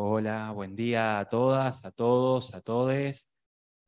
Hola, buen día a todas, a todos, a todes.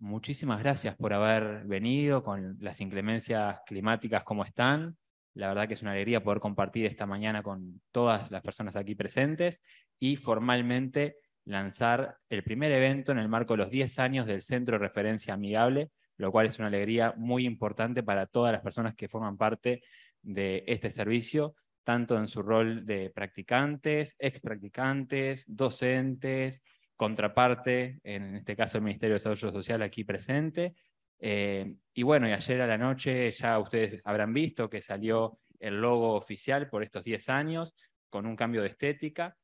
Muchísimas gracias por haber venido con las inclemencias climáticas como están. La verdad que es una alegría poder compartir esta mañana con todas las personas aquí presentes y formalmente lanzar el primer evento en el marco de los 10 años del Centro de Referencia Amigable, lo cual es una alegría muy importante para todas las personas que forman parte de este servicio, tanto en su rol de practicantes, ex practicantes, docentes, contraparte, en este caso el Ministerio de Desarrollo Social aquí presente. Eh, y bueno, y ayer a la noche ya ustedes habrán visto que salió el logo oficial por estos 10 años, con un cambio de estética.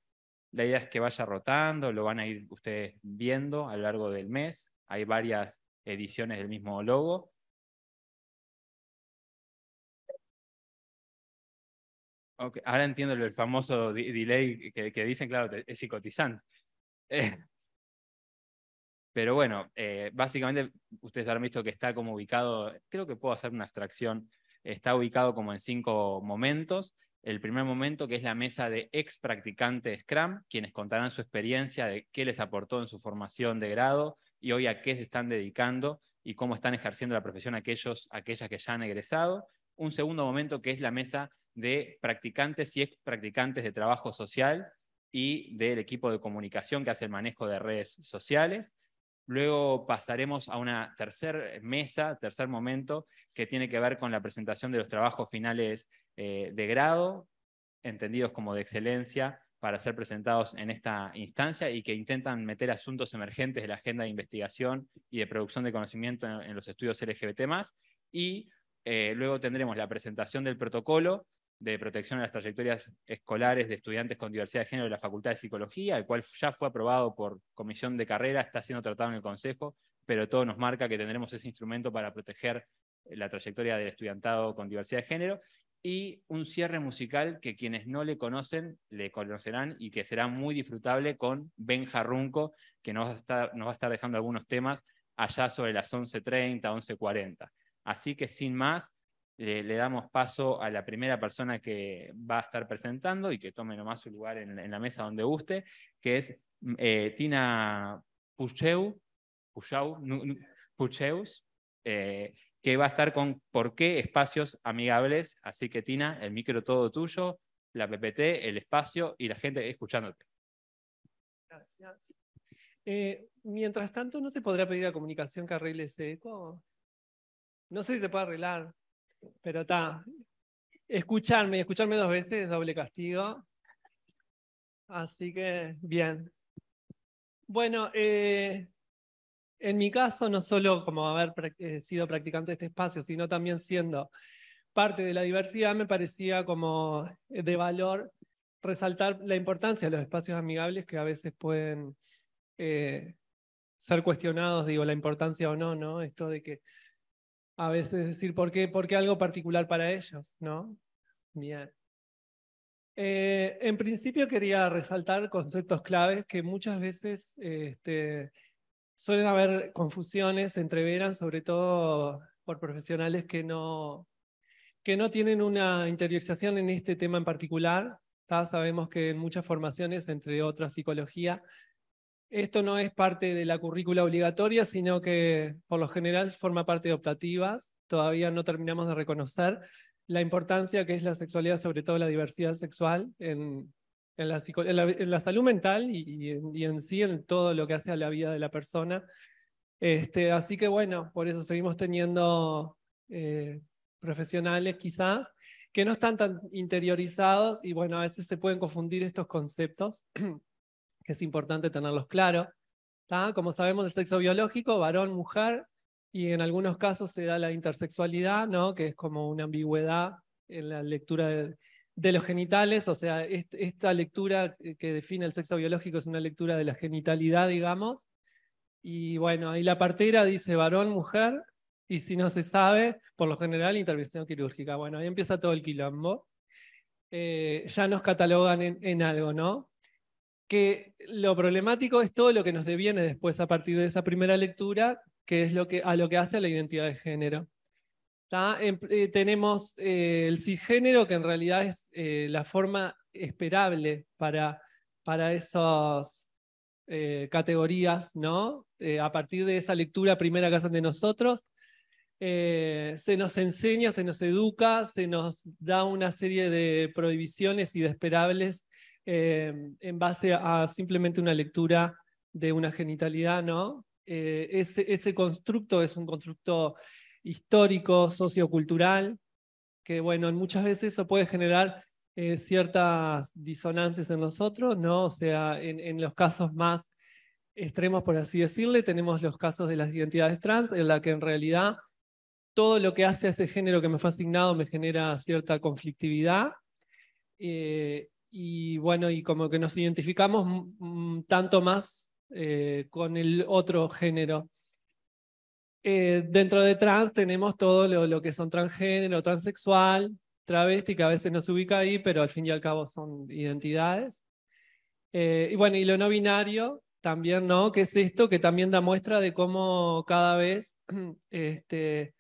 La idea es que vaya rotando, lo van a ir ustedes viendo a lo largo del mes. Hay varias ediciones del mismo logo. Ahora entiendo el famoso delay que, dicen, claro, es psicotizante. Eh, pero bueno, eh, básicamente ustedes habrán visto que está como ubicado, creo que puedo hacer una abstracción, está ubicado como en cinco momentos. El primer momento que es la mesa de ex practicantes Scrum, quienes contarán su experiencia de qué les aportó en su formación de grado y hoy a qué se están dedicando y cómo están ejerciendo la profesión aquellos, aquellas que ya han egresado. Un segundo momento que es la mesa de practicantes y ex practicantes de trabajo social y del equipo de comunicación que hace el manejo de redes sociales. Luego pasaremos a una tercera mesa, tercer momento, que tiene que ver con la presentación de los trabajos finales eh, de grado, entendidos como de excelencia, para ser presentados en esta instancia y que intentan meter asuntos emergentes de la agenda de investigación y de producción de conocimiento en, los estudios LGBT. Y eh, luego tendremos la presentación del protocolo de protección de las trayectorias escolares de estudiantes con diversidad de género de la Facultad de Psicología, el cual ya fue aprobado por comisión de carrera, está siendo tratado en el Consejo, pero todo nos marca que tendremos ese instrumento para proteger la trayectoria del estudiantado con diversidad de género, y un cierre musical que quienes no le conocen, le conocerán y que será muy disfrutable con Ben Jarrunco, que nos va a estar, nos va a estar dejando algunos temas allá sobre las 11.30, 11.40. Así que sin más, le, damos paso a la primera persona que va a estar presentando y que tome nomás su lugar en, la mesa donde guste, que es eh, Tina Pucheu, Pucheus, eh, que va a estar con por qué espacios amigables. Así que Tina, el micro todo tuyo, la PPT, el espacio y la gente escuchándote. Gracias. Eh, mientras tanto, ¿no se podrá pedir a comunicación que arregle ese eco? No sé si se puede arreglar. Pero está. Escucharme, escucharme dos veces es doble castigo. Así que, bien. Bueno, eh, en mi caso, no solo como haber eh, sido practicante de este espacio, sino también siendo parte de la diversidad, me parecía como de valor resaltar la importancia de los espacios amigables que a veces pueden eh, ser cuestionados, digo, la importancia o no, ¿no? Esto de que a veces decir por qué, por qué algo particular para ellos, ¿no? Bien. Eh, en principio quería resaltar conceptos claves que muchas veces este, suelen haber confusiones, entreveran, sobre todo por profesionales que no, que no tienen una interiorización en este tema en particular. Sabemos que en muchas formaciones, entre otras psicología, esto no es parte de la currícula obligatoria, sino que por lo general forma parte de optativas. Todavía no terminamos de reconocer la importancia que es la sexualidad, sobre todo la diversidad sexual, en, la, salud mental y, en, sí en todo lo que hace a la vida de la persona. Este, así que bueno, por eso seguimos teniendo eh, profesionales quizás que no están tan interiorizados y bueno, a veces se pueden confundir estos conceptos que es importante tenerlos claros. Como sabemos, el sexo biológico, varón, mujer, y en algunos casos se da la intersexualidad, ¿no? que es como una ambigüedad en la lectura de, los genitales, o sea, esta lectura que define el sexo biológico es una lectura de la genitalidad, digamos. Y bueno, ahí la partera dice varón, mujer, y si no se sabe, por lo general, intervención quirúrgica. Bueno, ahí empieza todo el quilombo. Eh, ya nos catalogan en algo, ¿no? Que lo problemático es todo lo que nos deviene después a partir de esa primera lectura, que es lo que, a lo que hace la identidad de género. Eh, tenemos eh, el cisgénero, que en realidad es eh, la forma esperable para, para esos eh, categorías, ¿no? A partir de esa lectura primera que hacen de nosotros, se nos enseña, se nos educa, se nos da una serie de prohibiciones y de esperables en base a simplemente una lectura de una genitalidad, ¿no? ese, ese constructo es un constructo histórico, sociocultural, que bueno, muchas veces eso puede generar eh, ciertas disonancias en nosotros, ¿no? O sea, en, los casos más extremos, por así decirle, tenemos los casos de las identidades trans, en la que en realidad todo lo que hace ese género que me fue asignado me genera cierta conflictividad. Eh, y bueno, y como que nos identificamos tanto más eh, con el otro género. dentro de trans tenemos todo lo, lo, que son transgénero, transexual, travesti que a veces no se ubica ahí, pero al fin y al cabo son identidades. Eh, y bueno, y lo no binario también, ¿no? Que es esto que también da muestra de cómo cada vez este,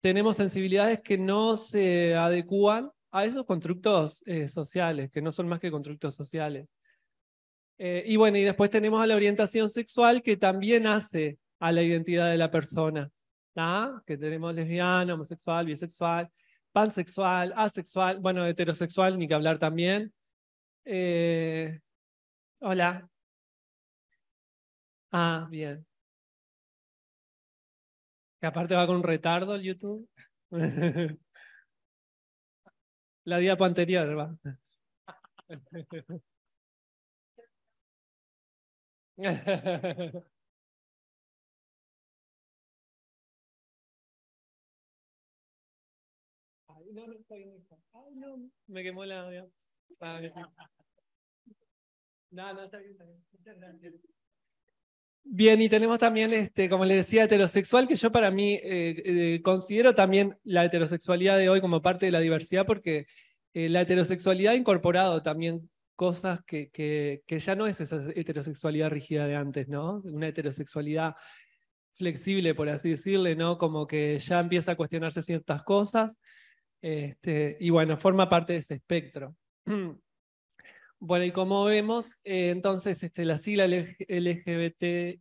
tenemos sensibilidades que no se adecúan a esos constructos eh, sociales, que no son más que constructos sociales. Eh, y bueno, y después tenemos a la orientación sexual que también hace a la identidad de la persona, que tenemos lesbiana, homosexual, bisexual, pansexual, asexual, bueno, heterosexual, ni que hablar también. Eh, hola. Ah, bien. Que aparte va con un retardo el YouTube. La diapo anterior está. Ay, no, me quemó la. No, no está bien, bien. Y tenemos también, este, como le decía, heterosexual, que yo para mí eh, eh, considero también la heterosexualidad de hoy como parte de la diversidad, porque eh, la heterosexualidad ha incorporado también cosas que, que, que, ya no es esa heterosexualidad rígida de antes, ¿no? Una heterosexualidad flexible, por así decirle, ¿no? Como que ya empieza a cuestionarse ciertas cosas. Este, y bueno, forma parte de ese espectro. Bueno, y como vemos, eh, entonces este, la sigla LGBTIQ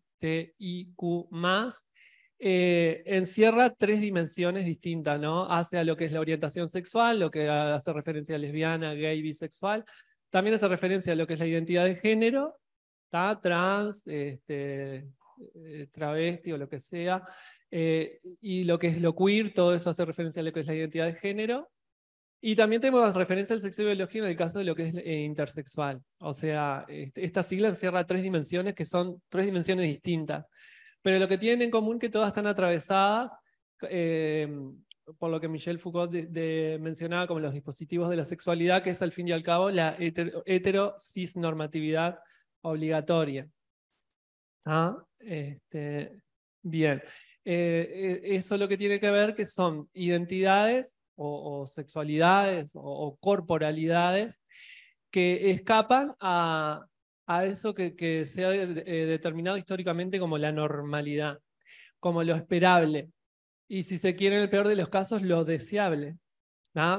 eh, encierra tres dimensiones distintas, ¿no? Hace a lo que es la orientación sexual, lo que hace referencia a lesbiana, gay, bisexual. También hace referencia a lo que es la identidad de género, trans, este, eh, travesti o lo que sea. Y lo que es lo queer, todo eso hace referencia a lo que es la identidad de género. Y también tenemos referencia al sexo y biología en el caso de lo que es eh, intersexual. O sea, este, esta sigla encierra tres dimensiones que son tres dimensiones distintas. Pero lo que tienen en común es que todas están atravesadas eh, por lo que Michel Foucault mencionaba como los dispositivos de la sexualidad, que es al fin y al cabo la hetero, cisnormatividad obligatoria. ¿Ah? Este, bien. Eh, eh, eso lo que tiene que ver que son identidades o, sexualidades o, corporalidades que escapan a, eso que, se ha eh, determinado históricamente como la normalidad, como lo esperable. Y si se quiere, en el peor de los casos, lo deseable.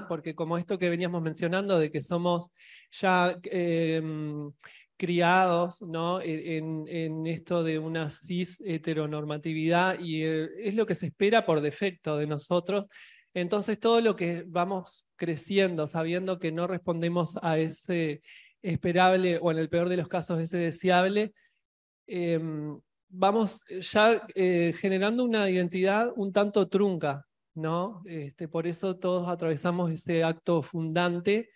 Porque como esto que veníamos mencionando de que somos ya em, criados ¿no? E, en, esto de una cis heteronormatividad y eh, es lo que se espera por defecto de nosotros. Entonces todo lo que vamos creciendo sabiendo que no respondemos a ese esperable o en el peor de los casos ese deseable, em, vamos ya eh, generando una identidad un tanto trunca, ¿no? Este, por eso todos atravesamos ese acto fundante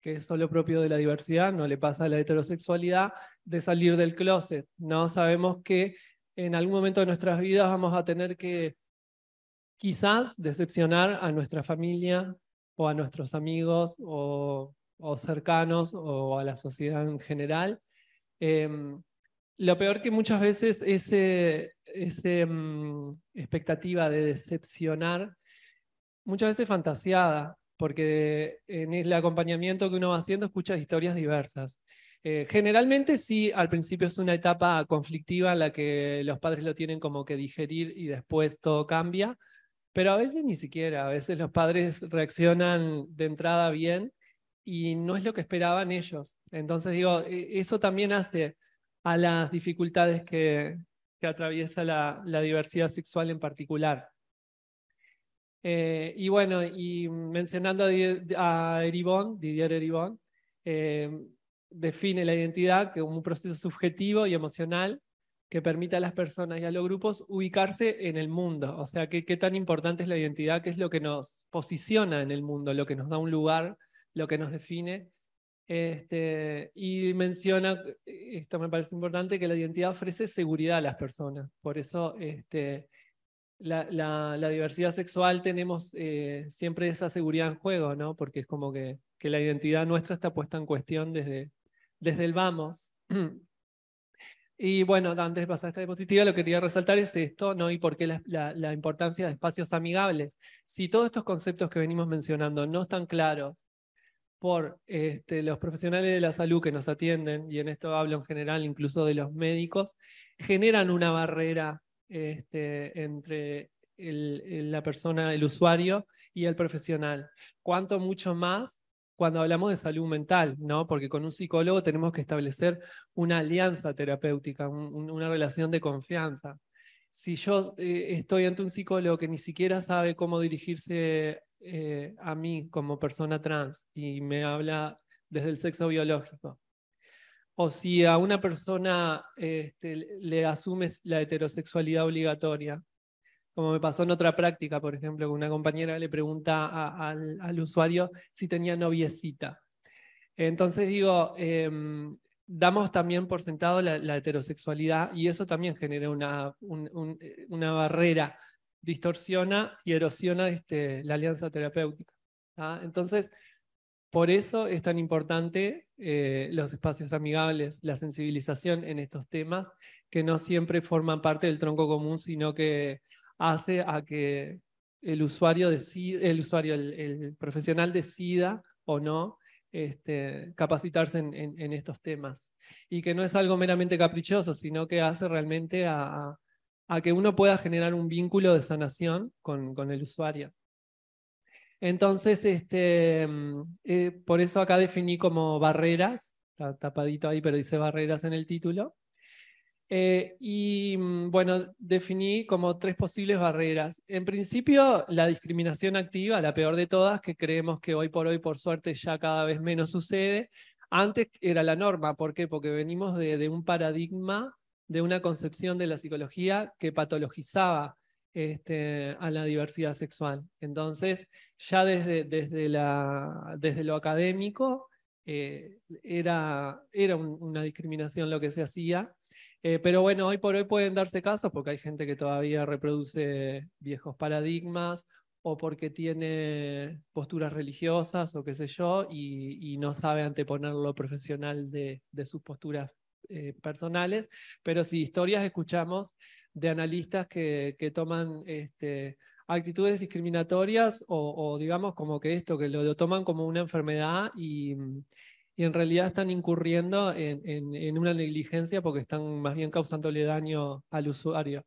que es solo propio de la diversidad, no le pasa a la heterosexualidad, de salir del closet. No sabemos que en algún momento de nuestras vidas vamos a tener que quizás decepcionar a nuestra familia o a nuestros amigos o, cercanos o a la sociedad en general. Em, lo peor que muchas veces esa ese, mm, expectativa de decepcionar, muchas veces fantaseada, porque en el acompañamiento que uno va haciendo escucha historias diversas. Eh, generalmente sí, al principio es una etapa conflictiva en la que los padres lo tienen como que digerir y después todo cambia, pero a veces ni siquiera, a veces los padres reaccionan de entrada bien y no es lo que esperaban ellos. Entonces digo, e, eso también hace a las dificultades que, atraviesa la, diversidad sexual en particular. Eh, y bueno, y mencionando a, Eribon, Didier Eribon, eh, define la identidad como un proceso subjetivo y emocional que permite a las personas y a los grupos ubicarse en el mundo. O sea, qué, qué tan importante es la identidad, qué es lo que nos posiciona en el mundo, lo que nos da un lugar, lo que nos define. Este, y menciona, esto me parece importante, que la identidad ofrece seguridad a las personas. Por eso este, la, la, diversidad sexual tenemos eh, siempre esa seguridad en juego, ¿no? porque es como que, que la identidad nuestra está puesta en cuestión desde, desde el vamos. Y bueno, antes de pasar a esta diapositiva, lo que quería resaltar es esto, ¿no? Y por qué la, importancia de espacios amigables. Si todos estos conceptos que venimos mencionando no están claros por este, los profesionales de la salud que nos atienden, y en esto hablo en general incluso de los médicos, generan una barrera este, entre la persona, el usuario y el profesional. Cuanto mucho más cuando hablamos de salud mental, ¿no? Porque con un psicólogo tenemos que establecer una alianza terapéutica, una relación de confianza. Si yo eh, estoy ante un psicólogo que ni siquiera sabe cómo dirigirse eh, a mí como persona trans y me habla desde el sexo biológico, o si a una persona este, le asumes la heterosexualidad obligatoria, como me pasó en otra práctica, por ejemplo, una compañera le pregunta al, usuario si tenía noviecita. Entonces digo, em, damos también por sentado la, heterosexualidad y eso también genera una, una barrera, distorsiona y erosiona este, la alianza terapéutica. Entonces, por eso es tan importante eh, los espacios amigables, la sensibilización en estos temas, que no siempre forman parte del tronco común, sino que hace a que el usuario, el, usuario el, profesional decida o no este, capacitarse en, estos temas. Y que no es algo meramente caprichoso, sino que hace realmente a, que uno pueda generar un vínculo de sanación con, con el usuario. Entonces, este, eh, por eso acá definí como barreras, está tapadito ahí, pero dice barreras en el título, eh, y mm, bueno, definí como tres posibles barreras. En principio, la discriminación activa, la peor de todas, que creemos que hoy por hoy, por suerte, ya cada vez menos sucede. Antes era la norma, ¿por qué? Porque venimos de, un paradigma, de una concepción de la psicología que patologizaba este, a la diversidad sexual. Entonces, ya desde, desde, la, desde lo académico, eh, era, era una discriminación lo que se hacía eh, pero bueno, hoy por hoy pueden darse casos porque hay gente que todavía reproduce viejos paradigmas o porque tiene posturas religiosas o qué sé yo y, no sabe anteponer lo profesional de, sus posturas eh, personales. Pero sí, historias escuchamos de analistas que, toman este, actitudes discriminatorias o, digamos como que esto, que lo toman como una enfermedad y, y en realidad están incurriendo en, una negligencia porque están más bien causándole daño al usuario.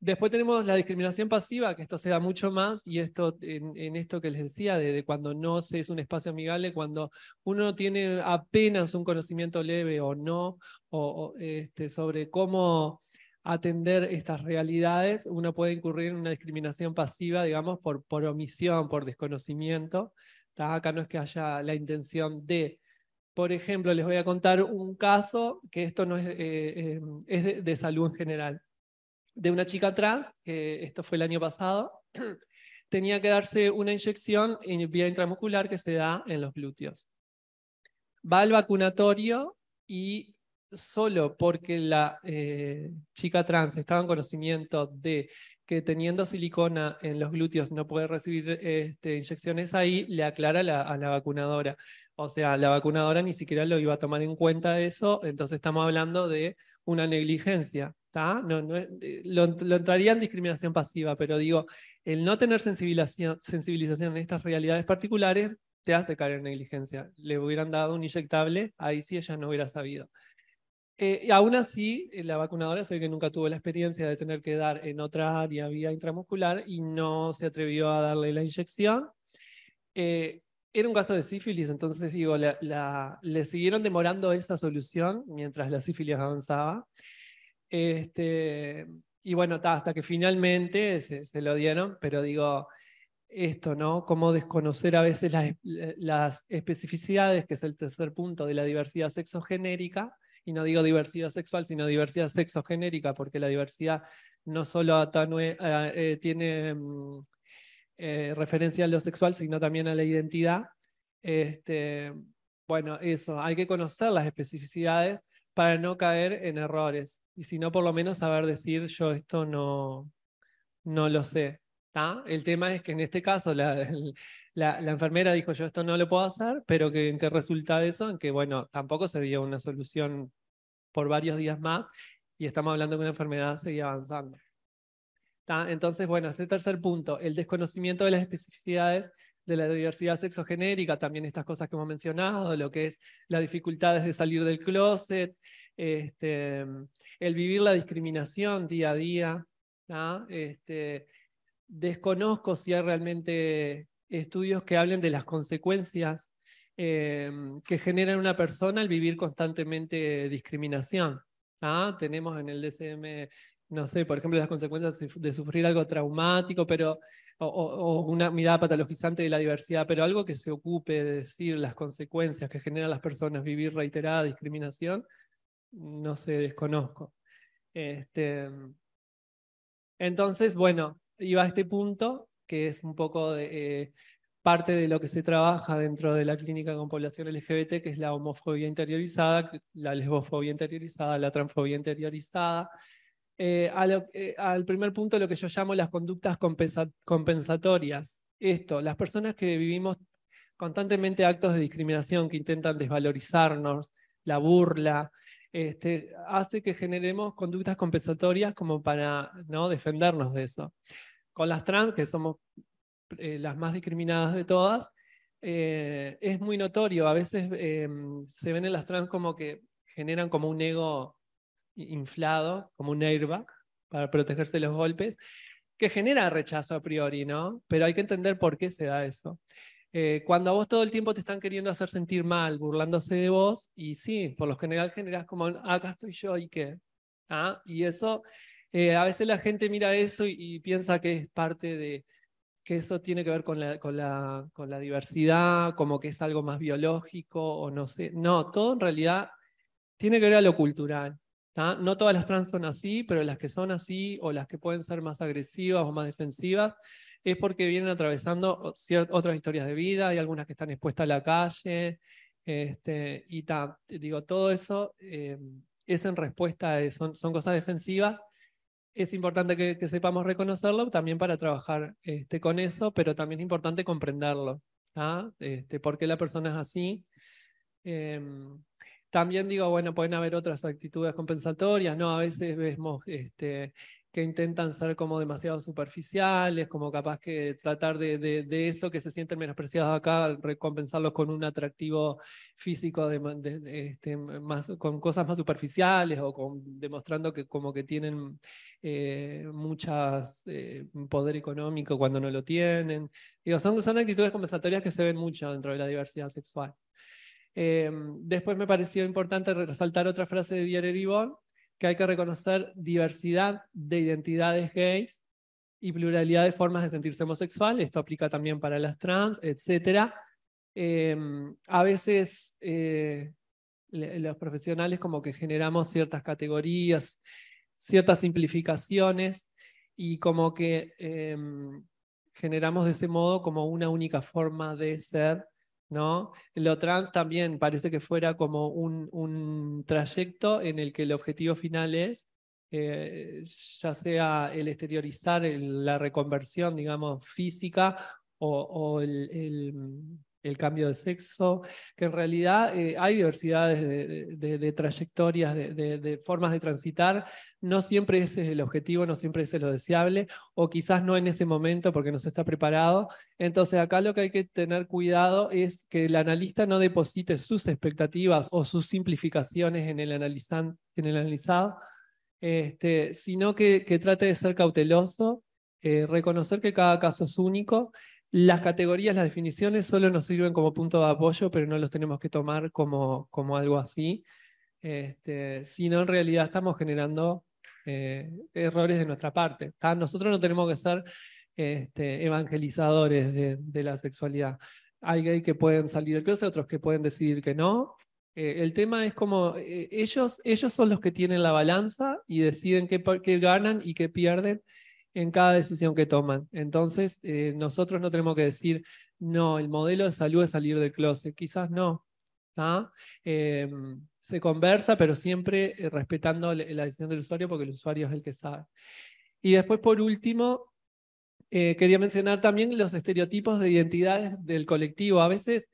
Después tenemos la discriminación pasiva, que esto se da mucho más, y esto en, esto que les decía, de, cuando no se es un espacio amigable, cuando uno tiene apenas un conocimiento leve o no, o, este, sobre cómo atender estas realidades, uno puede incurrir en una discriminación pasiva, digamos, por, por omisión, por desconocimiento. Acá no es que haya la intención de por ejemplo, les voy a contar un caso, que esto no es, eh, em, es de, salud en general, de una chica trans, esto fue el año pasado, tenía que darse una inyección en vía intramuscular que se da en los glúteos. Va al vacunatorio y solo porque la eh, chica trans estaba en conocimiento de que teniendo silicona en los glúteos no puede recibir este, inyecciones ahí, le aclara a la vacunadora. O sea, la vacunadora ni siquiera lo iba a tomar en cuenta eso, entonces estamos hablando de una negligencia. No, no, eh, lo, entraría en discriminación pasiva, pero digo, el no tener sensibilización, sensibilización en estas realidades particulares te hace caer en negligencia. Le hubieran dado un inyectable, ahí sí ella no hubiera sabido. Eh, y aún así, eh, la vacunadora sé que nunca tuvo la experiencia de tener que dar en otra área vía intramuscular y no se atrevió a darle la inyección. Era un caso de sífilis, entonces digo, le siguieron demorando esa solución mientras la sífilis avanzaba. Este, y bueno, hasta que finalmente se, lo dieron, pero digo, esto, ¿no? Cómo desconocer a veces las, las, especificidades, que es el tercer punto de la diversidad sexogenérica, y no digo diversidad sexual, sino diversidad sexogenérica, porque la diversidad no solo eh, eh, tiene mm, eh, referencia a lo sexual, sino también a la identidad. Este, bueno, eso, hay que conocer las especificidades para no caer en errores. Y si no, por lo menos saber decir, yo esto no, no lo sé. El tema es que en este caso la, la, enfermera dijo, yo esto no lo puedo hacer, pero que, ¿en qué resulta eso? En que, bueno, tampoco se dio una solución por varios días más y estamos hablando de una enfermedad seguía avanzando. Entonces, bueno, ese tercer punto, el desconocimiento de las especificidades de la diversidad sexogenérica, también estas cosas que hemos mencionado, lo que es las dificultades de salir del closet, este, el vivir la discriminación día a día. Este, desconozco si hay realmente estudios que hablen de las consecuencias em, que genera en una persona al vivir constantemente discriminación. Tenemos en el DCM no sé, por ejemplo, las consecuencias de sufrir algo traumático, pero, o, una mirada patologizante de la diversidad, pero algo que se ocupe de decir las consecuencias que generan las personas vivir reiterada discriminación, no sé, desconozco. Este, entonces, bueno, iba a este punto, que es un poco de, eh, parte de lo que se trabaja dentro de la clínica con población LGBT, que es la homofobia interiorizada, la lesbofobia interiorizada, la transfobia interiorizada, eh, eh, al primer punto lo que yo llamo las conductas compensatorias. Esto, las personas que vivimos constantemente actos de discriminación que intentan desvalorizarnos, la burla, este, hace que generemos conductas compensatorias como para ¿no? defendernos de eso. Con las trans, que somos eh, las más discriminadas de todas, es muy notorio. A veces em, se ven en las trans como que generan como un ego inflado, como un airbag, para protegerse de los golpes, que genera rechazo a priori, ¿no? Pero hay que entender por qué se da eso. Eh, cuando a vos todo el tiempo te están queriendo hacer sentir mal, burlándose de vos, y sí, por lo general generas como, acá estoy yo y qué. ¿Ah? Y eso, eh, a veces la gente mira eso y, piensa que es parte de, que eso tiene que ver con la, con, la, con la diversidad, como que es algo más biológico o no sé. No, todo en realidad tiene que ver a lo cultural. No todas las trans son así, pero las que son así o las que pueden ser más agresivas o más defensivas es porque vienen atravesando otras historias de vida, hay algunas que están expuestas a la calle, este, y digo, todo eso eh, es en respuesta a son, son cosas defensivas. Es importante que, sepamos reconocerlo también para trabajar este, con eso, pero también es importante comprenderlo, este, por qué la persona es así. Em, también digo, bueno, pueden haber otras actitudes compensatorias, ¿no? A veces vemos este, que intentan ser como demasiado superficiales, como capaz que tratar de, de, eso que se sienten menospreciados acá, recompensarlos con un atractivo físico de, este, más, con cosas más superficiales o con, demostrando que como que tienen eh, eh, poder económico cuando no lo tienen. Digo, son, son actitudes compensatorias que se ven mucho dentro de la diversidad sexual. Em, después me pareció importante resaltar otra frase de Dier Eribon, que hay que reconocer diversidad de identidades gays y pluralidad de formas de sentirse homosexual. Esto aplica también para las trans, etc. Em, a veces eh, los profesionales como que generamos ciertas categorías, ciertas simplificaciones y como que em, generamos de ese modo como una única forma de ser Lo trans también parece que fuera como un, trayecto en el que el objetivo final es eh, ya sea el exteriorizar la reconversión, digamos, física o, el cambio de sexo, que en realidad eh, hay diversidades de, trayectorias, de, formas de transitar, no siempre ese es el objetivo, no siempre ese es lo deseable, o quizás no en ese momento porque no se está preparado. Entonces acá lo que hay que tener cuidado es que el analista no deposite sus expectativas o sus simplificaciones en el, analizan, en el analizado, este, sino que, trate de ser cauteloso, eh, reconocer que cada caso es único las categorías, las definiciones solo nos sirven como punto de apoyo, pero no los tenemos que tomar como, como algo así, este, sino en realidad estamos generando eh, errores de nuestra parte. Nosotros no tenemos que ser este, evangelizadores de, la sexualidad. Hay gays que pueden salir del closet, otros que pueden decidir que no. Eh, el tema es como eh, ellos, ellos son los que tienen la balanza y deciden qué ganan y qué pierden en cada decisión que toman. Entonces, eh, nosotros no tenemos que decir, no, el modelo de salud es salir del closet. Quizás no. Em, se conversa, pero siempre respetando la decisión del usuario porque el usuario es el que sabe. Y después, por último, eh, quería mencionar también los estereotipos de identidades del colectivo. A veces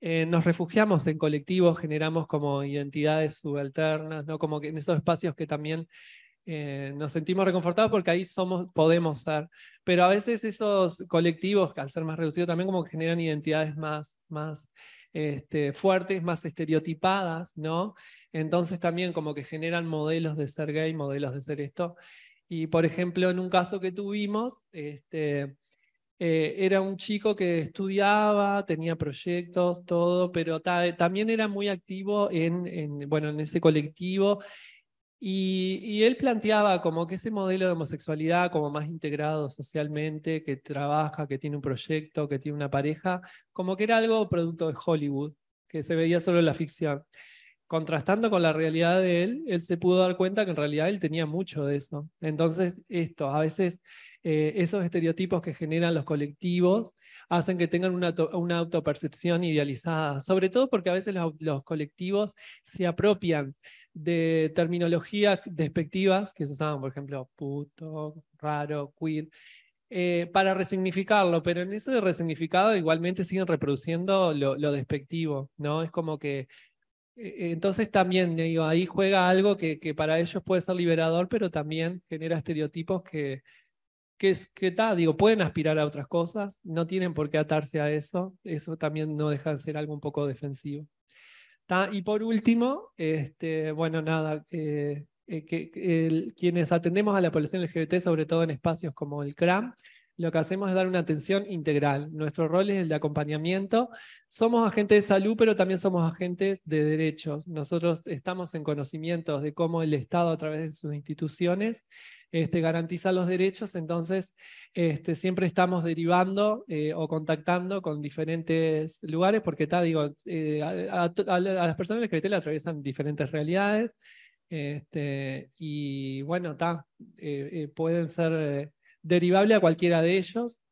eh, nos refugiamos en colectivos, generamos como identidades subalternas, ¿no? como que en esos espacios que también eh, nos sentimos reconfortados porque ahí somos, podemos ser. Pero a veces esos colectivos, al ser más reducidos, también como generan identidades más, más este, fuertes, más estereotipadas, ¿no? Entonces también como que generan modelos de ser gay, modelos de ser esto. Y por ejemplo, en un caso que tuvimos, este, eh, era un chico que estudiaba, tenía proyectos, todo, pero también era muy activo en, bueno, en ese colectivo. Y, él planteaba como que ese modelo de homosexualidad como más integrado socialmente, que trabaja, que tiene un proyecto, que tiene una pareja, como que era algo producto de Hollywood, que se veía solo en la ficción contrastando con la realidad de él, él se pudo dar cuenta que en realidad él tenía mucho de eso. Entonces, esto, a veces eh, esos estereotipos que generan los colectivos hacen que tengan una, una autopercepción idealizada, sobre todo porque a veces los, colectivos se apropian de terminologías despectivas que se usaban, por ejemplo, puto, raro, queer, eh, para resignificarlo, pero en ese resignificado igualmente siguen reproduciendo lo, despectivo, ¿no? Es como que e-, entonces también digo, ahí juega algo que, que, para ellos puede ser liberador, pero también genera estereotipos que, que, es, que digo, pueden aspirar a otras cosas, no tienen por qué atarse a eso, eso también no deja de ser algo un poco defensivo. Y por último, este, bueno, nada, eh, eh, que, quienes atendemos a la población LGBT, sobre todo en espacios como el CRAM, lo que hacemos es dar una atención integral. Nuestro rol es el de acompañamiento. Somos agentes de salud, pero también somos agentes de derechos. Nosotros estamos en conocimientos de cómo el Estado, a través de sus instituciones, este, garantiza los derechos, entonces este, siempre estamos derivando eh, o contactando con diferentes lugares, porque está, digo, eh, a, las personas que le atraviesan diferentes realidades, este, y bueno, está, eh, pueden ser derivable a cualquiera de ellos.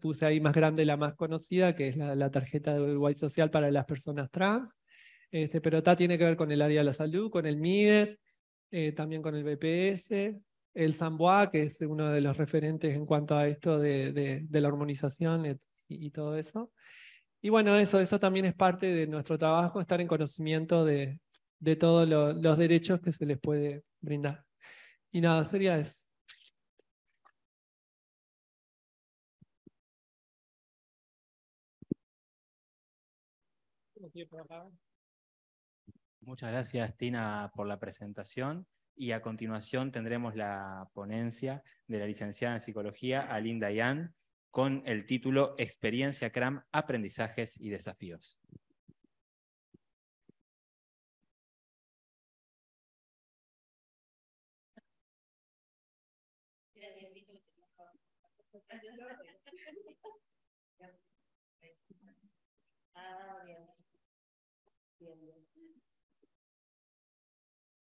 Puse ahí más grande la más conocida, que es la, tarjeta de Uruguay Social para las personas trans. Este, pero está tiene que ver con el área de la salud, con el MIDES, eh, también con el BPS, el Samboa, que es uno de los referentes en cuanto a esto de, de, la hormonización y, todo eso. Y bueno, eso, eso también es parte de nuestro trabajo, estar en conocimiento de, de todos los derechos que se les puede brindar. Y nada, sería eso. Muchas gracias, Tina, por la presentación. Y a continuación tendremos la ponencia de la licenciada en psicología, Alinda Yan, con el título Experiencia CRAM, Aprendizajes y Desafíos.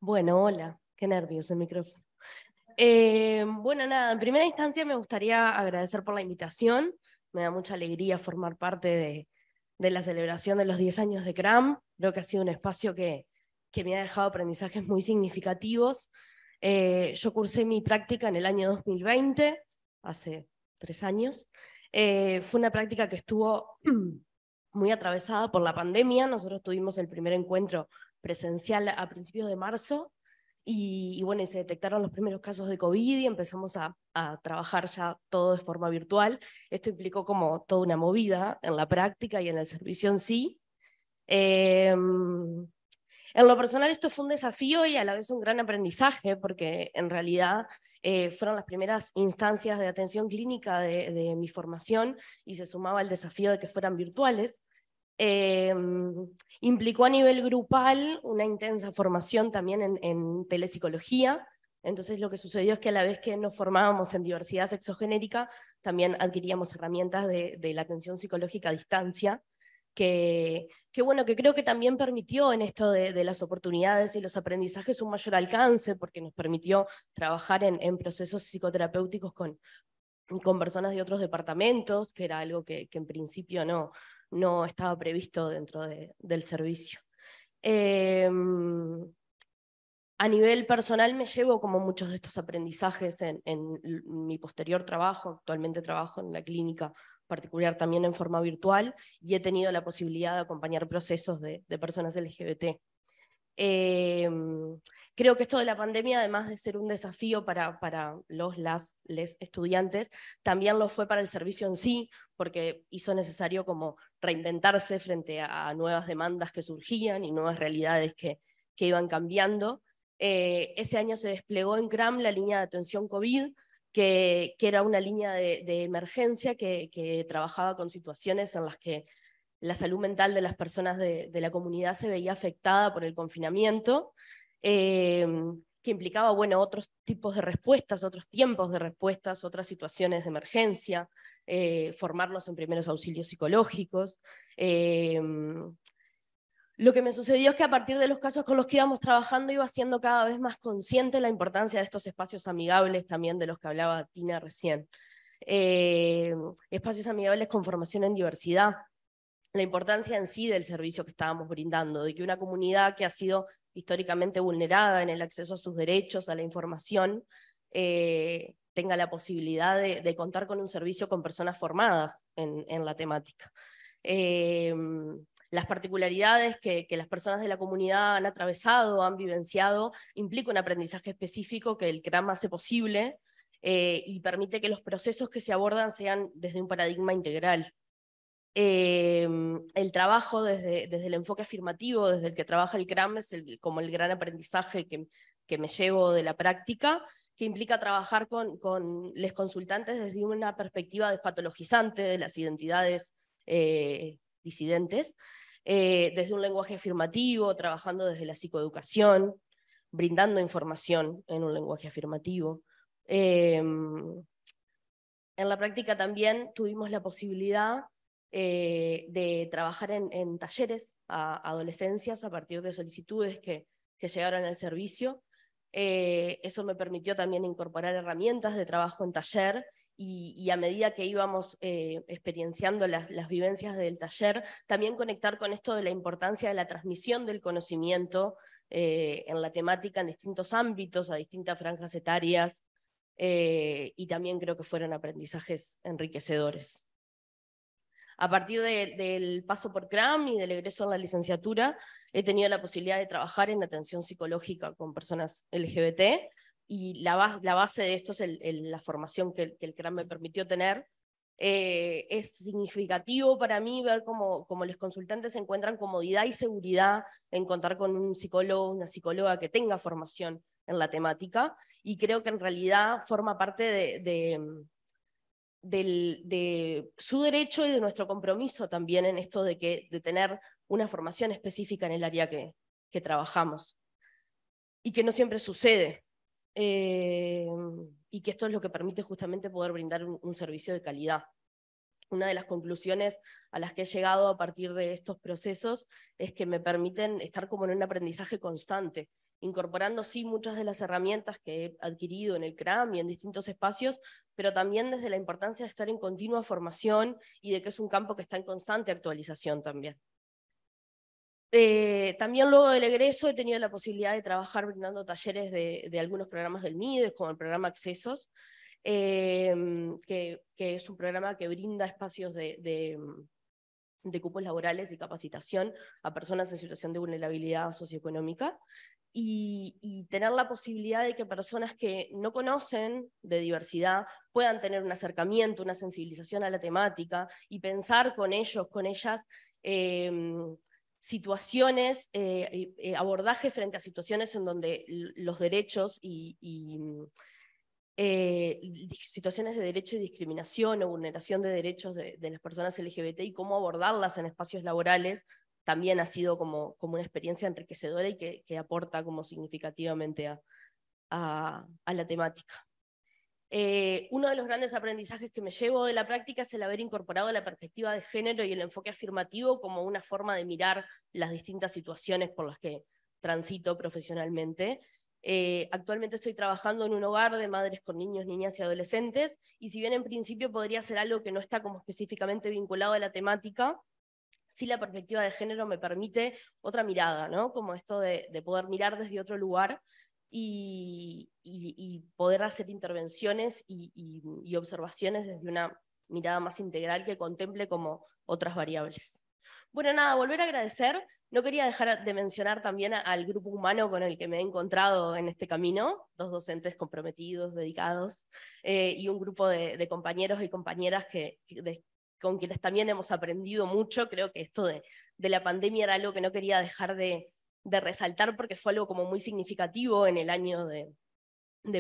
Bueno, hola, qué nervios el micrófono. Eh, bueno, nada, en primera instancia me gustaría agradecer por la invitación. Me da mucha alegría formar parte de, la celebración de los 10 años de CRAM. Creo que ha sido un espacio que, que me ha dejado aprendizajes muy significativos. Eh, yo cursé mi práctica en el año 2020, hace tres años. Eh, fue una práctica que estuvo muy atravesada por la pandemia. Nosotros tuvimos el primer encuentro presencial a principios de marzo y, bueno, y se detectaron los primeros casos de COVID y empezamos a, trabajar ya todo de forma virtual. Esto implicó como toda una movida en la práctica y en el servicio en sí. Em, En lo personal esto fue un desafío y a la vez un gran aprendizaje, porque en realidad eh, fueron las primeras instancias de atención clínica de, mi formación y se sumaba el desafío de que fueran virtuales. Em, implicó a nivel grupal una intensa formación también en, telepsicología, entonces lo que sucedió es que a la vez que nos formábamos en diversidad sexogenérica, también adquiríamos herramientas de, de la atención psicológica a distancia, que, bueno, que creo que también permitió en esto de, las oportunidades y los aprendizajes un mayor alcance, porque nos permitió trabajar en, procesos psicoterapéuticos con, con personas de otros departamentos, que era algo que, en principio no, no estaba previsto dentro del servicio. Em, a nivel personal me llevo como muchos de estos aprendizajes en, en, mi posterior trabajo, actualmente trabajo en la clínica particular también en forma virtual, y he tenido la posibilidad de acompañar procesos de, personas LGBT. Em, creo que esto de la pandemia, además de ser un desafío para, para los las, estudiantes, también lo fue para el servicio en sí, porque hizo necesario como reinventarse frente a, nuevas demandas que surgían y nuevas realidades que, que iban cambiando. Eh, ese año se desplegó en CRAM la línea de atención COVID, que, era una línea de, emergencia que, trabajaba con situaciones en las que la salud mental de las personas de, la comunidad se veía afectada por el confinamiento, eh, que implicaba bueno, otros tipos de respuestas, otros tiempos de respuestas, otras situaciones de emergencia, eh, formarnos en primeros auxilios psicológicos. Eh, lo que me sucedió es que a partir de los casos con los que íbamos trabajando iba siendo cada vez más consciente la importancia de estos espacios amigables también de los que hablaba Tina recién. Espacios amigables con formación en diversidad, la importancia en sí del servicio que estábamos brindando, de que una comunidad que ha sido históricamente vulnerada en el acceso a sus derechos, a la información, eh, tenga la posibilidad de, contar con un servicio con personas formadas en, la temática. Eh, las particularidades que, las personas de la comunidad han atravesado, han vivenciado, implica un aprendizaje específico que el CRAM hace posible eh, y permite que los procesos que se abordan sean desde un paradigma integral. Eh, el trabajo desde, desde, el enfoque afirmativo, desde el que trabaja el CRAM, es como el gran aprendizaje que, que, me llevo de la práctica, que implica trabajar con, con los consultantes desde una perspectiva despatologizante de las identidades eh, disidentes, eh, desde un lenguaje afirmativo, trabajando desde la psicoeducación, brindando información en un lenguaje afirmativo. Em, en la práctica también tuvimos la posibilidad eh, de trabajar en, talleres a adolescencias a partir de solicitudes que, que llegaron al servicio. Eh, eso me permitió también incorporar herramientas de trabajo en taller y, a medida que íbamos eh, experienciando las, vivencias del taller, también conectar con esto de la importancia de la transmisión del conocimiento en la temática en distintos ámbitos, a distintas franjas etarias, y también creo que fueron aprendizajes enriquecedores. A partir del paso por CRAM y del egreso en la licenciatura, he tenido la posibilidad de trabajar en atención psicológica con personas LGBT, y la, base de esto es la formación que, el CRAM me permitió tener. Eh, es significativo para mí ver cómo, los consultantes encuentran comodidad y seguridad en contar con un psicólogo, una psicóloga que tenga formación en la temática, y creo que en realidad forma parte de, de, su derecho y de nuestro compromiso también en esto de, que, de tener una formación específica en el área que, que trabajamos. Y que no siempre sucede. Eh, y que esto es lo que permite justamente poder brindar un, servicio de calidad. Una de las conclusiones a las que he llegado a partir de estos procesos es que me permiten estar como en un aprendizaje constante, incorporando sí muchas de las herramientas que he adquirido en el CRAM y en distintos espacios, pero también desde la importancia de estar en continua formación y de que es un campo que está en constante actualización también. Eh, también luego del egreso he tenido la posibilidad de trabajar brindando talleres de, algunos programas del MIDES, como el programa Accesos, em, que, es un programa que brinda espacios de, cupos laborales y capacitación a personas en situación de vulnerabilidad socioeconómica. Y, tener la posibilidad de que personas que no conocen de diversidad puedan tener un acercamiento, una sensibilización a la temática y pensar con ellos, con ellas, em, situaciones, eh, eh, abordaje frente a situaciones en donde los derechos y, eh, situaciones de derecho y discriminación o vulneración de derechos de, las personas LGBT y cómo abordarlas en espacios laborales también ha sido como, como una experiencia enriquecedora y que, aporta como significativamente a la temática. Eh, uno de los grandes aprendizajes que me llevo de la práctica es el haber incorporado la perspectiva de género y el enfoque afirmativo como una forma de mirar las distintas situaciones por las que transito profesionalmente. Eh, actualmente estoy trabajando en un hogar de madres con niños, niñas y adolescentes, y si bien en principio podría ser algo que no está como específicamente vinculado a la temática, sí la perspectiva de género me permite otra mirada, ¿no? Como esto de, de poder mirar desde otro lugar y, poder hacer intervenciones y, observaciones desde una mirada más integral que contemple como otras variables. Bueno, nada, volver a agradecer. No quería dejar de mencionar también al grupo humano con el que me he encontrado en este camino, dos docentes comprometidos, dedicados, eh, y un grupo de, compañeros y compañeras que, con quienes también hemos aprendido mucho. Creo que esto de, de la pandemia era algo que no quería dejar de, de resaltar porque fue algo como muy significativo en el año de,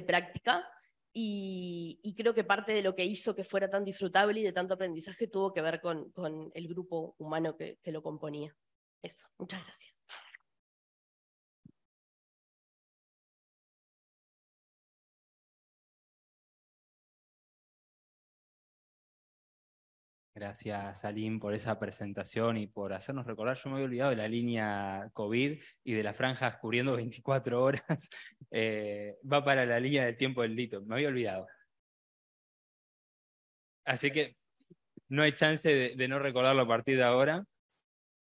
práctica. Y, creo que parte de lo que hizo que fuera tan disfrutable y de tanto aprendizaje tuvo que ver con, el grupo humano que lo componía. Eso, muchas gracias. Gracias, Salim, por esa presentación y por hacernos recordar. Yo me había olvidado de la línea COVID y de las franjas cubriendo 24 horas. Eh, va para la línea del tiempo del lito. Me había olvidado. Así que no hay chance de, no recordarlo a partir de ahora.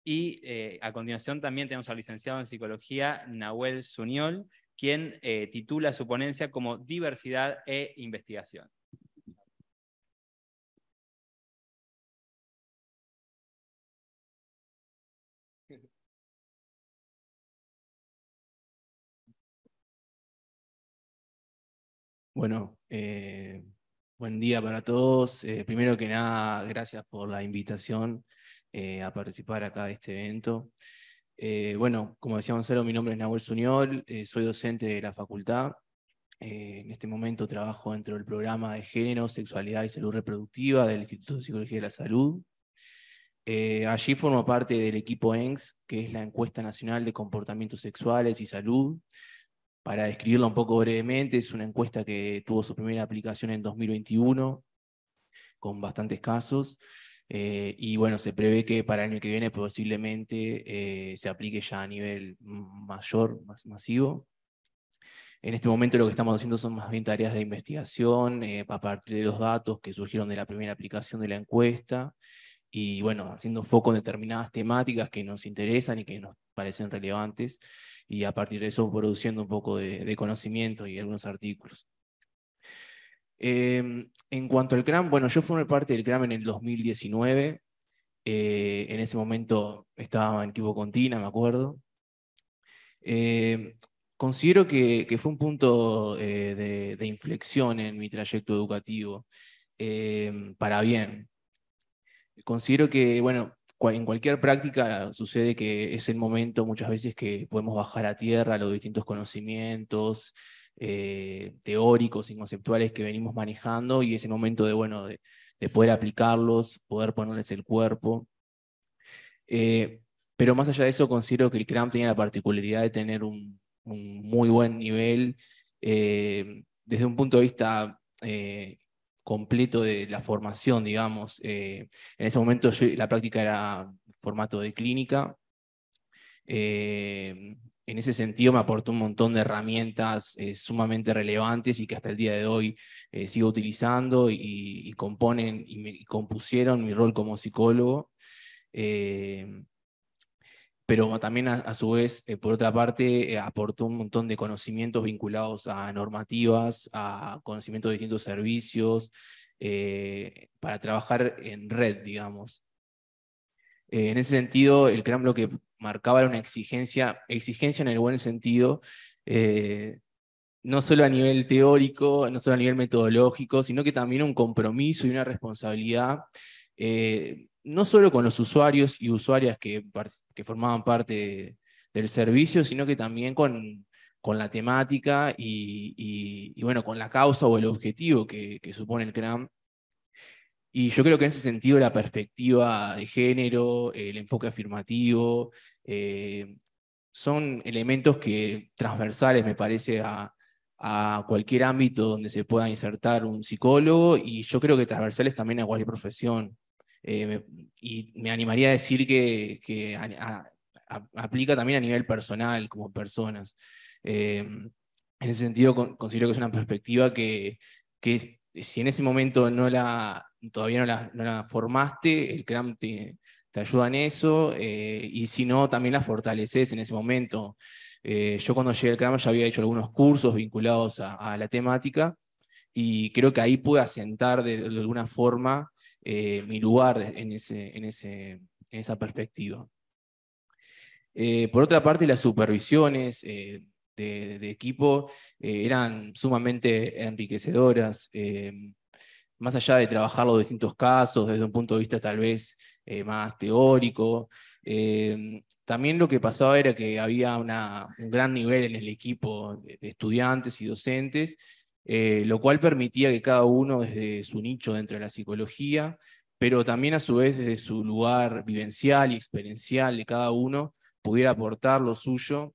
Y eh, a continuación también tenemos al licenciado en psicología, Nahuel Suniol, quien eh, titula su ponencia como Diversidad e Investigación. Bueno, eh, buen día para todos. Eh, primero que nada, gracias por la invitación eh, a participar acá de este evento. bueno, como decía Gonzalo, mi nombre es Nahuel Suñol, soy docente de la facultad. en este momento trabajo dentro del programa de género, sexualidad y salud reproductiva del Instituto de Psicología de la Salud. allí formo parte del equipo ENGS, que es la Encuesta Nacional de Comportamientos Sexuales y Salud, para describirla un poco brevemente, es una encuesta que tuvo su primera aplicación en 2021, con bastantes casos. Eh, y bueno, se prevé que para el año que viene posiblemente eh, se aplique ya a nivel mayor, más masivo. En este momento lo que estamos haciendo son más bien tareas de investigación eh, a partir de los datos que surgieron de la primera aplicación de la encuesta y bueno, haciendo foco en determinadas temáticas que nos interesan y que nos parecen relevantes y a partir de eso produciendo un poco de, conocimiento y algunos artículos. Em, en cuanto al CRAM, bueno, yo formé parte del CRAM en el 2019. Eh, en ese momento estaba en equipo Contina, me acuerdo. Em, considero que, fue un punto eh, de, inflexión en mi trayecto educativo, em, para bien. Considero que, bueno, en cualquier práctica sucede que es el momento muchas veces que podemos bajar a tierra los distintos conocimientos eh, teóricos y conceptuales que venimos manejando y es el momento de, bueno, de, poder aplicarlos, poder ponerles el cuerpo. Eh, pero más allá de eso, considero que el CRAM tiene la particularidad de tener un, muy buen nivel eh, desde un punto de vista completo de la formación, digamos. Eh, en ese momento la práctica era formato de clínica. Eh, en ese sentido me aportó un montón de herramientas eh, sumamente relevantes y que hasta el día de hoy sigo utilizando y, componen y me compusieron mi rol como psicólogo pero también a, su vez, eh, por otra parte, eh, aportó un montón de conocimientos vinculados a normativas, a conocimientos de distintos servicios, eh, para trabajar en red, digamos. en ese sentido, el CRAM lo que marcaba era una exigencia, exigencia en el buen sentido, no solo a nivel teórico, no solo a nivel metodológico, sino que también un compromiso y una responsabilidad no solo con los usuarios y usuarias que, formaban parte del servicio, sino que también con, la temática y, bueno, con la causa o el objetivo que, supone el CRAM. Y yo creo que en ese sentido la perspectiva de género, el enfoque afirmativo, eh, son elementos que transversales, me parece, a, cualquier ámbito donde se pueda insertar un psicólogo y yo creo que transversales también a cualquier profesión. Eh, y me animaría a decir que, aplica también a nivel personal, como personas. Eh, en ese sentido, considero que es una perspectiva que, si en ese momento no la, todavía no la, formaste, el CRAM te, ayuda en eso, eh, y si no, también la fortaleces en ese momento. Yo cuando llegué al CRAM ya había hecho algunos cursos vinculados a, la temática, y creo que ahí pude asentar de, alguna forma eh, mi lugar en, ese, en, ese, en esa perspectiva. por otra parte, las supervisiones de, de, equipo eran sumamente enriquecedoras más allá de trabajar los distintos casos desde un punto de vista tal vez eh, más teórico, eh, también lo que pasaba era que había un gran nivel en el equipo de, estudiantes y docentes, eh, lo cual permitía que cada uno desde su nicho dentro de la psicología, pero también a su vez desde su lugar vivencial y experiencial de cada uno, pudiera aportar lo suyo.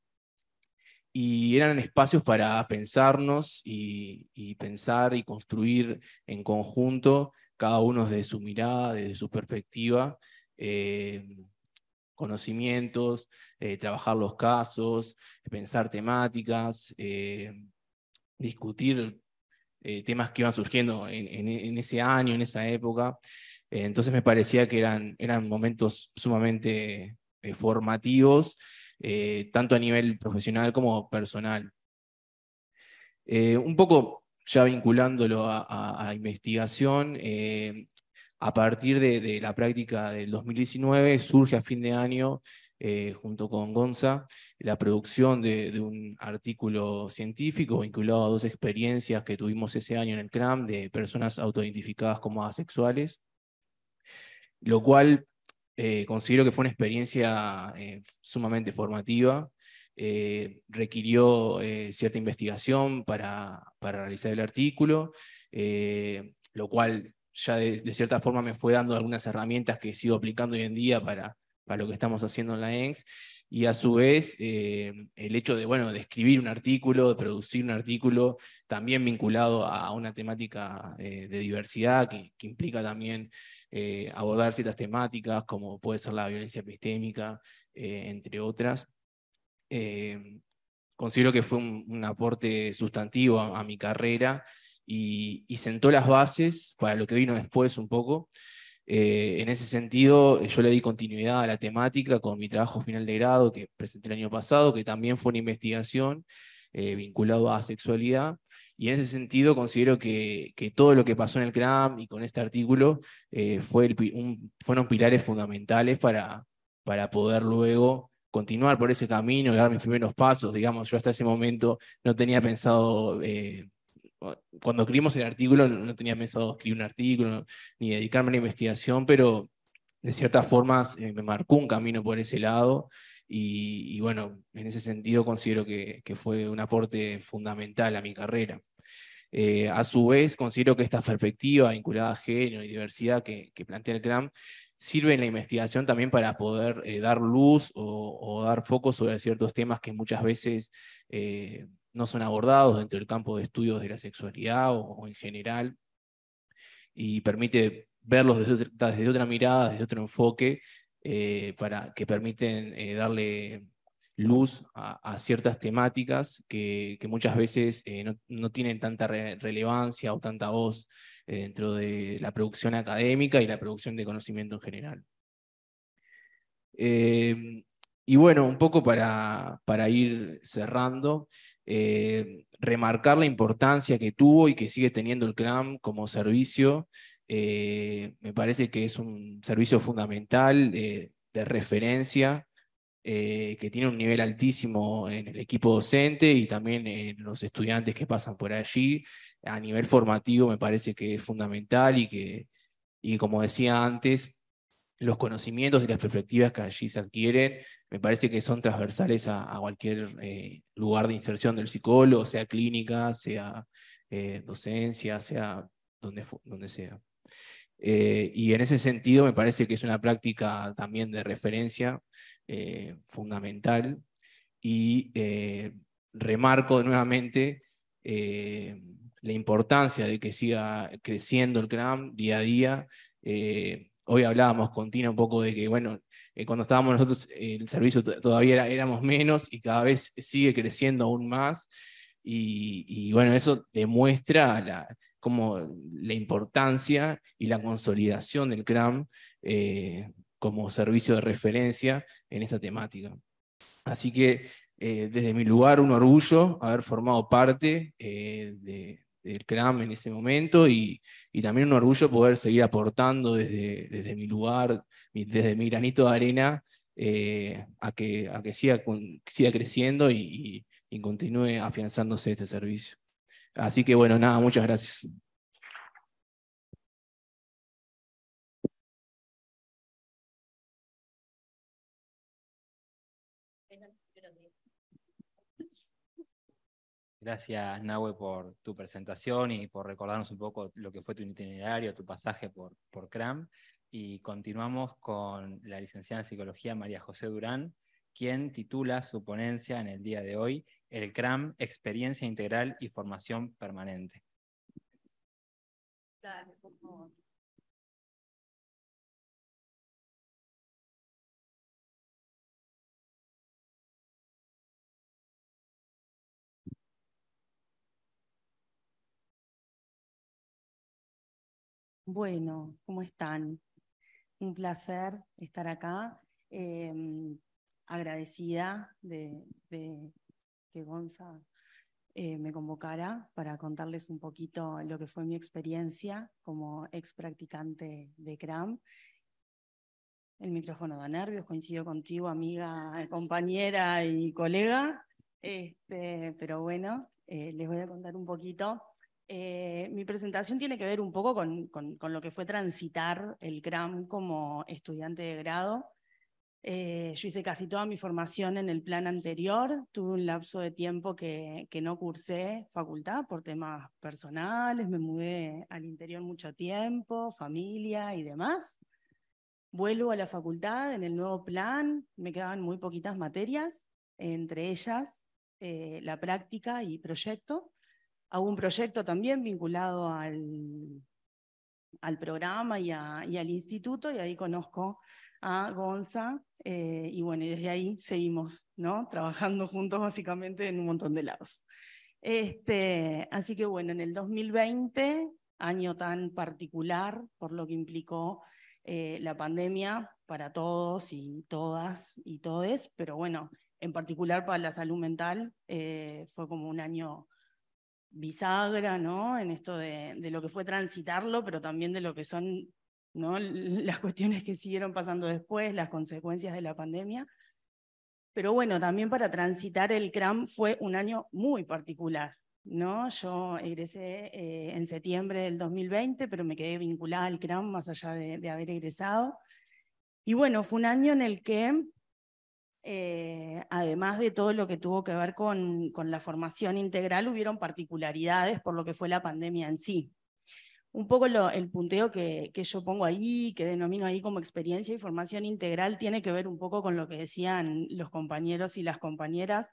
Y eran espacios para pensarnos y, pensar y construir en conjunto, cada uno desde su mirada, desde su perspectiva, eh, conocimientos, eh, trabajar los casos, pensar temáticas, discutir temas que iban surgiendo en, ese año, en esa época. entonces me parecía que eran, eran momentos sumamente formativos eh, tanto a nivel profesional como personal. Eh, un poco ya vinculándolo a, investigación, eh, a partir de, la práctica del 2019 surge a fin de año, junto con Gonza, la producción de, de, un artículo científico vinculado a dos experiencias que tuvimos ese año en el CRAM de personas autoidentificadas como asexuales, lo cual eh, considero que fue una experiencia eh, sumamente formativa. Eh, requirió cierta investigación para, realizar el artículo, lo cual ya de, cierta forma me fue dando algunas herramientas que sigo aplicando hoy en día para, para lo que estamos haciendo en la ENS. Y a su vez, el hecho de, bueno, de escribir un artículo, de producir un artículo, también vinculado a una temática de diversidad que, implica también eh, abordar ciertas temáticas como puede ser la violencia epistémica, eh, entre otras. Eh, considero que fue un, aporte sustantivo a, mi carrera y, sentó las bases para lo que vino después un poco. En ese sentido, yo le di continuidad a la temática con mi trabajo final de grado que presenté el año pasado, que también fue una investigación vinculada a sexualidad, y en ese sentido considero que, todo lo que pasó en el CRAM y con este artículo eh, fue fueron pilares fundamentales para, para poder luego continuar por ese camino y dar mis primeros pasos. Digamos, yo hasta ese momento no tenía pensado, eh, cuando escribimos el artículo, no tenía pensado escribir un artículo ni dedicarme a la investigación, pero de ciertas formas eh, me marcó un camino por ese lado y, bueno, en ese sentido considero que, fue un aporte fundamental a mi carrera. Eh, a su vez, considero que esta perspectiva vinculada a género y diversidad que, plantea el CRAM sirve en la investigación también para poder eh, dar luz o, dar foco sobre ciertos temas que muchas veces no son abordados dentro del campo de estudios de la sexualidad o, en general, y permite verlos desde, desde, otra mirada, desde otro enfoque, eh, para, que permiten eh, darle luz a, ciertas temáticas que, muchas veces eh, no, tienen tanta relevancia o tanta voz dentro de la producción académica y la producción de conocimiento en general. y bueno, un poco para, para ir cerrando, remarcar la importancia que tuvo y que sigue teniendo el CRAM como servicio eh, me parece que es un servicio fundamental de referencia eh, que tiene un nivel altísimo en el equipo docente y también en los estudiantes que pasan por allí. A nivel formativo me parece que es fundamental y que, y como decía antes, los conocimientos y las perspectivas que allí se adquieren, me parece que son transversales a, cualquier eh, lugar de inserción del psicólogo, sea clínica, sea eh, docencia, sea donde, donde sea. Eh, y en ese sentido me parece que es una práctica también de referencia fundamental y remarco nuevamente la importancia de que siga creciendo el CRAM día a día hoy hablábamos con Tina un poco de que, bueno, eh, cuando estábamos nosotros, el servicio todavía éramos menos y cada vez sigue creciendo aún más. Y, bueno, eso demuestra la, como la importancia y la consolidación del CRAM eh, como servicio de referencia en esta temática. Así que eh, desde mi lugar, un orgullo haber formado parte de, del CRAM en ese momento y, también un orgullo poder seguir aportando desde, desde mi lugar, desde mi granito de arena, eh, a, que, a que siga, siga creciendo y, y continúe afianzándose este servicio. Así que bueno, nada, muchas gracias. Gracias, Nahue, por tu presentación y por recordarnos un poco lo que fue tu itinerario, tu pasaje por, por CRAM. Y continuamos con la licenciada en Psicología María José Durán, quien titula su ponencia en el día de hoy, El CRAM, Experiencia Integral y Formación Permanente. por favor. Bueno, ¿cómo están? Un placer estar acá. Em, agradecida de, que Gonza eh, me convocara para contarles un poquito lo que fue mi experiencia como ex practicante de CRAM. El micrófono da nervios, coincido contigo, amiga, compañera y colega. Este, pero bueno, eh, les voy a contar un poquito eh, mi presentación tiene que ver un poco con, lo que fue transitar el CRAM como estudiante de grado. Eh, yo hice casi toda mi formación en el plan anterior, tuve un lapso de tiempo que, que, no cursé facultad por temas personales, me mudé al interior mucho tiempo, familia y demás. Vuelvo a la facultad en el nuevo plan, me quedaban muy poquitas materias, entre ellas eh, la práctica y proyecto. Hago un proyecto también vinculado al, al programa y, al instituto y ahí conozco a Gonza eh, y bueno, y desde ahí seguimos, ¿no? Trabajando juntos básicamente en un montón de lados. Este, así que bueno, en el 2020, año tan particular por lo que implicó eh, la pandemia para todos y todas y todes, pero bueno, en particular para la salud mental, eh, fue como un año bisagra, ¿no? En esto de, lo que fue transitarlo, pero también de lo que son ¿no? las cuestiones que siguieron pasando después, las consecuencias de la pandemia. Pero bueno, también para transitar el CRAM fue un año muy particular, ¿no? Yo egresé eh, en septiembre del 2020, pero me quedé vinculada al CRAM más allá de, de haber egresado. Y bueno, fue un año en el que eh, además de todo lo que tuvo que ver con, la formación integral, hubieron particularidades por lo que fue la pandemia en sí. Un poco el punteo que, que, yo pongo ahí, que denomino ahí como experiencia y formación integral, tiene que ver un poco con lo que decían los compañeros y las compañeras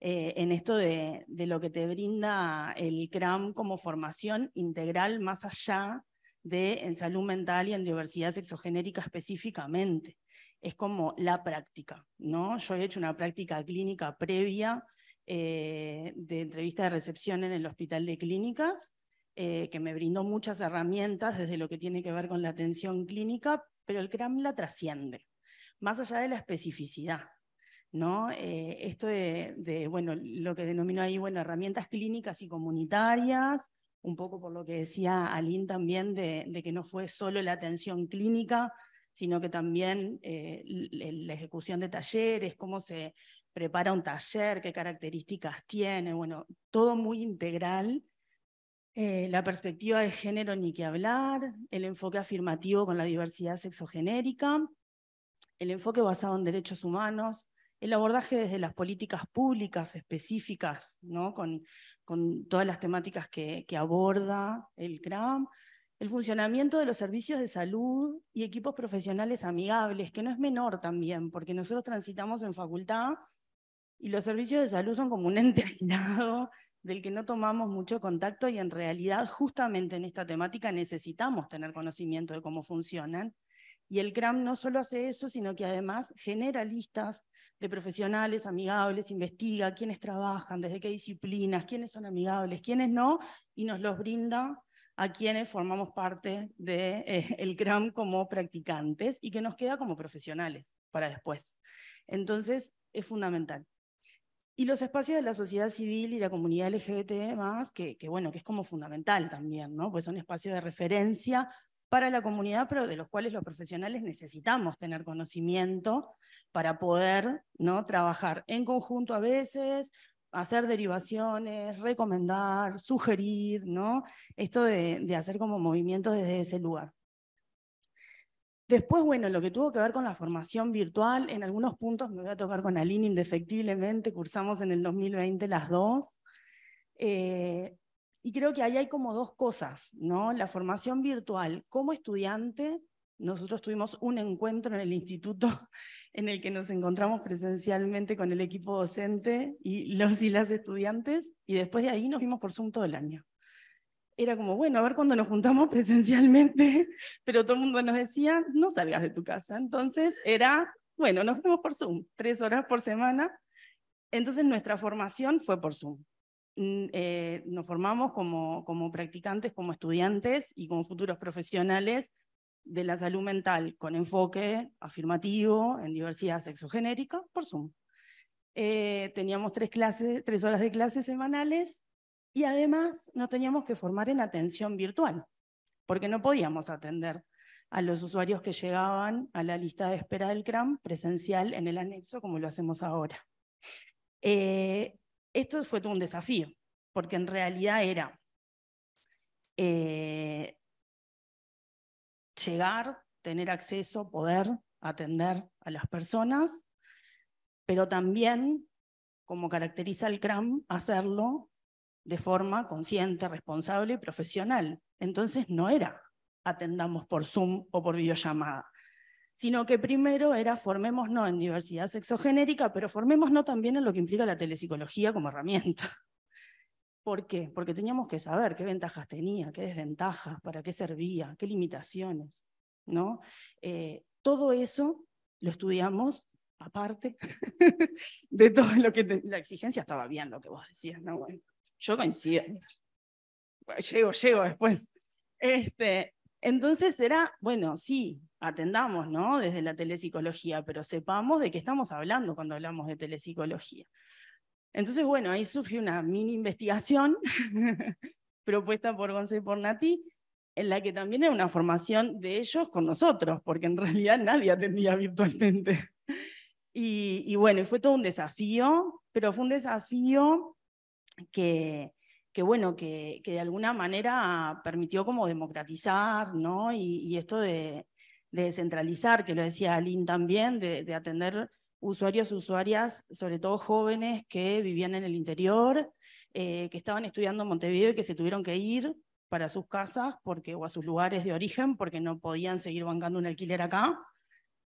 eh, en esto de, de, lo que te brinda el CRAM como formación integral más allá de en salud mental y en diversidad sexogenérica específicamente es como la práctica, ¿no? Yo he hecho una práctica clínica previa eh, de entrevista de recepción en el Hospital de Clínicas, eh, que me brindó muchas herramientas desde lo que tiene que ver con la atención clínica, pero el CRAM la trasciende, más allá de la especificidad. ¿no? Eh, esto de, bueno, lo que denomino ahí, bueno, herramientas clínicas y comunitarias, un poco por lo que decía Aline también, de, de que no fue solo la atención clínica, sino que también eh, la ejecución de talleres, cómo se prepara un taller, qué características tiene, bueno, todo muy integral, Eh, la perspectiva de género ni que hablar, el enfoque afirmativo con la diversidad sexogenérica, el enfoque basado en derechos humanos, el abordaje desde las políticas públicas específicas, ¿no? con, con todas las temáticas que, que aborda el CRAM, el funcionamiento de los servicios de salud y equipos profesionales amigables, que no es menor también, porque nosotros transitamos en facultad y los servicios de salud son como un ente del que no tomamos mucho contacto y en realidad justamente en esta temática necesitamos tener conocimiento de cómo funcionan. Y el CRAM no solo hace eso, sino que además genera listas de profesionales amigables, investiga quiénes trabajan, desde qué disciplinas, quiénes son amigables, quiénes no, y nos los brinda a quienes formamos parte del de, eh, el CRAM como practicantes y que nos queda como profesionales para después. Entonces, es fundamental. Y los espacios de la sociedad civil y la comunidad LGBT más, que, que, bueno, que es como fundamental también, ¿no? Pues son espacios de referencia para la comunidad, pero de los cuales los profesionales necesitamos tener conocimiento para poder ¿no? trabajar en conjunto a veces, hacer derivaciones, recomendar, sugerir, ¿no? Esto de, hacer como movimientos desde ese lugar. Después, bueno, lo que tuvo que ver con la formación virtual, en algunos puntos me voy a tocar con Aline indefectiblemente, cursamos en el 2020 las dos. Eh, y creo que ahí hay como dos cosas, ¿no? La formación virtual como estudiante nosotros tuvimos un encuentro en el instituto en el que nos encontramos presencialmente con el equipo docente y los y las estudiantes, y después de ahí nos vimos por Zoom todo el año. Era como, bueno, a ver cuándo nos juntamos presencialmente, pero todo el mundo nos decía, no salgas de tu casa. Entonces era, bueno, nos vemos por Zoom, tres horas por semana. Entonces nuestra formación fue por Zoom. Mm, eh, nos formamos como, como practicantes, como estudiantes y como futuros profesionales de la salud mental con enfoque afirmativo en diversidad sexogenérica por Zoom. Eh, teníamos tres, clases, tres horas de clases semanales y además nos teníamos que formar en atención virtual, porque no podíamos atender a los usuarios que llegaban a la lista de espera del CRAM presencial en el anexo como lo hacemos ahora. Eh, esto fue todo un desafío, porque en realidad era eh, llegar, tener acceso, poder atender a las personas, pero también, como caracteriza el CRAM, hacerlo de forma consciente, responsable y profesional. Entonces no era atendamos por Zoom o por videollamada, sino que primero era formémonos en diversidad sexogenérica, pero formémonos también en lo que implica la telepsicología como herramienta. ¿Por qué? Porque teníamos que saber qué ventajas tenía, qué desventajas, para qué servía, qué limitaciones. ¿no? Eh, todo eso lo estudiamos aparte de todo lo que la exigencia estaba bien lo que vos decías, ¿no? Bueno, yo coincido. llego, llego después. Este, entonces era, bueno, sí, atendamos, ¿no? Desde la telepsicología, pero sepamos de qué estamos hablando cuando hablamos de telepsicología. Entonces, bueno, ahí surge una mini investigación propuesta por Gonza y por en la que también era una formación de ellos con nosotros, porque en realidad nadie atendía virtualmente. Y, bueno, fue todo un desafío, pero fue un desafío que, bueno, que, que, de alguna manera permitió como democratizar, ¿no? Y, esto de, de, descentralizar, que lo decía Aline también, de atender usuarios, usuarias, sobre todo jóvenes que vivían en el interior, eh, que estaban estudiando en Montevideo y que se tuvieron que ir para sus casas porque, o a sus lugares de origen porque no podían seguir bancando un alquiler acá,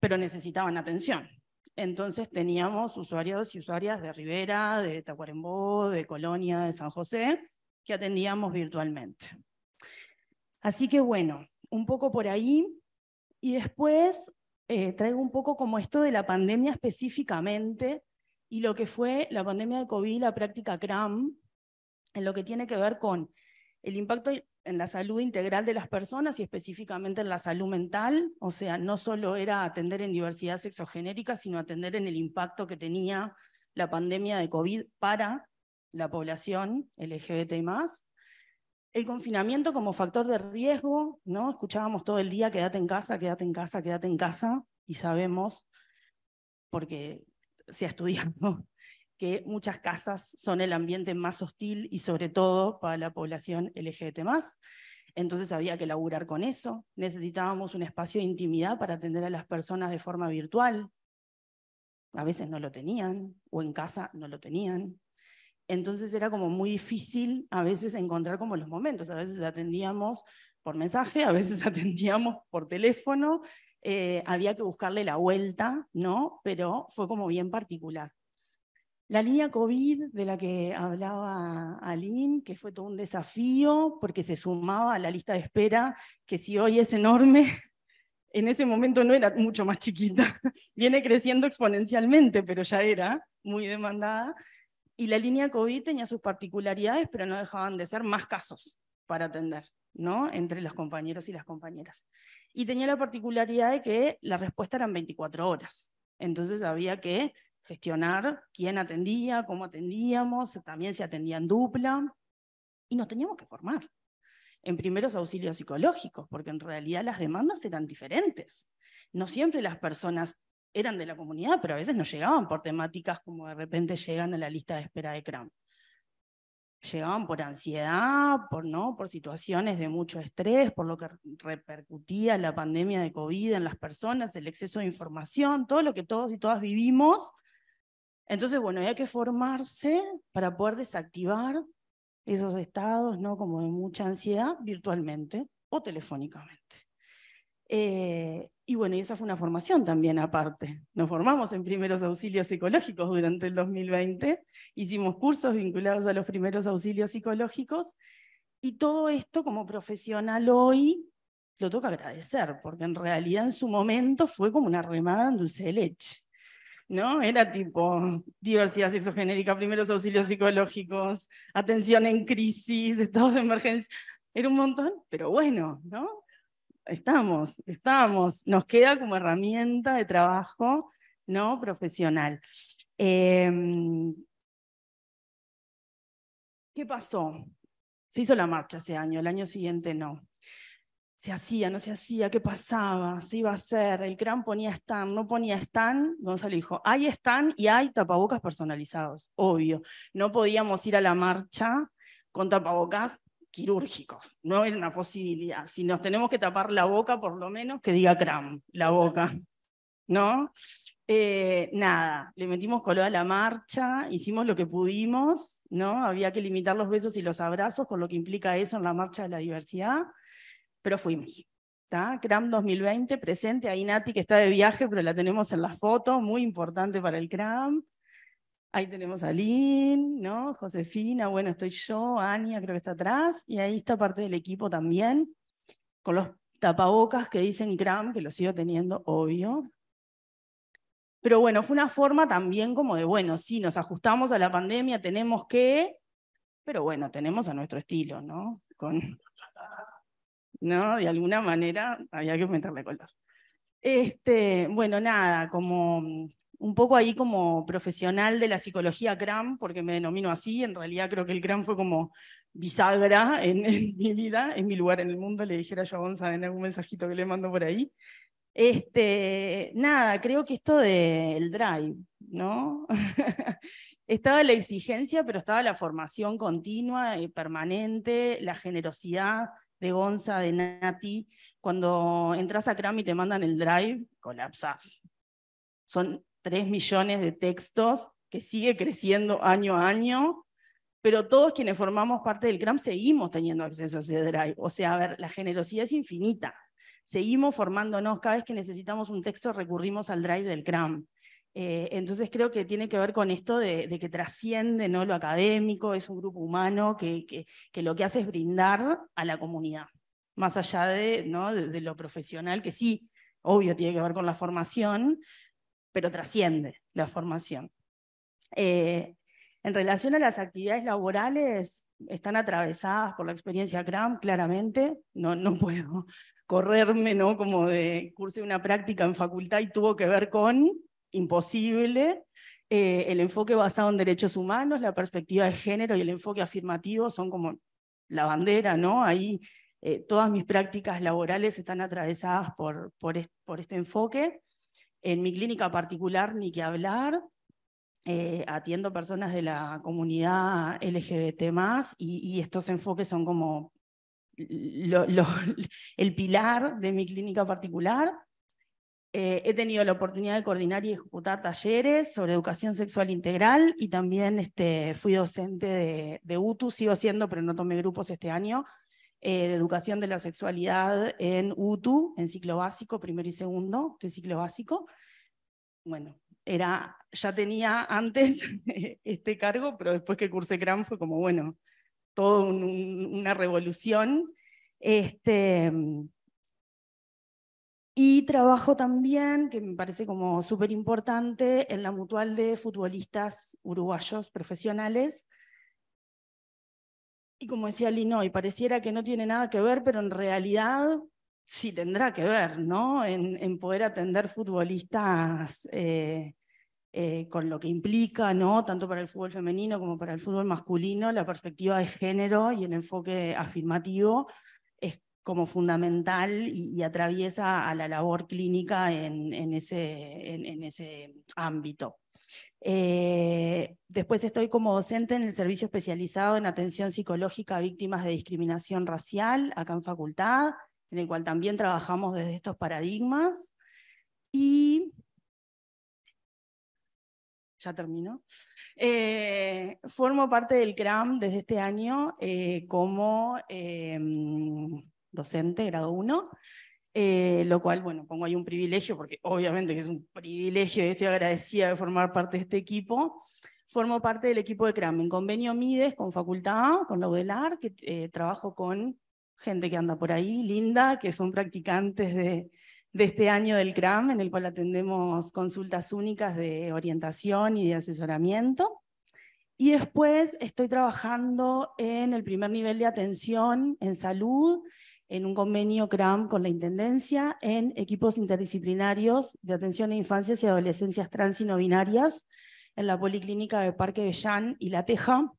pero necesitaban atención. Entonces teníamos usuarios y usuarias de Rivera, de Tacuarembó, de Colonia, de San José, que atendíamos virtualmente. Así que bueno, un poco por ahí. Y después eh, traigo un poco como esto de la pandemia específicamente y lo que fue la pandemia de COVID, la práctica CRAM, en lo que tiene que ver con el impacto en la salud integral de las personas y específicamente en la salud mental, o sea, no solo era atender en diversidad sexogenérica, sino atender en el impacto que tenía la pandemia de COVID para la población LGBT y más. El confinamiento como factor de riesgo, ¿no? Escuchábamos todo el día, quédate en casa, quédate en casa, quédate en casa, y sabemos, porque se ha estudiado, que muchas casas son el ambiente más hostil y sobre todo para la población LGBT+. Entonces había que laburar con eso. Necesitábamos un espacio de intimidad para atender a las personas de forma virtual. A veces no lo tenían, o en casa no lo tenían. Entonces era como muy difícil a veces encontrar como los momentos. A veces atendíamos por mensaje, a veces atendíamos por teléfono, eh, había que buscarle la vuelta, ¿no? Pero fue como bien particular. La línea COVID de la que hablaba Aline, que fue todo un desafío porque se sumaba a la lista de espera, que si hoy es enorme, en ese momento no era mucho más chiquita, viene creciendo exponencialmente, pero ya era muy demandada. Y la línea COVID tenía sus particularidades, pero no dejaban de ser más casos para atender, ¿no? Entre los compañeros y las compañeras. Y tenía la particularidad de que la respuesta eran 24 horas. Entonces había que gestionar quién atendía, cómo atendíamos, también se atendía en dupla, y nos teníamos que formar en primeros auxilios psicológicos, porque en realidad las demandas eran diferentes. No siempre las personas eran de la comunidad, pero a veces no llegaban por temáticas como de repente llegan a la lista de espera de CRAM. Llegaban por ansiedad, por, ¿no? por situaciones de mucho estrés, por lo que repercutía la pandemia de COVID en las personas, el exceso de información, todo lo que todos y todas vivimos entonces, bueno, hay que formarse para poder desactivar esos estados, ¿no? Como de mucha ansiedad, virtualmente o telefónicamente. Eh, y bueno, y esa fue una formación también aparte. Nos formamos en primeros auxilios psicológicos durante el 2020, hicimos cursos vinculados a los primeros auxilios psicológicos, y todo esto como profesional hoy lo toca agradecer, porque en realidad en su momento fue como una remada en dulce de leche. ¿no? Era tipo diversidad sexogenérica, primeros auxilios psicológicos, atención en crisis, estados de emergencia. Era un montón, pero bueno, ¿no? Estamos, estamos. Nos queda como herramienta de trabajo, ¿no? Profesional. Em, ¿Qué pasó? Se hizo la marcha ese año, el año siguiente no se hacía, no se hacía, qué pasaba, se iba a hacer, el CRAM ponía stand, no ponía stand, Gonzalo dijo, hay stand y hay tapabocas personalizados, obvio. No podíamos ir a la marcha con tapabocas quirúrgicos, no era una posibilidad. Si nos tenemos que tapar la boca, por lo menos que diga CRAM, la boca, ¿no? Eh, nada, le metimos color a la marcha, hicimos lo que pudimos, ¿no? Había que limitar los besos y los abrazos, con lo que implica eso en la marcha de la diversidad pero fuimos. ¿Está? CRAM 2020 presente, ahí Nati que está de viaje, pero la tenemos en la foto, muy importante para el CRAM. Ahí tenemos a Lynn, ¿no? Josefina, bueno, estoy yo, Ania creo que está atrás, y ahí está parte del equipo también, con los tapabocas que dicen CRAM, que lo sigo teniendo, obvio. Pero bueno, fue una forma también como de, bueno, sí, nos ajustamos a la pandemia, tenemos que, pero bueno, tenemos a nuestro estilo, ¿no? Con ¿no? De alguna manera había que meterle color. Este, bueno, nada, como un poco ahí como profesional de la psicología CRAM, porque me denomino así, en realidad creo que el CRAM fue como bisagra en, mi vida, en mi lugar en el mundo, le dijera yo a Gonzalo en algún mensajito que le mando por ahí. Este, nada, creo que esto del drive, ¿no? estaba la exigencia, pero estaba la formación continua y permanente, la generosidad, de Gonza, de Nati, cuando entras a Cram y te mandan el drive, colapsas. Son 3 millones de textos que sigue creciendo año a año, pero todos quienes formamos parte del CRAM seguimos teniendo acceso a ese drive. O sea, a ver, la generosidad es infinita. Seguimos formándonos, cada vez que necesitamos un texto recurrimos al drive del CRAM. Eh, entonces creo que tiene que ver con esto de, que trasciende ¿no? lo académico, es un grupo humano que, que, lo que hace es brindar a la comunidad, más allá de, ¿no? de, lo profesional, que sí, obvio, tiene que ver con la formación, pero trasciende la formación. Eh, en relación a las actividades laborales, están atravesadas por la experiencia CRAM, claramente. No, no puedo correrme, ¿no? Como de cursé una práctica en facultad y tuvo que ver con imposible. Eh, el enfoque basado en derechos humanos, la perspectiva de género y el enfoque afirmativo son como la bandera, ¿no? Ahí eh, todas mis prácticas laborales están atravesadas por, por, este enfoque. En mi clínica particular, ni que hablar. eh, atiendo personas de la comunidad LGBT y, y estos enfoques son como el pilar de mi clínica particular. Eh, he tenido la oportunidad de coordinar y ejecutar talleres sobre educación sexual integral y también este, fui docente de, de, UTU, sigo siendo, pero no tomé grupos este año, eh, de educación de la sexualidad en UTU, en ciclo básico, primero y segundo de ciclo básico. Bueno, era, ya tenía antes este cargo, pero después que cursé CRAM fue como, bueno, toda una revolución. Este, y trabajo también, que me parece como súper importante, en la mutual de futbolistas uruguayos profesionales. Y como decía Lino, y pareciera que no tiene nada que ver, pero en realidad sí tendrá que ver, ¿no? En, poder atender futbolistas eh, eh, con lo que implica, ¿no? tanto para el fútbol femenino como para el fútbol masculino, la perspectiva de género y el enfoque afirmativo es como fundamental y, atraviesa a la labor clínica en, ese, en, ese, ámbito. Eh, después estoy como docente en el servicio especializado en atención psicológica a víctimas de discriminación racial, acá en facultad, en el cual también trabajamos desde estos paradigmas. Y ya termino. Eh, formo parte del CRAM desde este año eh, como docente, grado 1, eh, lo cual, bueno, pongo ahí un privilegio, porque obviamente que es un privilegio y estoy agradecida de formar parte de este equipo. Formo parte del equipo de CRAM en convenio MIDES con Facultad, con la UDELAR, que trabajo con gente que anda por ahí, linda, que son practicantes de, de este año del CRAM, en el cual atendemos consultas únicas de orientación y de asesoramiento. Y después estoy trabajando en el primer nivel de atención en salud, en un convenio CRAM con la Intendencia, en equipos interdisciplinarios de atención a infancias y adolescencias trans y no binarias, en la Policlínica de Parque Bellán y La Teja,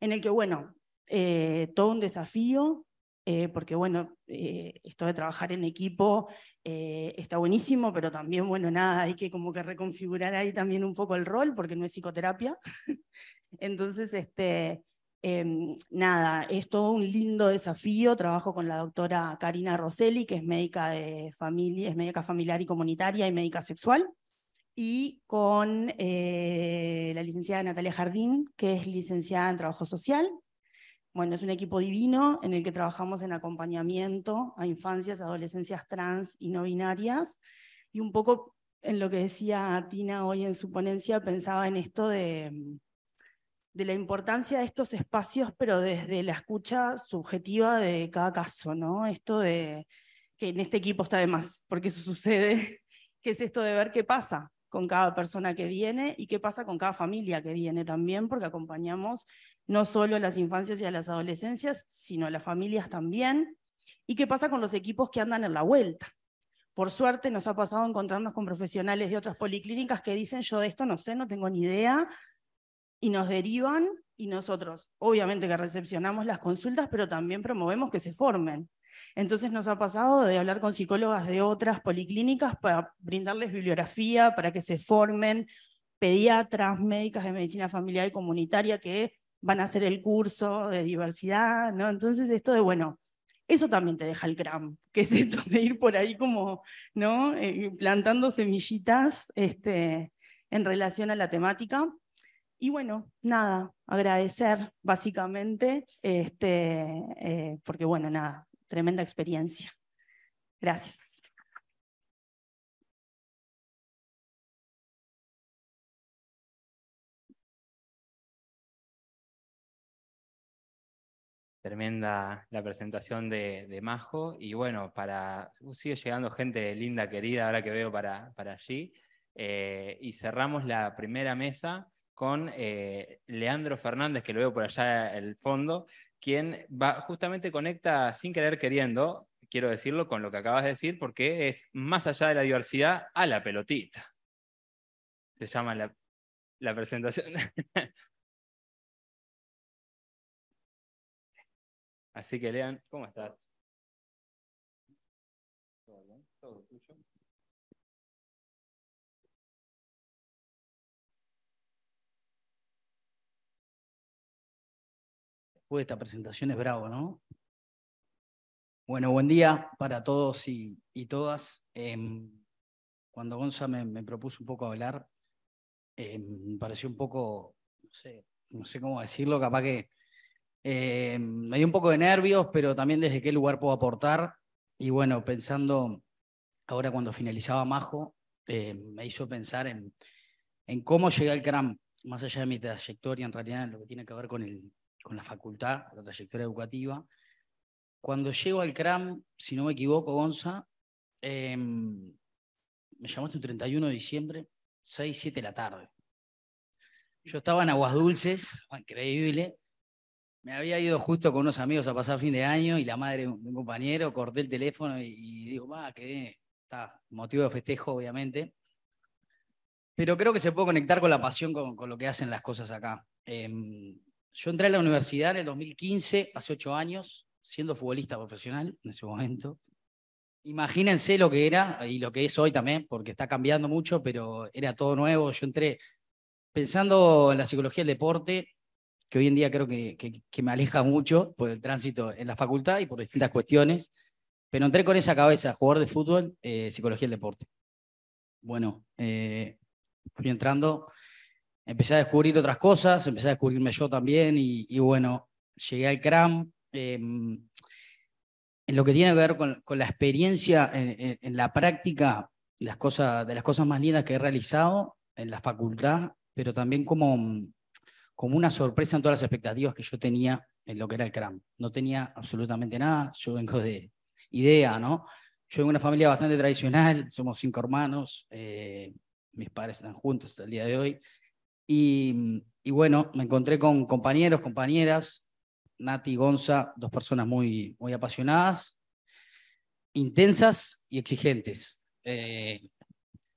en el que, bueno, eh, todo un desafío, eh, porque bueno, eh, esto de trabajar en equipo eh, está buenísimo, pero también, bueno, nada, hay que como que reconfigurar ahí también un poco el rol, porque no es psicoterapia. Entonces, este, em, nada, es todo un lindo desafío. Trabajo con la doctora Karina Rosselli, que es médica de familia, es médica familiar y comunitaria y médica sexual y con la licenciada Natalia Jardín, que es licenciada en Trabajo Social, bueno, es un equipo divino en el que trabajamos en acompañamiento a infancias, adolescencias trans y no binarias. Y un poco en lo que decía Tina hoy en su ponencia, pensaba en esto de, de la importancia de estos espacios, pero desde la escucha subjetiva de cada caso, ¿no? Esto de que en este equipo está de más, porque eso sucede, que es esto de ver qué pasa con cada persona que viene y qué pasa con cada familia que viene también, porque acompañamos no solo a las infancias y a las adolescencias, sino a las familias también. ¿Y qué pasa con los equipos que andan en la vuelta? Por suerte nos ha pasado encontrarnos con profesionales de otras policlínicas que dicen yo de esto no sé, no tengo ni idea, y nos derivan y nosotros obviamente que recepcionamos las consultas, pero también promovemos que se formen. Entonces nos ha pasado de hablar con psicólogas de otras policlínicas para brindarles bibliografía, para que se formen, pediatras, médicas de medicina familiar y comunitaria que van a hacer el curso de diversidad, ¿no? Entonces esto de, bueno, eso también te deja el CRAM, que es esto de ir por ahí como, ¿no? Eh, plantando semillitas este, en relación a la temática. Y bueno, nada, agradecer básicamente, este, eh, porque bueno, nada, tremenda experiencia. Gracias. Tremenda la presentación de, Majo. Y bueno, para sigue llegando gente linda, querida, ahora que veo para, para allí. Eh, y cerramos la primera mesa con eh, Leandro Fernández, que lo veo por allá el fondo, quien va, justamente conecta sin querer queriendo, quiero decirlo, con lo que acabas de decir, porque es más allá de la diversidad a la pelotita. Se llama la, la presentación. Así que Lean, ¿cómo estás? ¿Todo bien? ¿Todo tuyo? Después de esta presentación es bravo, ¿no? Bueno, buen día para todos y, todas. Em, cuando Gonza me, propuso un poco hablar, em, me pareció un poco, no sé, no sé cómo decirlo, capaz que em, me dio un poco de nervios, pero también desde qué lugar puedo aportar. Y bueno, pensando ahora cuando finalizaba Majo, me hizo pensar en, en cómo llegué al CRAM, más allá de mi trayectoria, en realidad, en lo que tiene que ver con, el, con la facultad, la trayectoria educativa. Cuando llego al CRAM, si no me equivoco, Gonza, em, me llamaste el 31 de diciembre, 6, 7 de la tarde. Yo estaba en Aguas Dulces, increíble. Me había ido justo con unos amigos a pasar fin de año y la madre de un compañero, corté el teléfono y, digo, va, quedé, está, motivo de festejo, obviamente pero creo que se puede conectar con la pasión con, lo que hacen las cosas acá. Em, yo entré a la universidad en el 2015, hace ocho años, siendo futbolista profesional en ese momento. Imagínense lo que era y lo que es hoy también, porque está cambiando mucho, pero era todo nuevo. Yo entré pensando en la psicología del deporte, que hoy en día creo que, que me aleja mucho por el tránsito en la facultad y por distintas cuestiones, pero entré con esa cabeza, jugador de fútbol, eh, psicología del deporte. Bueno, eh, fui entrando, empecé a descubrir otras cosas, empecé a descubrirme yo también y, bueno, llegué al CRAM. Em, en lo que tiene que ver con, la experiencia en, la práctica, las cosas, de las cosas más lindas que he realizado en la facultad, pero también como, como una sorpresa en todas las expectativas que yo tenía en lo que era el CRAM. No tenía absolutamente nada, yo vengo de idea, ¿no? Yo vengo de una familia bastante tradicional, somos cinco hermanos, eh, mis padres están juntos hasta el día de hoy. Y, bueno, me encontré con compañeros, compañeras, Nati y Gonza, dos personas muy, muy apasionadas, intensas y exigentes. Eh,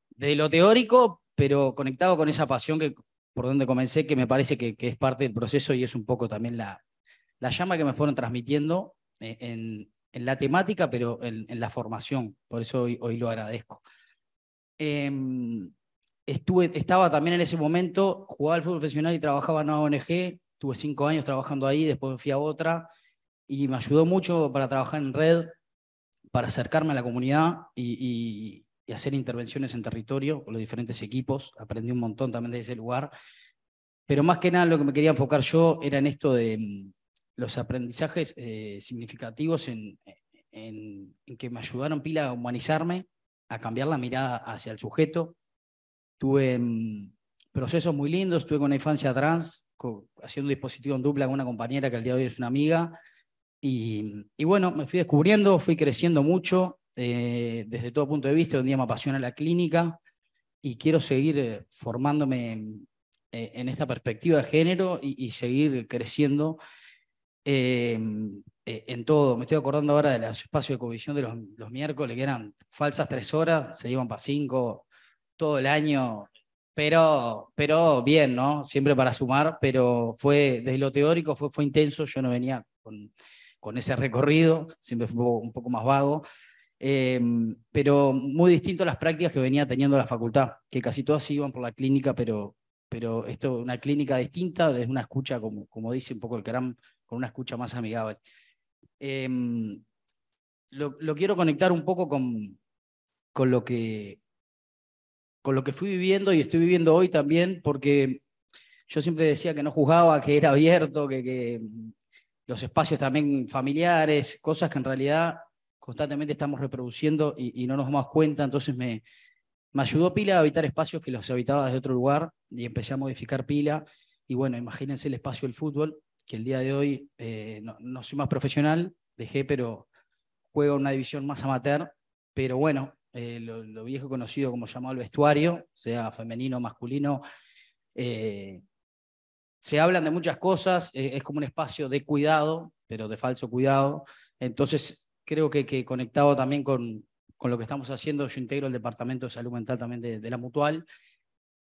de lo teórico, pero conectado con esa pasión que por donde comencé, que me parece que, es parte del proceso y es un poco también la, la llama que me fueron transmitiendo eh, en, en la temática, pero en, en, la formación. Por eso hoy, hoy lo agradezco. Eh, estuve, estaba también en ese momento, jugaba al fútbol profesional y trabajaba en una ONG, tuve cinco años trabajando ahí, después fui a otra, y me ayudó mucho para trabajar en red, para acercarme a la comunidad y, hacer intervenciones en territorio con los diferentes equipos, aprendí un montón también de ese lugar, pero más que nada lo que me quería enfocar yo era en esto de mm, los aprendizajes eh, significativos en, en que me ayudaron pila a humanizarme, a cambiar la mirada hacia el sujeto, Tuve mm, procesos muy lindos, tuve con una infancia trans, haciendo un dispositivo en dupla con una compañera que al día de hoy es una amiga. Y, bueno, me fui descubriendo, fui creciendo mucho eh, desde todo punto de vista. Un día me apasiona la clínica y quiero seguir eh, formándome eh, en, esta perspectiva de género y, seguir creciendo en todo. Me estoy acordando ahora de los espacios de comisión de los, los miércoles, que eran falsas tres horas, se iban para cinco, todo el año, pero, pero bien, ¿no? Siempre para sumar, pero fue, desde lo teórico fue, fue intenso, yo no venía con, con ese recorrido, siempre fue un poco más vago, em, pero muy distinto a las prácticas que venía teniendo la facultad, que casi todas iban por la clínica, pero, pero esto una clínica distinta, desde una escucha, como, como dice un poco el Caram, con una escucha más amigable. Em, lo, lo, quiero conectar un poco con, con lo que con lo que fui viviendo y estoy viviendo hoy también, porque yo siempre decía que no juzgaba, que era abierto, que, los espacios también familiares, cosas que en realidad constantemente estamos reproduciendo y, no nos damos cuenta, entonces me, me ayudó Pila a habitar espacios que los habitaba desde otro lugar y empecé a modificar Pila. Y bueno, imagínense el espacio del fútbol, que el día de hoy eh, no, no, soy más profesional, dejé, pero juego en una división más amateur, pero bueno, eh, lo, viejo conocido como llamado el vestuario, sea femenino o masculino. Eh, se hablan de muchas cosas, eh, es como un espacio de cuidado, pero de falso cuidado. Entonces, creo que, conectado también con, con, lo que estamos haciendo, yo integro el Departamento de Salud Mental también de la Mutual.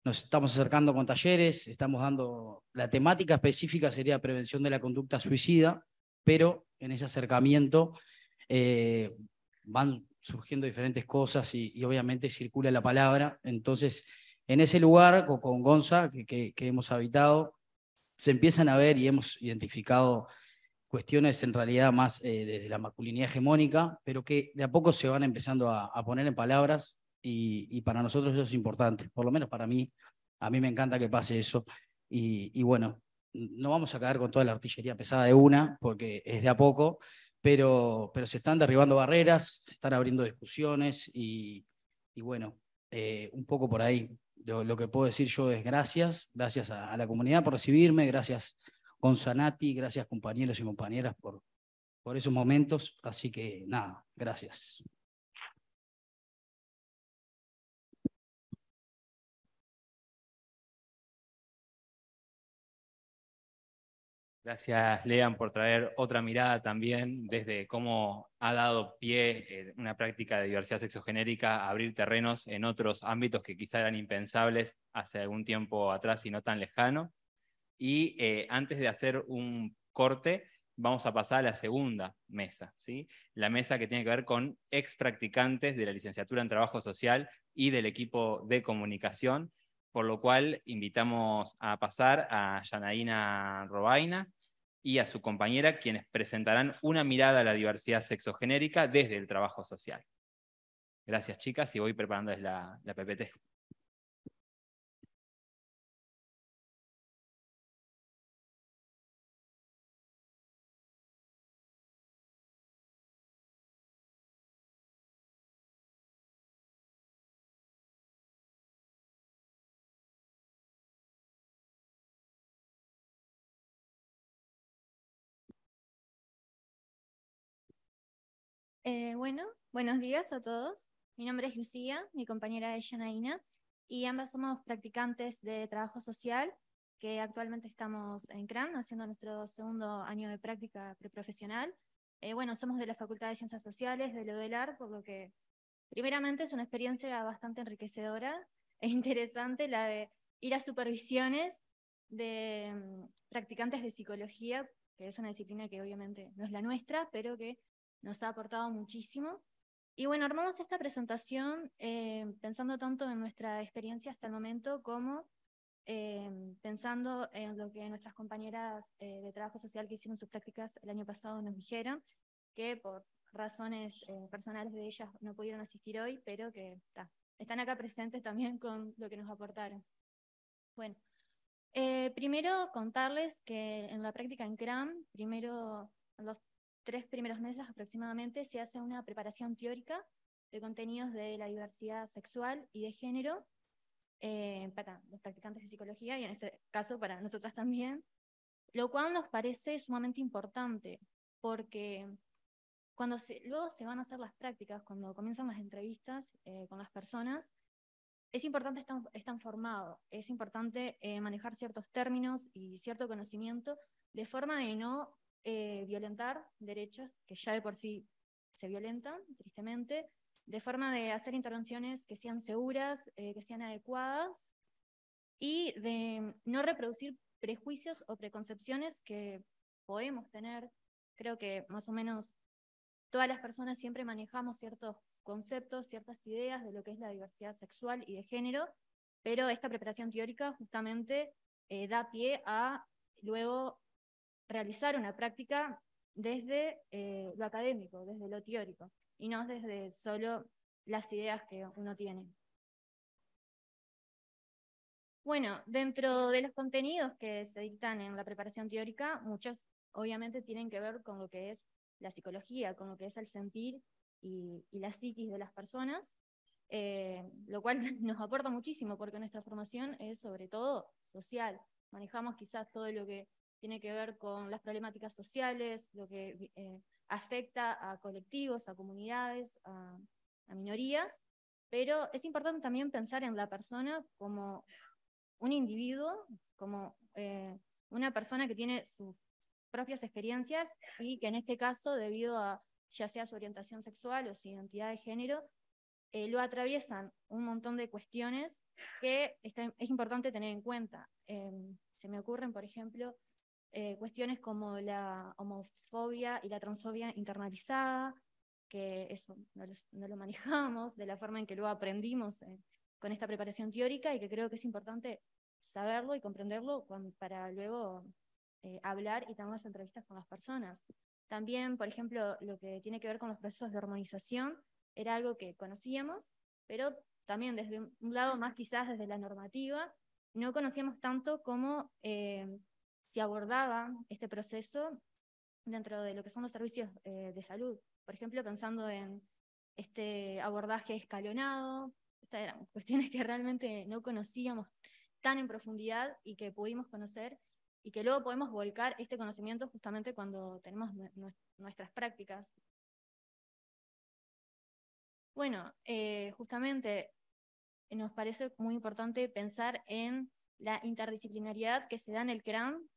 Nos estamos acercando con talleres, estamos dando, la temática específica sería prevención de la conducta suicida, pero en ese acercamiento van surgiendo diferentes cosas y, obviamente circula la palabra. Entonces, en ese lugar, con, con Gonza, que, hemos habitado, se empiezan a ver y hemos identificado cuestiones en realidad más eh, desde la masculinidad hegemónica, pero que de a poco se van empezando a, poner en palabras y, para nosotros eso es importante, por lo menos para mí, a mí me encanta que pase eso y bueno, no vamos a caer con toda la artillería pesada de una, porque es de a poco, pero, pero se están derribando barreras, se están abriendo discusiones y, y bueno, eh, un poco por ahí. Lo, lo, que puedo decir yo es gracias, gracias a, a la comunidad por recibirme, gracias Gonzanati, gracias compañeros y compañeras por, por esos momentos. Así que nada, gracias. Gracias, Lean, por traer otra mirada también desde cómo ha dado pie eh, una práctica de diversidad sexogenérica a abrir terrenos en otros ámbitos que quizá eran impensables hace algún tiempo atrás y no tan lejano. Y eh, antes de hacer un corte, vamos a pasar a la segunda mesa, ¿sí? la mesa que tiene que ver con ex practicantes de la licenciatura en Trabajo Social y del equipo de comunicación, por lo cual invitamos a pasar a Yanaína Robaina y a su compañera, quienes presentarán una mirada a la diversidad sexogenérica desde el trabajo social. Gracias, chicas, y voy preparándoles la, la PPT. Eh, bueno, buenos días a todos. Mi nombre es Lucía, mi compañera es Yanaina, y ambas somos practicantes de trabajo social, que actualmente estamos en CRAN, haciendo nuestro segundo año de práctica preprofesional. Eh, bueno, somos de la Facultad de Ciencias Sociales, de Lodelar, por lo que primeramente es una experiencia bastante enriquecedora e interesante la de ir a supervisiones de um, practicantes de psicología, que es una disciplina que obviamente no es la nuestra, pero que nos ha aportado muchísimo. Y bueno, armamos esta presentación eh, pensando tanto en nuestra experiencia hasta el momento como eh, pensando en lo que nuestras compañeras eh, de trabajo social que hicieron sus prácticas el año pasado nos dijeron, que por razones eh, personales de ellas no pudieron asistir hoy, pero que ta, están acá presentes también con lo que nos aportaron. Bueno, eh, primero contarles que en la práctica en CRAM, primero los tres primeros meses aproximadamente se hace una preparación teórica de contenidos de la diversidad sexual y de género eh, para los practicantes de psicología y en este caso para nosotras también, lo cual nos parece sumamente importante porque cuando se, luego se van a hacer las prácticas, cuando comienzan las entrevistas eh, con las personas, es importante estar, estar formado, es importante eh, manejar ciertos términos y cierto conocimiento de forma de no eh, violentar derechos que ya de por sí se violentan, tristemente, de forma de hacer intervenciones que sean seguras, eh, que sean adecuadas y de no reproducir prejuicios o preconcepciones que podemos tener. Creo que más o menos todas las personas siempre manejamos ciertos conceptos, ciertas ideas de lo que es la diversidad sexual y de género, pero esta preparación teórica justamente eh, da pie a luego realizar una práctica desde eh, lo académico, desde lo teórico, y no desde solo las ideas que uno tiene. Bueno, dentro de los contenidos que se dictan en la preparación teórica, muchos obviamente tienen que ver con lo que es la psicología, con lo que es el sentir y, y la psiquis de las personas, eh, lo cual nos aporta muchísimo porque nuestra formación es sobre todo social. Manejamos quizás todo lo que tiene que ver con las problemáticas sociales, lo que eh, afecta a colectivos, a comunidades, a, a, minorías, pero es importante también pensar en la persona como un individuo, como eh, una persona que tiene sus propias experiencias y que en este caso, debido a ya sea su orientación sexual o su identidad de género, eh, lo atraviesan un montón de cuestiones que está, es importante tener en cuenta. Eh, se me ocurren, por ejemplo, eh, cuestiones como la homofobia y la transfobia internalizada, que eso no, los, no, lo manejamos de la forma en que lo aprendimos eh, con esta preparación teórica y que creo que es importante saberlo y comprenderlo con, para luego eh, hablar y tener las entrevistas con las personas. También, por ejemplo, lo que tiene que ver con los procesos de hormonización era algo que conocíamos, pero también desde un lado más quizás desde la normativa, no conocíamos tanto cómo eh, se abordaba este proceso dentro de lo que son los servicios eh, de salud. Por ejemplo, pensando en este abordaje escalonado, estas eran cuestiones que realmente no conocíamos tan en profundidad y que pudimos conocer y que luego podemos volcar este conocimiento justamente cuando tenemos nuestras prácticas. Bueno, eh, justamente nos parece muy importante pensar en la interdisciplinariedad que se da en el CRAM,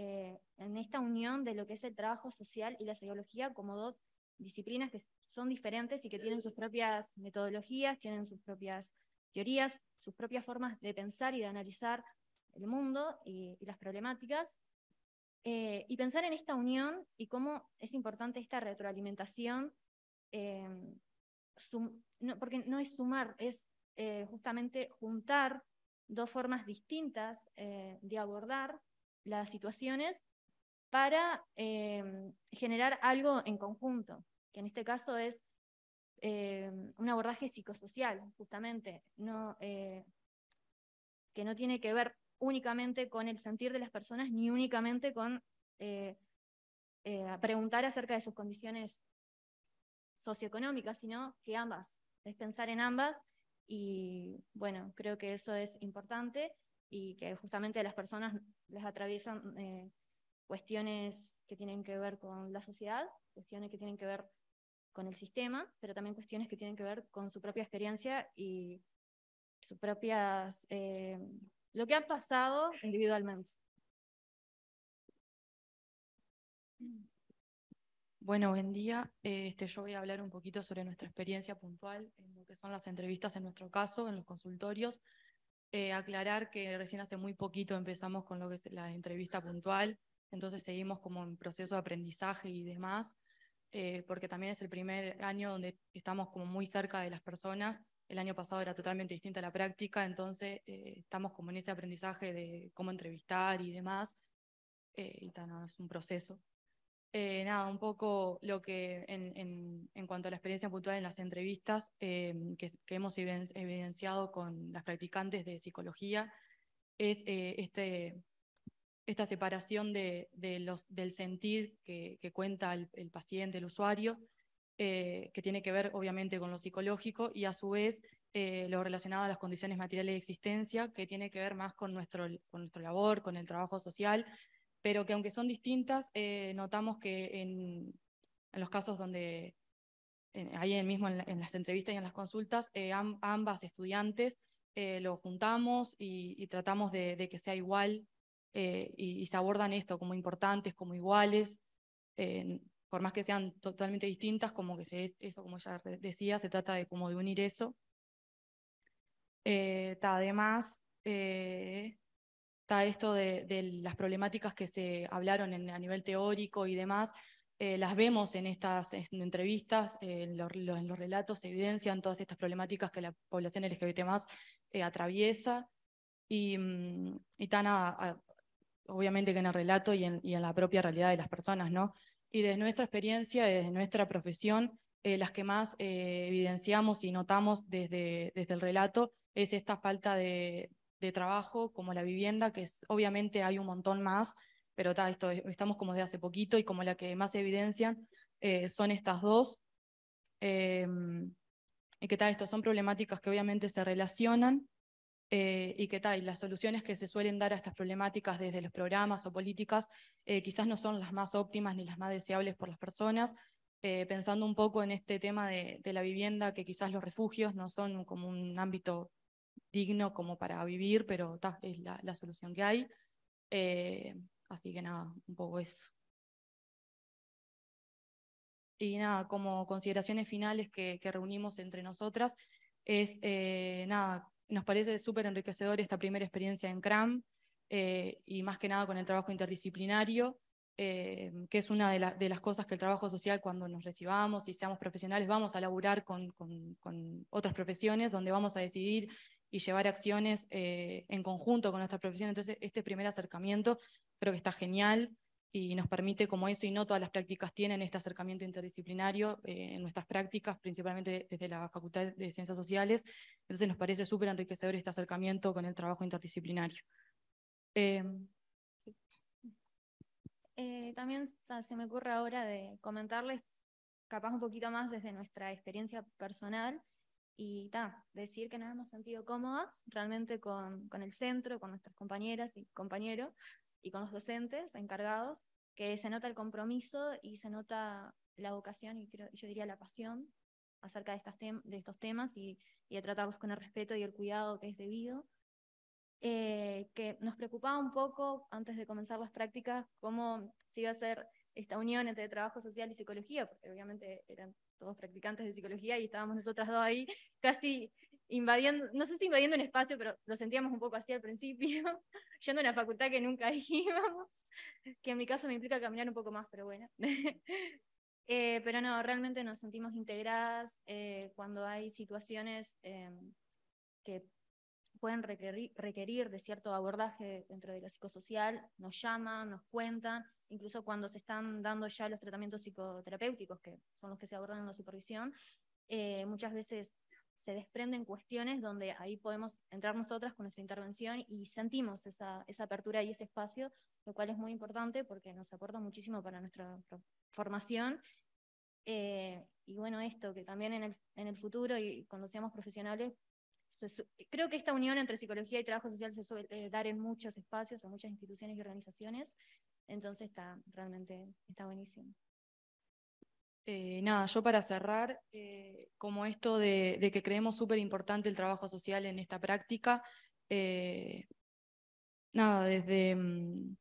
eh, en esta unión de lo que es el trabajo social y la psicología como dos disciplinas que son diferentes y que tienen sus propias metodologías, tienen sus propias teorías, sus propias formas de pensar y de analizar el mundo y, las problemáticas. Eh, y pensar en esta unión y cómo es importante esta retroalimentación, eh, porque no es sumar, es eh, justamente juntar dos formas distintas eh, de abordar las situaciones para eh, generar algo en conjunto, que en este caso es un abordaje psicosocial, justamente, no, que no tiene que ver únicamente con el sentir de las personas, ni únicamente con preguntar acerca de sus condiciones socioeconómicas, sino que ambas, es pensar en ambas y bueno, creo que eso es importante y que justamente las personas les atraviesan eh, cuestiones que tienen que ver con la sociedad, cuestiones que tienen que ver con el sistema, pero también cuestiones que tienen que ver con su propia experiencia y sus propias, eh, lo que ha pasado individualmente. Bueno, buen día. Este, yo voy a hablar un poquito sobre nuestra experiencia puntual en lo que son las entrevistas en nuestro caso, en los consultorios. Eh, aclarar que recién hace muy poquito empezamos con lo que es la entrevista puntual, entonces seguimos como en proceso de aprendizaje y demás, eh, porque también es el primer año donde estamos como muy cerca de las personas. El año pasado era totalmente distinta la práctica, entonces eh, estamos como en ese aprendizaje de cómo entrevistar y demás. y tan, es un proceso. Eh, nada, un poco lo que en, cuanto a la experiencia puntual en las entrevistas eh, que, hemos evidenciado con las practicantes de psicología es eh, este, esta separación de, del sentir que, cuenta el, paciente, el usuario, que tiene que ver obviamente con lo psicológico y a su vez lo relacionado a las condiciones materiales de existencia, que tiene que ver más con nuestro, con nuestro labor, con el trabajo social pero que aunque son distintas, eh, notamos que en, los casos donde, ahí mismo en, las entrevistas y en las consultas, eh, ambas estudiantes eh, lo juntamos y, tratamos de, que sea igual y, se abordan esto como importantes, como iguales, por más que sean totalmente distintas, como que eso, como ya decía, se trata de como de unir eso. además, está esto de, las problemáticas que se hablaron a nivel teórico y demás, eh, las vemos en estas entrevistas, en, los, relatos se evidencian todas estas problemáticas que la población LGBT más eh, atraviesa. Y, mm, y tan obviamente que en el relato y en, la propia realidad de las personas, ¿no? Y desde nuestra experiencia, desde nuestra profesión, eh, las que más evidenciamos y notamos desde, desde el relato es esta falta de, de trabajo como la vivienda, que es, obviamente hay un montón más, pero esto, estamos como de hace poquito y como la que más evidencian eh, son estas dos. Em, y que tal, son problemáticas que obviamente se relacionan eh, y que tal, las soluciones que se suelen dar a estas problemáticas desde los programas o políticas eh, quizás no son las más óptimas ni las más deseables por las personas, pensando un poco en este tema de, la vivienda, que quizás los refugios no son como un ámbito digno como para vivir, pero es la, solución que hay. Eh, así que nada, un poco eso. Y nada, como consideraciones finales que, reunimos entre nosotras, es eh, nada, nos parece súper enriquecedor esta primera experiencia en CRAM eh, y más que nada con el trabajo interdisciplinario. que es una de, las cosas que el trabajo social, cuando nos recibamos y seamos profesionales, vamos a laburar con, con, otras profesiones, donde vamos a decidir y llevar acciones eh, en conjunto con nuestra profesión. Entonces, este primer acercamiento creo que está genial y nos permite como eso, y no todas las prácticas tienen este acercamiento interdisciplinario eh, en nuestras prácticas, principalmente desde la Facultad de Ciencias Sociales. Entonces nos parece súper enriquecedor este acercamiento con el trabajo interdisciplinario. Em, eh, también se me ocurre ahora de comentarles capaz un poquito más desde nuestra experiencia personal y decir que nos hemos sentido cómodas realmente con, con el centro, con nuestras compañeras y compañeros, y con los docentes encargados, que se nota el compromiso y se nota la vocación y creo, yo diría la pasión acerca de, estas de estos temas y, y, de tratarlos con el respeto y el cuidado que es debido. Eh, que nos preocupaba un poco antes de comenzar las prácticas cómo se iba a hacer esta unión entre trabajo social y psicología, porque obviamente eran todos practicantes de psicología y estábamos nosotras dos ahí casi invadiendo, no sé si invadiendo un espacio, pero lo sentíamos un poco así al principio, yendo a una facultad que nunca íbamos, que en mi caso me implica caminar un poco más, pero bueno. Eh, pero no, realmente nos sentimos integradas eh, cuando hay situaciones em, que pueden requerir, requerir, de cierto abordaje dentro de lo psicosocial, nos llaman, nos cuentan, incluso cuando se están dando ya los tratamientos psicoterapéuticos, que son los que se abordan en la supervisión, eh, muchas veces se desprenden cuestiones donde ahí podemos entrar nosotras con nuestra intervención y sentimos esa, esa apertura y ese espacio, lo cual es muy importante porque nos aporta muchísimo para nuestra formación. Eh, y bueno, esto, que también en el, en el futuro y cuando seamos profesionales, creo que esta unión entre psicología y trabajo social se suele dar en muchos espacios, en muchas instituciones y organizaciones, entonces está realmente, está buenísimo. Eh, nada, yo para cerrar, eh, como esto de, que creemos súper importante el trabajo social en esta práctica, eh, nada, desde mm,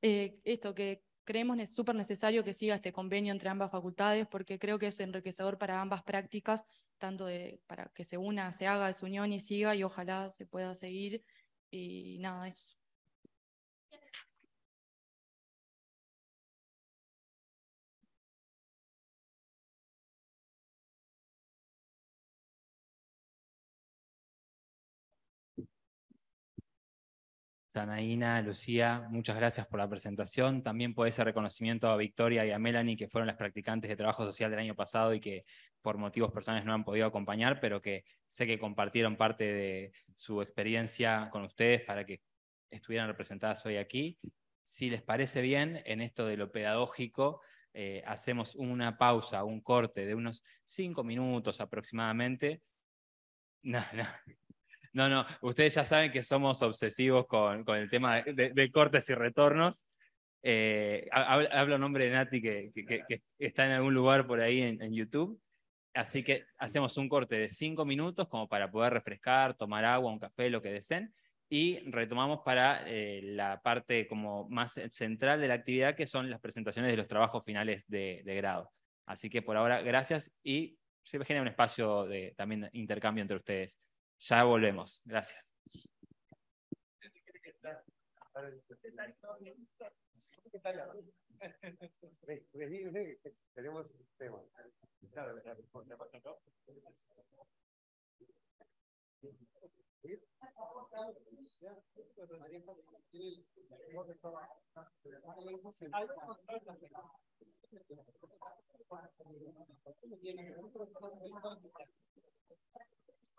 esto que creemos es súper necesario que siga este convenio entre ambas facultades porque creo que es enriquecedor para ambas prácticas, tanto de, para que se una, se haga esa unión y siga y ojalá se pueda seguir y nada, eso. Anaína, Lucía, muchas gracias por la presentación. También por ese reconocimiento a Victoria y a Melanie, que fueron las practicantes de trabajo social del año pasado y que por motivos personales no han podido acompañar, pero que sé que compartieron parte de su experiencia con ustedes para que estuvieran representadas hoy aquí. Si les parece bien, en esto de lo pedagógico, eh, hacemos una pausa, un corte de unos cinco minutos aproximadamente. No, no, no, no, ustedes ya saben que somos obsesivos con, el tema de, cortes y retornos. Eh, hablo en nombre de Nati, que, está en algún lugar por ahí en, YouTube. Así que hacemos un corte de cinco minutos como para poder refrescar, tomar agua, un café, lo que deseen. Y retomamos para eh, la parte como más central de la actividad, que son las presentaciones de los trabajos finales de, grado. Así que por ahora, gracias y se genera un espacio de también intercambio entre ustedes. Ya volvemos. Gracias.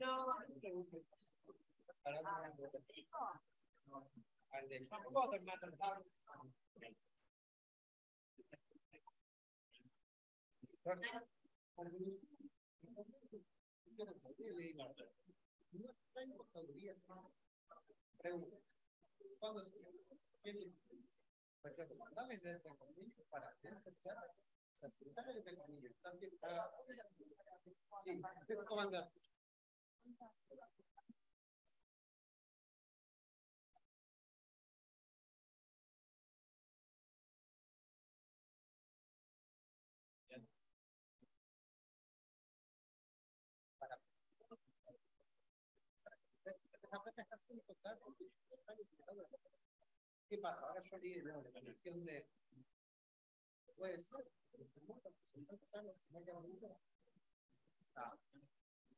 No, ¿Cuándo se tiene? Por ejemplo, mandame el para hacer o sea, está el ¿Qué pasa? Ahora yo leí la definición de. Puede ser,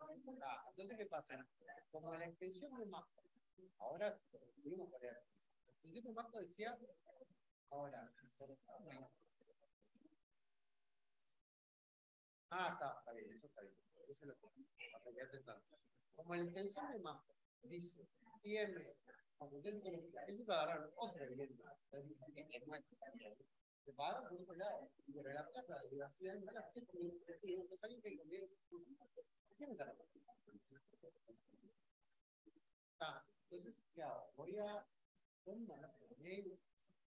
Ah. Entonces, ¿qué pasa? Como la extensión de mapa, ahora tuvimos que leer. La extensión de mapa decía, ahora, Ah, está, está bien, eso está bien. Eso es lo que a pensar. Como la intención de mapa dice, tiene, como ustedes economía, ellos agarraron otra vivienda. Es nuestra. De tiene que conviene. ¿Quién está Ah, entonces, ¿qué hago? Voy a.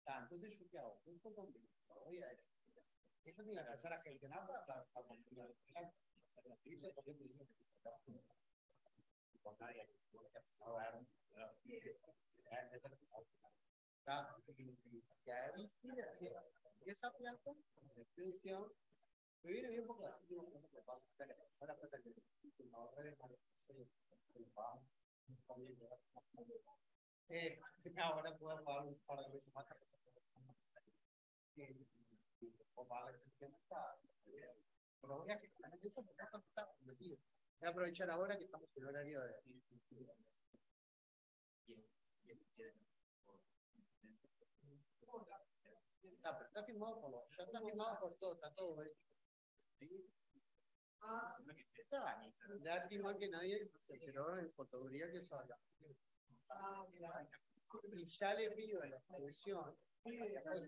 Ah, entonces, ¿yo qué hago? Junto con voy a ellos ni la tercera que el para para continuar con nadie y esa plata de pensión me viene bien porque así que ahora plata que eh, ahora puedo pagar un par de veces más o para la está. Pero voy a eso está Voy a aprovechar ahora que estamos en el horario de. Está, pero está firmado por los, ya está firmado por todo, está todo hecho. Lástima que nadie se enteró en fotogrametría que eso había. Y ya le pido a la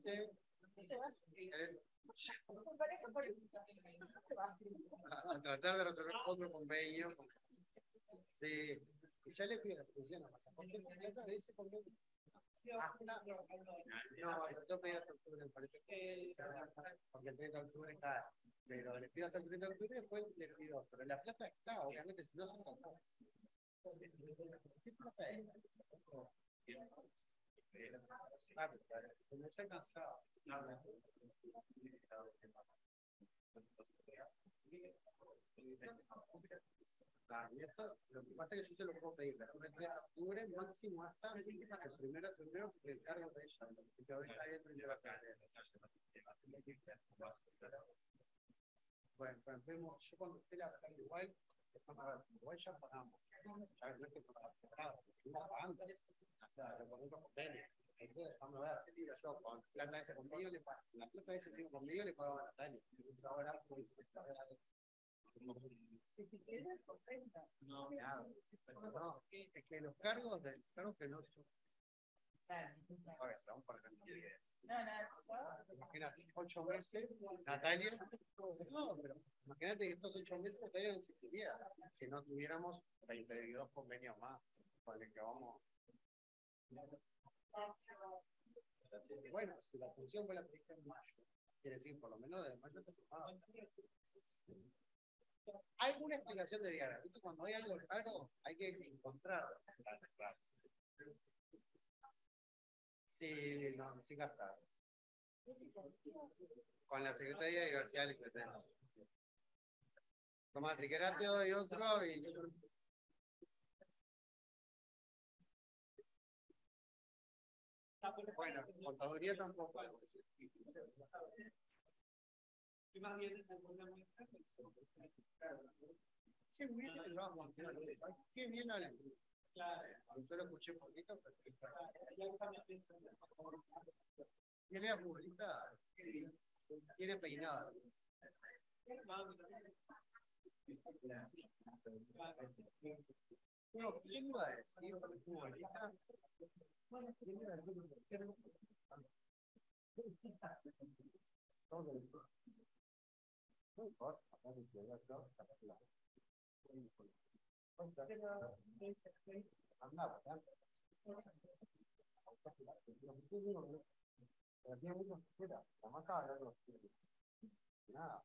que a tratar de resolver otro convenio. Sí, y ya le pido la solución porque el plata de ese convenio no, el tope de octubre me parece porque el 30 de octubre está pero le pido hasta el 30 de octubre y después le pero la plata está obviamente si no son tampoco ¿qué plata es? Se me ha cansado lo que pasa es que yo se lo puedo pedir, pero el 3 de octubre máximo hasta el primero de febrero que encargo de ella. Así que ahorita hay otro Bueno, pues vemos, yo cuando esté la igual, igual ya pagamos. Con plata de conmigo, la plata de ese conmigo le pago a pues, no, nada. No, es que los cargos, de, cargos que no son. Ahora, vamos para cantidades. Imagínate, ocho meses, Natalia. No, pero imagínate que estos ocho meses Natalia no existiría si no tuviéramos 22 convenios más con el que vamos. Bueno, si la función fue la pediste en mayo, quiere decir, por lo menos de mayo te tomaba. Hay una explicación de Viagra. Cuando hay algo raro, hay que encontrarlo. Sí, no, sin gastar. Con la Secretaría de Diversidad y Competencia. Tomás, si querés te doy otro y Bueno, contaduría tampoco. Sí, Qué bien hablan. Yo lo escuché poquito, pero. Tiene la futbolista, tiene peinado. Bueno, ¿quién iba a decir futbolista? Bueno, ¿quién iba a decir no importa, Nada,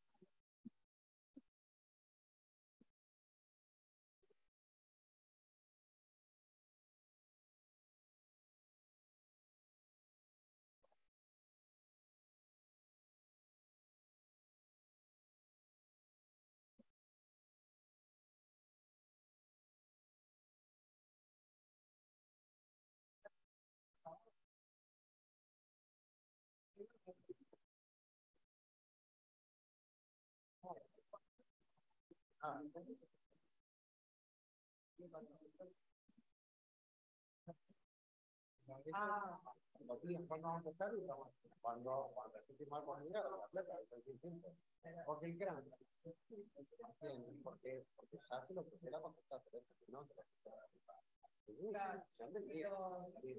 Ah, cuando cuando cuando firmado por mí, la plata, es el 600. Porque el gran, porque, porque ya se lo pusiera pero no se lo pusiera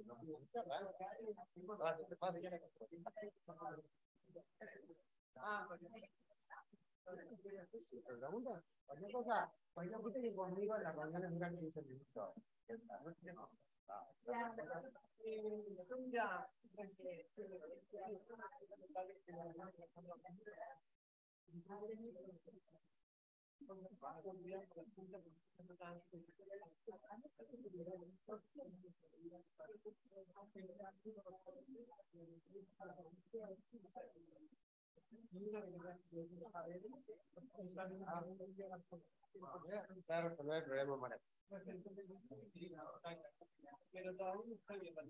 no, no se arranca. Se te pasa. Porque Preguntan, cualquier cosa, cualquier cosa que conmigo en las reuniones duran 15 minutos. Pero todavía no está la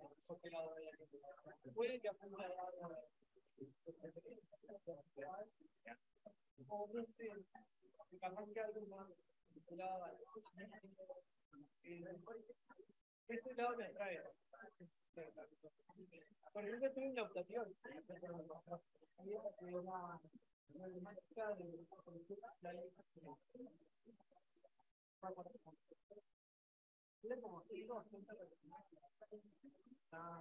puede que a este lado me. Por en la. La matemática de la como que digo, bastante Ah,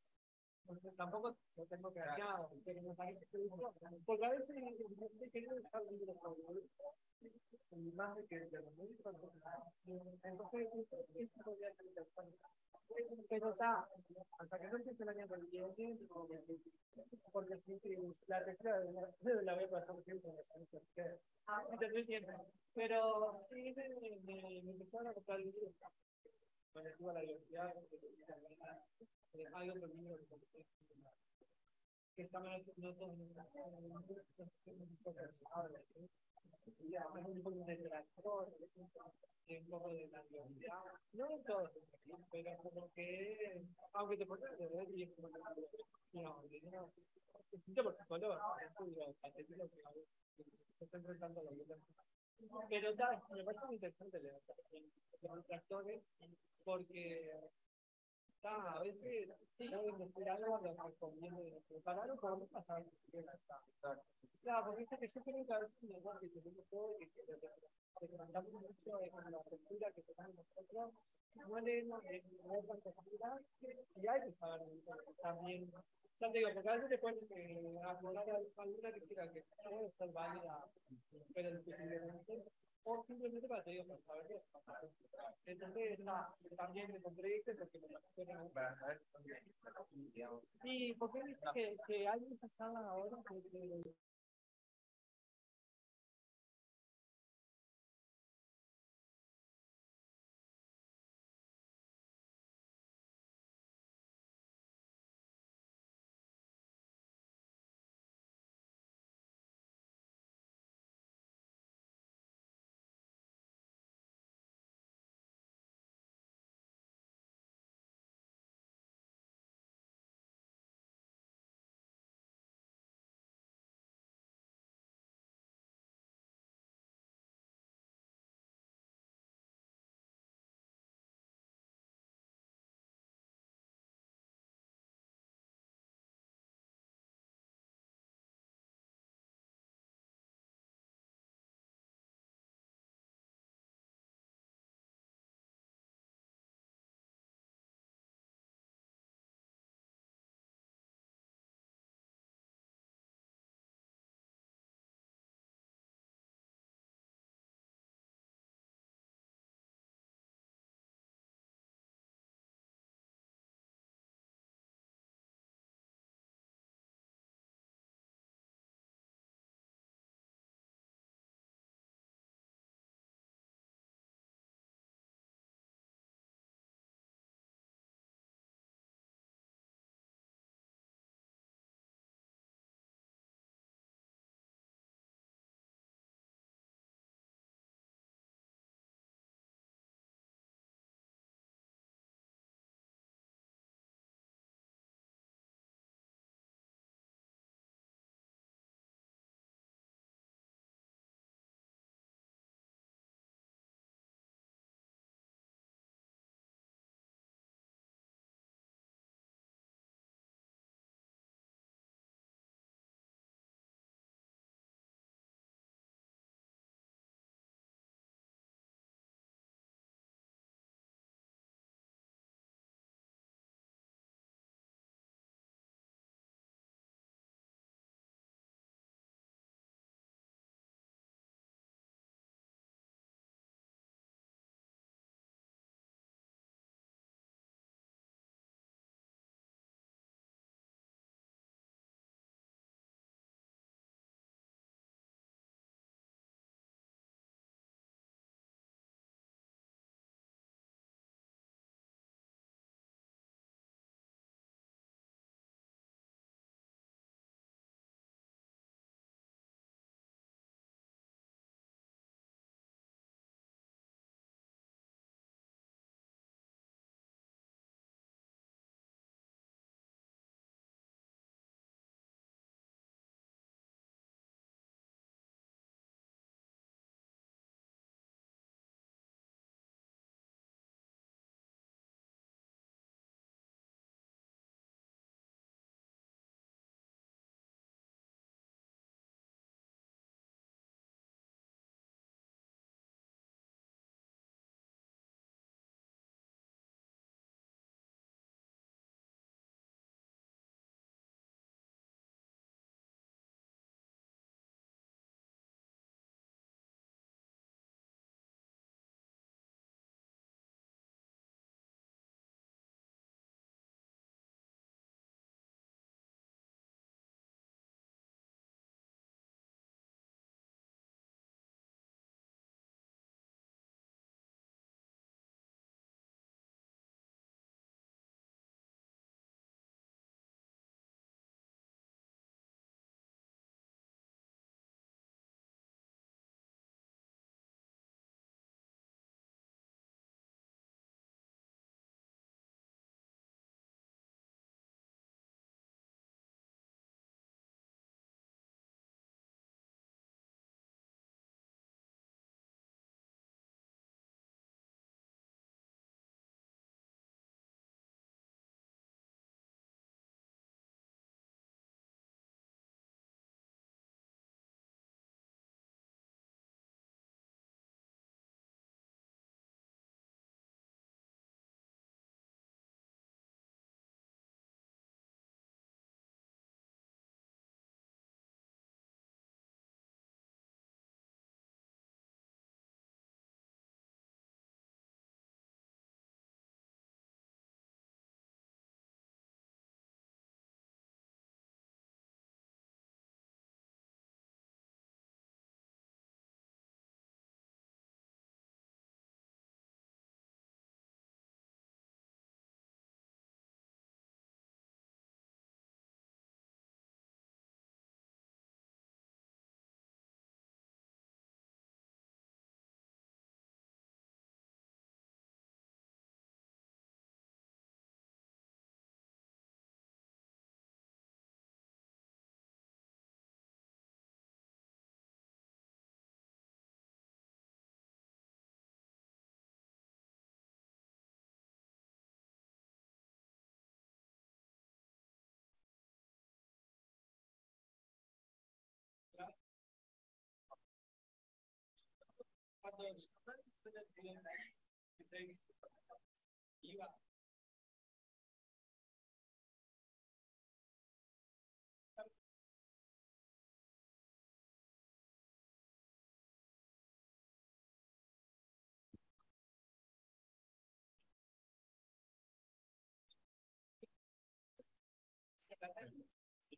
porque tampoco lo tengo me parece que porque a veces más de que de los médicos, entonces eso podría ser interesante. Pero está, hasta que no empiece el año que viene, porque siempre la tercera de la, pasar siempre en la Entendí siempre. Pero sí, me, empezaron a comprar libros. Cuando estuve a la universidad, hay otro que está más no todo un poco de tractor, un poco de no pero como que, aunque te pones de y es como no, no, por catequismo, que se está enfrentando la violencia. Pero me parece muy interesante los tractores, porque está, a veces pueden decir algo, lo recomiendo de prepararlo, pero no pasa Claro, porque que yo creo que a veces me que tenemos todo y que levantamos mucho en la que tenemos nosotros, no y hay que saber también. Ya digo, porque a veces eh, crítica que difícilmente o simplemente para digo para saber qué entonces también me encontré este porque me Sí, porque que, que hay muchas salas ahora que,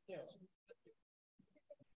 Yeah.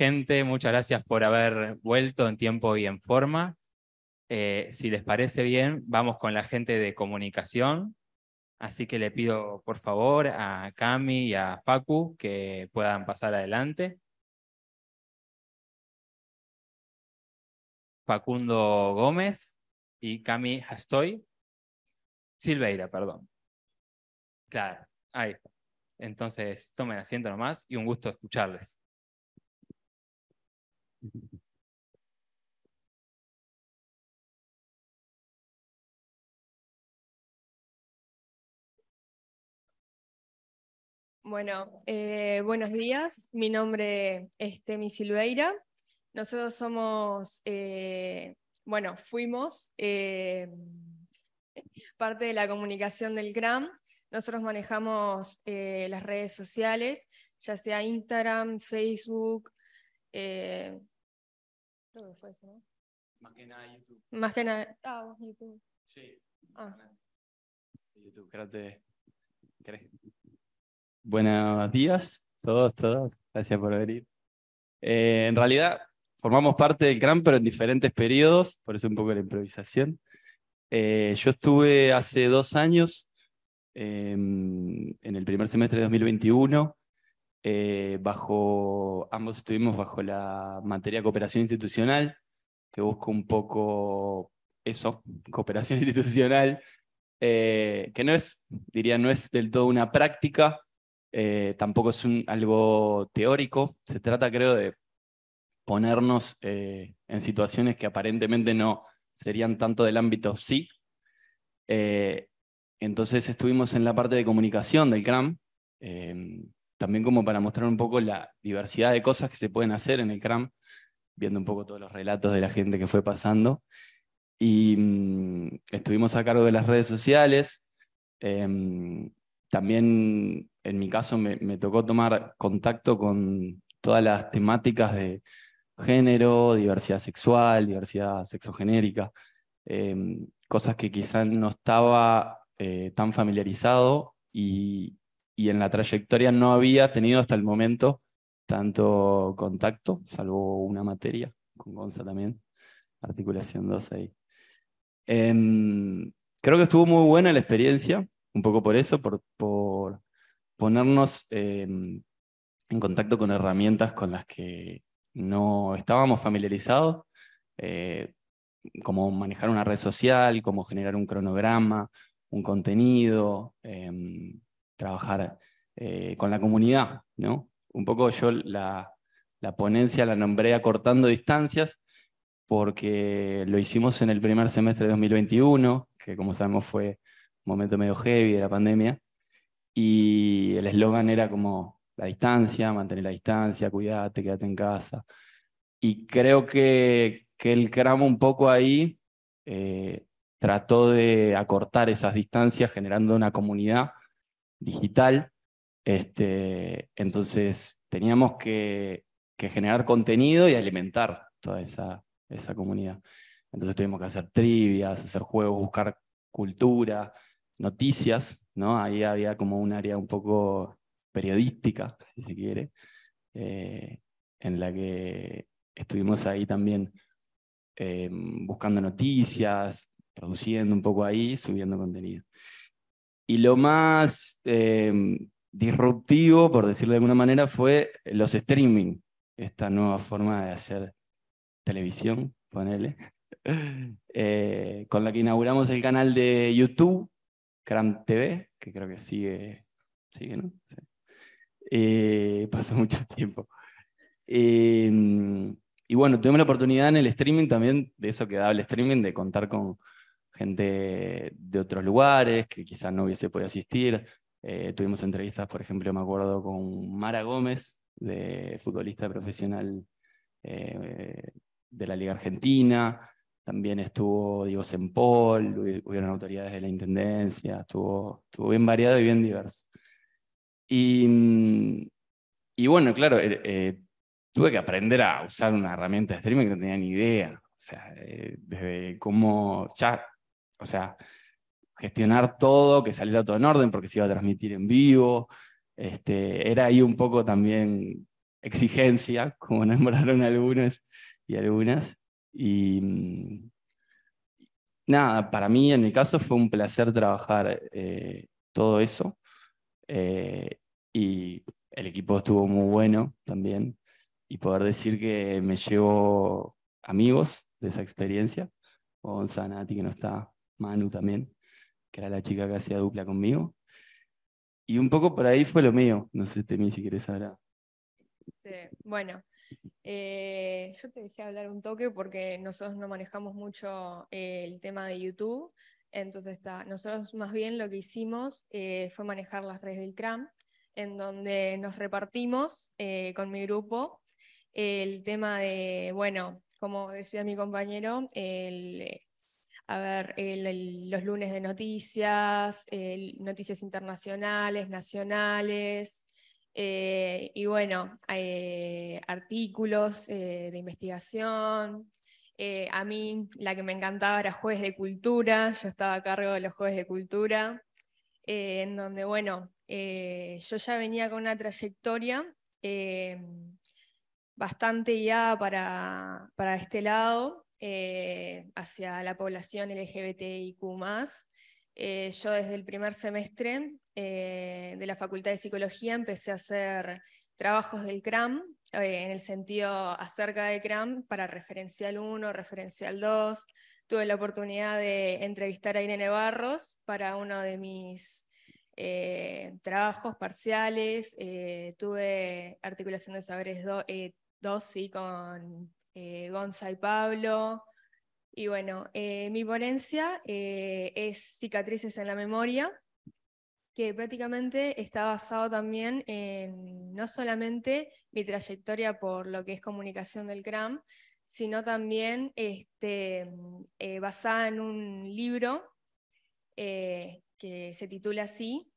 Gente, muchas gracias por haber vuelto en tiempo y en forma. Eh, si les parece bien, vamos con la gente de comunicación. Así que le pido, por favor, a Cami y a Facu que puedan pasar adelante. Facundo Gómez y Cami Hastoy. Silveira, perdón. Claro, ahí. Entonces, tomen asiento nomás y un gusto escucharles. Bueno, eh, buenos días. Mi nombre es Temi Silveira. Nosotros somos, eh, bueno, fuimos eh, parte de la comunicación del CRAM. Nosotros manejamos las redes sociales, ya sea Instagram, Facebook. Creo que fue eso, ¿no? Más que nada YouTube. Más que nada. Ah, vos YouTube. Sí. Ah. YouTube, creo Buenos días, todos, todos. Gracias por venir. Eh, en realidad, formamos parte del CRAM, pero en diferentes periodos, por eso un poco la improvisación. Eh, yo estuve hace dos años, em, en el primer semestre de 2021, eh, bajo, ambos estuvimos bajo la materia cooperación institucional, que busca un poco eso, cooperación institucional, que no es, diría, no es del todo una práctica, eh, tampoco es algo teórico, se trata creo de ponernos eh, en situaciones que aparentemente no serían tanto del ámbito sí. Eh, entonces estuvimos en la parte de comunicación del CRAM, también como para mostrar un poco la diversidad de cosas que se pueden hacer en el CRAM, viendo un poco todos los relatos de la gente que fue pasando. Y mm, estuvimos a cargo de las redes sociales, em, también en mi caso me, tocó tomar contacto con todas las temáticas de género, diversidad sexual, diversidad sexogenérica, em, cosas que quizás no estaba eh, tan familiarizado y, en la trayectoria no había tenido hasta el momento tanto contacto, salvo una materia, con Gonza también, articulación 2 ahí. Em, creo que estuvo muy buena la experiencia, un poco por eso, por, por ponernos em, en contacto con herramientas con las que no estábamos familiarizados, eh, como manejar una red social, como generar un cronograma, un contenido, em, trabajar eh, con la comunidad. ¿no? Un poco yo la, la ponencia la nombré acortando distancias, porque lo hicimos en el primer semestre de 2021, que como sabemos fue momento medio heavy de la pandemia, y el eslogan era como la distancia, mantener la distancia, cuídate, quédate en casa. Y creo que, que el cramo un poco ahí eh, trató de acortar esas distancias generando una comunidad digital. Este, entonces teníamos que, que generar contenido y alimentar toda esa, esa comunidad. Entonces tuvimos que hacer trivias, hacer juegos, buscar cultura, noticias, ¿no? Ahí había como un área un poco periodística, si se quiere, eh, en la que estuvimos ahí también eh, buscando noticias, traduciendo un poco ahí, subiendo contenido. Y lo más eh, disruptivo, por decirlo de alguna manera, fue los streaming, esta nueva forma de hacer televisión, ponele, eh, con la que inauguramos el canal de YouTube, Cram TV, que creo que sigue, sigue ¿no? Eh, pasó mucho tiempo. Em, y bueno, tuvimos la oportunidad en el streaming también, de eso que daba el streaming, de contar con gente de otros lugares que quizás no hubiese podido asistir. Eh, tuvimos entrevistas, por ejemplo, me acuerdo con Mara Gómez, de futbolista profesional eh, de la Liga Argentina. También estuvo Diego Sempol, hubieron autoridades de la Intendencia, estuvo, estuvo bien variado y bien diverso. Y, y bueno, claro, eh, tuve que aprender a usar una herramienta de streaming que no tenía ni idea. O sea, desde cómo o sea, gestionar todo, que saliera todo en orden porque se iba a transmitir en vivo. Este, era ahí un poco también exigencia, como nombraron algunos y algunas. Y mm, nada, para mí en mi caso fue un placer trabajar eh, todo eso. Eh, y el equipo estuvo muy bueno también y poder decir que me llevo amigos de esa experiencia, Gonzana, ti que no está, Manu también, que era la chica que hacía dupla conmigo. Y un poco por ahí fue lo mío, no sé, Temi, si quieres hablar. bueno, eh, yo te dejé hablar un toque porque nosotros no manejamos mucho eh, el tema de YouTube, entonces está, nosotros más bien lo que hicimos eh, fue manejar las redes del CRAM, en donde nos repartimos con mi grupo el tema de, bueno, como decía mi compañero, el, a ver, los lunes de noticias, noticias internacionales, nacionales, eh, y bueno, eh, artículos eh, de investigación. a mí la que me encantaba era Jueves de Cultura, yo estaba a cargo de los Jueves de Cultura, en donde, bueno, yo ya venía con una trayectoria bastante guiada para, este lado, eh, hacia la población LGBTIQ. Eh, yo desde el primer semestre eh, de la Facultad de Psicología empecé a hacer trabajos del CRAM, en el sentido acerca de CRAM, para referencial 1, referencial 2. Tuve la oportunidad de entrevistar a Irene Barros para uno de mis trabajos parciales, tuve articulación de saberes dos, sí, con eh, Gonza y Pablo. Y bueno, eh, mi ponencia eh, es Cicatrices en la Memoria, que prácticamente está basado también en no solamente mi trayectoria por lo que es comunicación del CRAM, sino también este, basada en un libro que se titula así.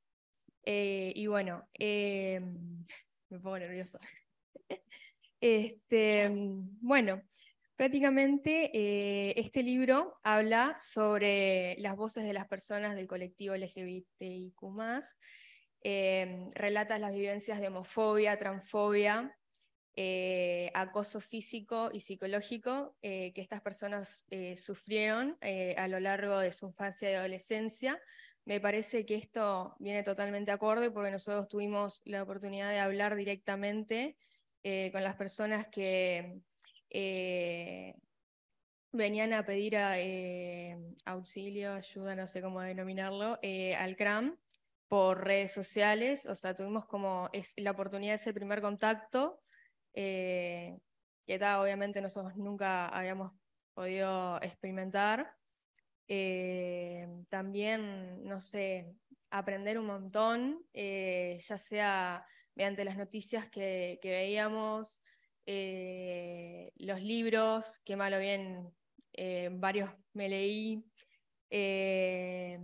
y bueno, me pongo nerviosa. Este, bueno, prácticamente eh, este libro habla sobre las voces de las personas del colectivo LGBTIQ, eh, relata las vivencias de homofobia, transfobia, eh, acoso físico y psicológico que estas personas sufrieron a lo largo de su infancia y adolescencia. Me parece que esto viene totalmente acorde porque nosotros tuvimos la oportunidad de hablar directamente eh, con las personas que eh, venían a pedir eh, auxilio, ayuda, no sé cómo denominarlo, al CRAM por redes sociales, o sea, tuvimos como la oportunidad de ese primer contacto, que obviamente nosotros nunca habíamos podido experimentar. también, no sé, aprender un montón, ya sea mediante las noticias que, veíamos, eh, los libros, que mal o bien eh, varios me leí. Eh,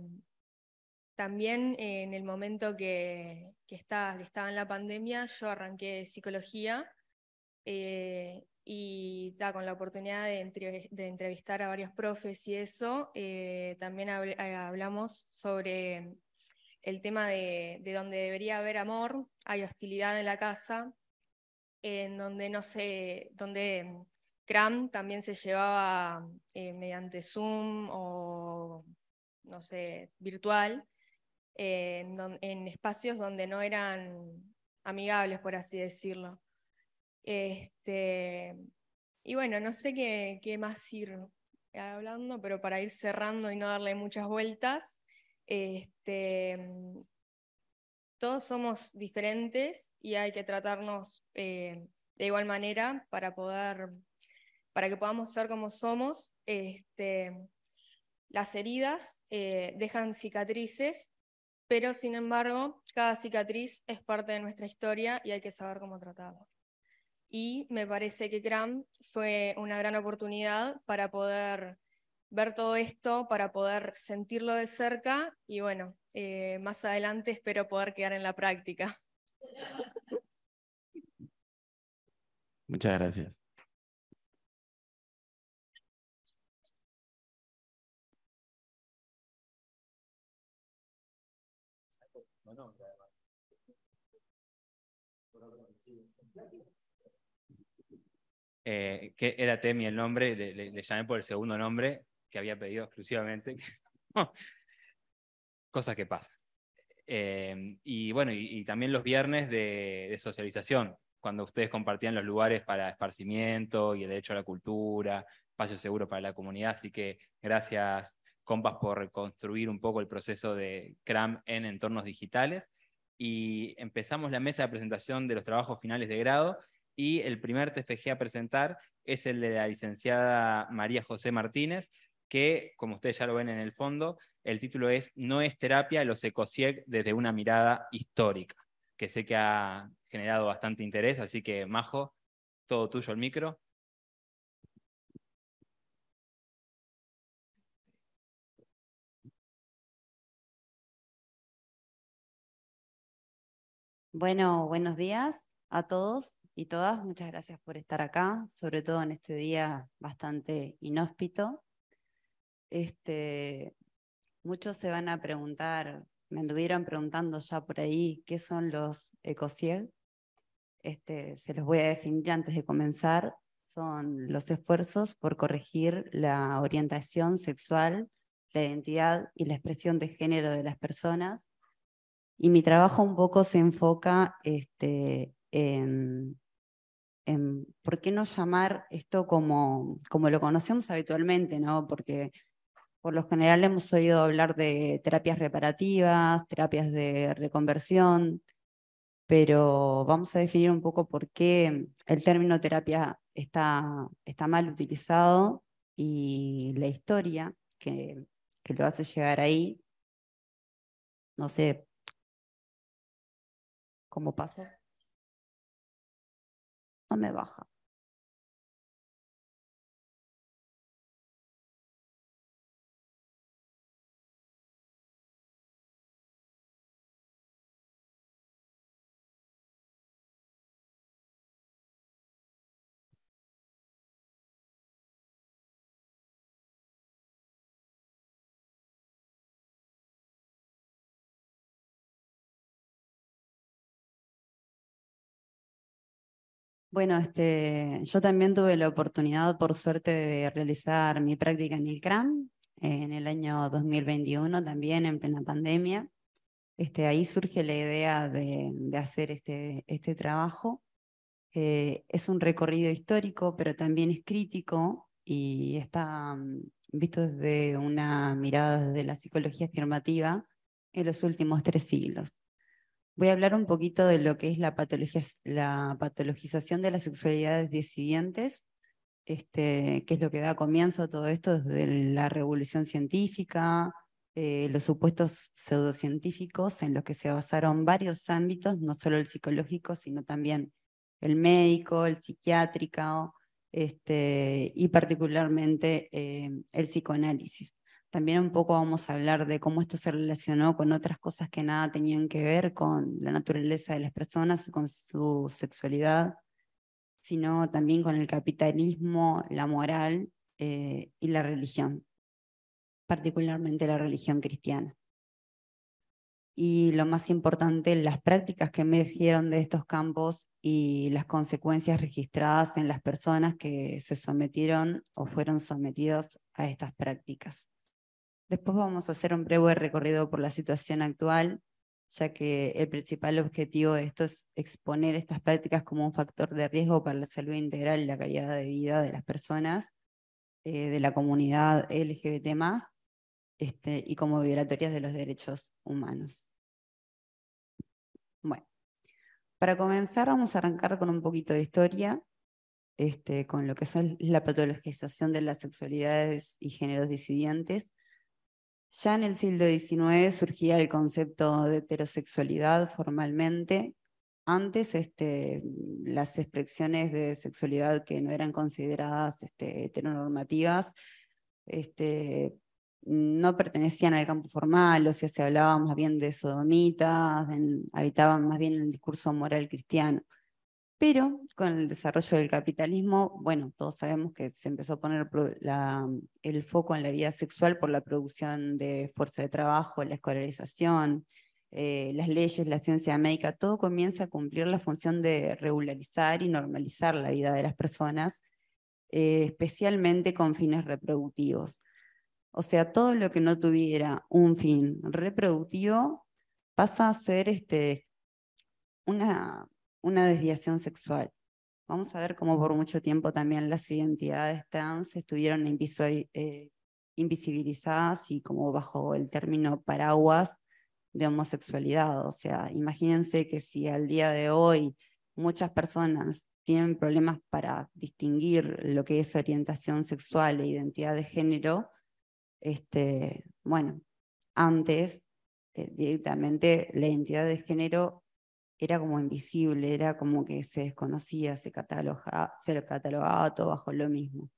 también en el momento que, estaba, en la pandemia, yo arranqué psicología y ya con la oportunidad de, entrevistar a varios profes y eso, también hablamos sobre el tema de, donde debería haber amor, hay hostilidad en la casa, en donde no sé, donde CRAM también se llevaba eh, mediante Zoom o no sé, virtual, en, espacios donde no eran amigables, por así decirlo. Este, y bueno, no sé qué, qué más ir hablando, pero para ir cerrando y no darle muchas vueltas, este, todos somos diferentes y hay que tratarnos eh, de igual manera para poder, para que podamos ser como somos. Este, las heridas eh, dejan cicatrices, pero sin embargo, cada cicatriz es parte de nuestra historia y hay que saber cómo tratarla. Y me parece que CRAM fue una gran oportunidad para poder ver todo esto, para poder sentirlo de cerca y bueno, eh, más adelante espero poder quedar en la práctica. Muchas gracias. Eh, que era Temi el nombre, le, le- le llamé por el segundo nombre que había pedido exclusivamente. Cosas que pasan. Eh, y bueno, y, también los viernes de, de socialización, cuando ustedes compartían los lugares para esparcimiento y el derecho a la cultura, espacio seguro para la comunidad. Así que gracias, compas, por reconstruir un poco el proceso de CRAM en entornos digitales. Y empezamos la mesa de presentación de los trabajos finales de grado y el primer TFG a presentar es el de la licenciada María José Martínez, que, como ustedes ya lo ven en el fondo, el título es No es terapia los ecosieg desde una mirada histórica, que sé que ha generado bastante interés, así que Majo, todo tuyo el micro. Bueno, buenos días a todos y todas. Muchas gracias por estar acá, sobre todo en este día bastante inhóspito. Este, muchos se van a preguntar, me anduvieron preguntando ya por ahí, ¿qué son los ecocieg? Este, se los voy a definir antes de comenzar. Son los esfuerzos por corregir la orientación sexual, la identidad y la expresión de género de las personas y mi trabajo un poco se enfoca este, en, en por qué no llamar esto como, como lo conocemos habitualmente, ¿no? Porque por lo general hemos oído hablar de terapias reparativas, terapias de reconversión, pero vamos a definir un poco por qué el término terapia está, mal utilizado y la historia que, lo hace llegar ahí, no sé, ¿Cómo pasó? No me baja. Bueno, este, yo también tuve la oportunidad, por suerte, de realizar mi práctica en el CRAM en el año 2021, también en plena pandemia. Este, ahí surge la idea de, de hacer este, este trabajo. Eh, es un recorrido histórico, pero también es crítico y está mm, visto desde una mirada desde la psicología afirmativa en los últimos tres siglos. Voy a hablar un poquito de lo que es la, la patologización de las sexualidades disidentes, este, que es lo que da comienzo a todo esto desde la revolución científica, eh, los supuestos pseudocientíficos en los que se basaron varios ámbitos, no solo el psicológico, sino también el médico, el psiquiátrico, este, y particularmente eh, el psicoanálisis. También un poco vamos a hablar de cómo esto se relacionó con otras cosas que nada tenían que ver con la naturaleza de las personas, con su sexualidad, sino también con el capitalismo, la moral eh, y la religión, particularmente la religión cristiana. Y lo más importante, las prácticas que emergieron de estos campos y las consecuencias registradas en las personas que se sometieron o fueron sometidos a estas prácticas. Después vamos a hacer un breve recorrido por la situación actual ya que el principal objetivo de esto es exponer estas prácticas como un factor de riesgo para la salud integral y la calidad de vida de las personas eh, de la comunidad LGBT este, y como violatorias de los derechos humanos. Bueno, para comenzar vamos a arrancar con un poquito de historia, este, con lo que es la patologización de las sexualidades y géneros disidentes. Ya en el siglo XIX surgía el concepto de heterosexualidad formalmente. Antes este, las expresiones de sexualidad que no eran consideradas este, heteronormativas este, no pertenecían al campo formal, o sea, se hablaba más bien de sodomitas, habitaban más bien el discurso moral cristiano. Pero con el desarrollo del capitalismo, bueno, todos sabemos que se empezó a poner el foco en la vida sexual por la producción de fuerza de trabajo, la escolarización, eh, las leyes, la ciencia médica, todo comienza a cumplir la función de regularizar y normalizar la vida de las personas, eh, especialmente con fines reproductivos. O sea, todo lo que no tuviera un fin reproductivo pasa a ser este, una, una desviación sexual. Vamos a ver cómo por mucho tiempo también las identidades trans estuvieron eh, invisibilizadas y como bajo el término paraguas de homosexualidad. O sea, imagínense que si al día de hoy muchas personas tienen problemas para distinguir lo que es orientación sexual e identidad de género, este, bueno, antes eh, directamente la identidad de género era como invisible, era como que se desconocía, se catalogaba, se catalogaba todo bajo lo mismo.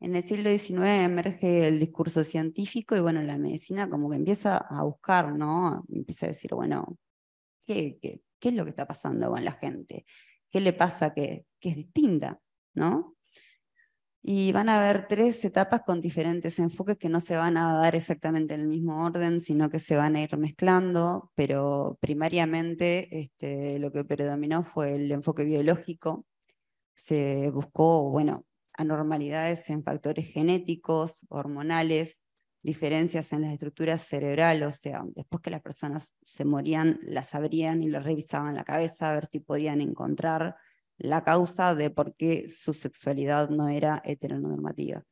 En el siglo XIX emerge el discurso científico y bueno, la medicina como que empieza a buscar, ¿no? Empieza a decir, bueno, ¿qué, qué, qué es lo que está pasando con la gente? ¿Qué le pasa que, que es distinta? ¿no? Y van a haber tres etapas con diferentes enfoques que no se van a dar exactamente en el mismo orden, sino que se van a ir mezclando, pero primariamente este, lo que predominó fue el enfoque biológico. Se buscó, bueno, anormalidades en factores genéticos, hormonales, diferencias en las estructuras cerebrales, o sea, después que las personas se morían, las abrían y las revisaban la cabeza a ver si podían encontrar la causa de por qué su sexualidad no era heteronormativa.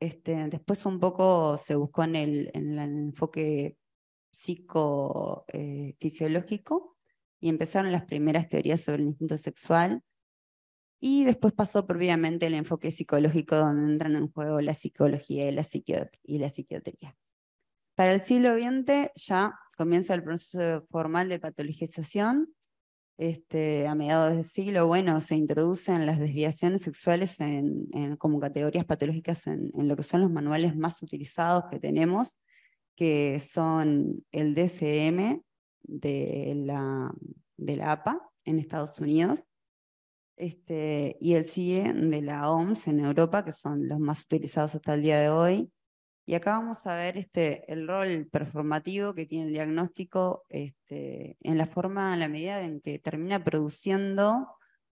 Este, después un poco se buscó en el, en el enfoque psicofisiológico eh, y empezaron las primeras teorías sobre el instinto sexual y después pasó previamente el enfoque psicológico donde entran en juego la psicología y la, y la psiquiatría. Para el siglo XX ya comienza el proceso formal de patologización este, a mediados del siglo, bueno, se introducen las desviaciones sexuales en, como categorías patológicas en, lo que son los manuales más utilizados que tenemos, que son el DCM de la, APA en Estados Unidos este, y el CIE de la OMS en Europa, que son los más utilizados hasta el día de hoy. Y acá vamos a ver este, el rol performativo que tiene el diagnóstico este, en la forma, en la medida en que termina produciendo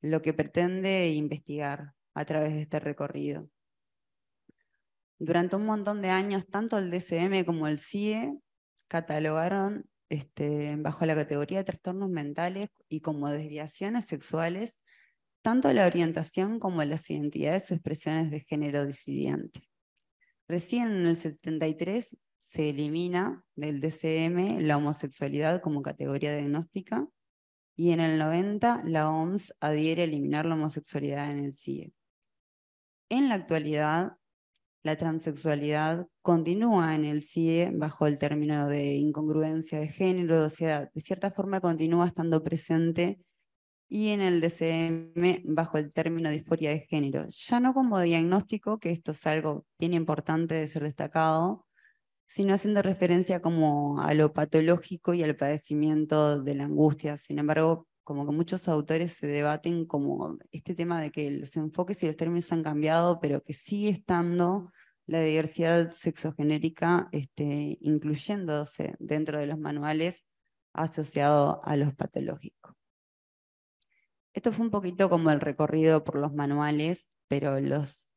lo que pretende investigar a través de este recorrido. Durante un montón de años, tanto el DCM como el CIE catalogaron este, bajo la categoría de trastornos mentales y como desviaciones sexuales tanto la orientación como las identidades o expresiones de género disidente. Recién en el 73 se elimina del DCM la homosexualidad como categoría diagnóstica y en el 90 la OMS adhiere a eliminar la homosexualidad en el CIE. En la actualidad, la transexualidad continúa en el CIE bajo el término de incongruencia de género, o de cierta forma continúa estando presente y en el DCM bajo el término disforia de género. Ya no como diagnóstico, que esto es algo bien importante de ser destacado, sino haciendo referencia como a lo patológico y al padecimiento de la angustia. Sin embargo, como que muchos autores se debaten como este tema de que los enfoques y los términos han cambiado, pero que sigue estando la diversidad sexogenérica este, incluyéndose dentro de los manuales asociado a los patológicos. Esto fue un poquito como el recorrido por los manuales, pero los,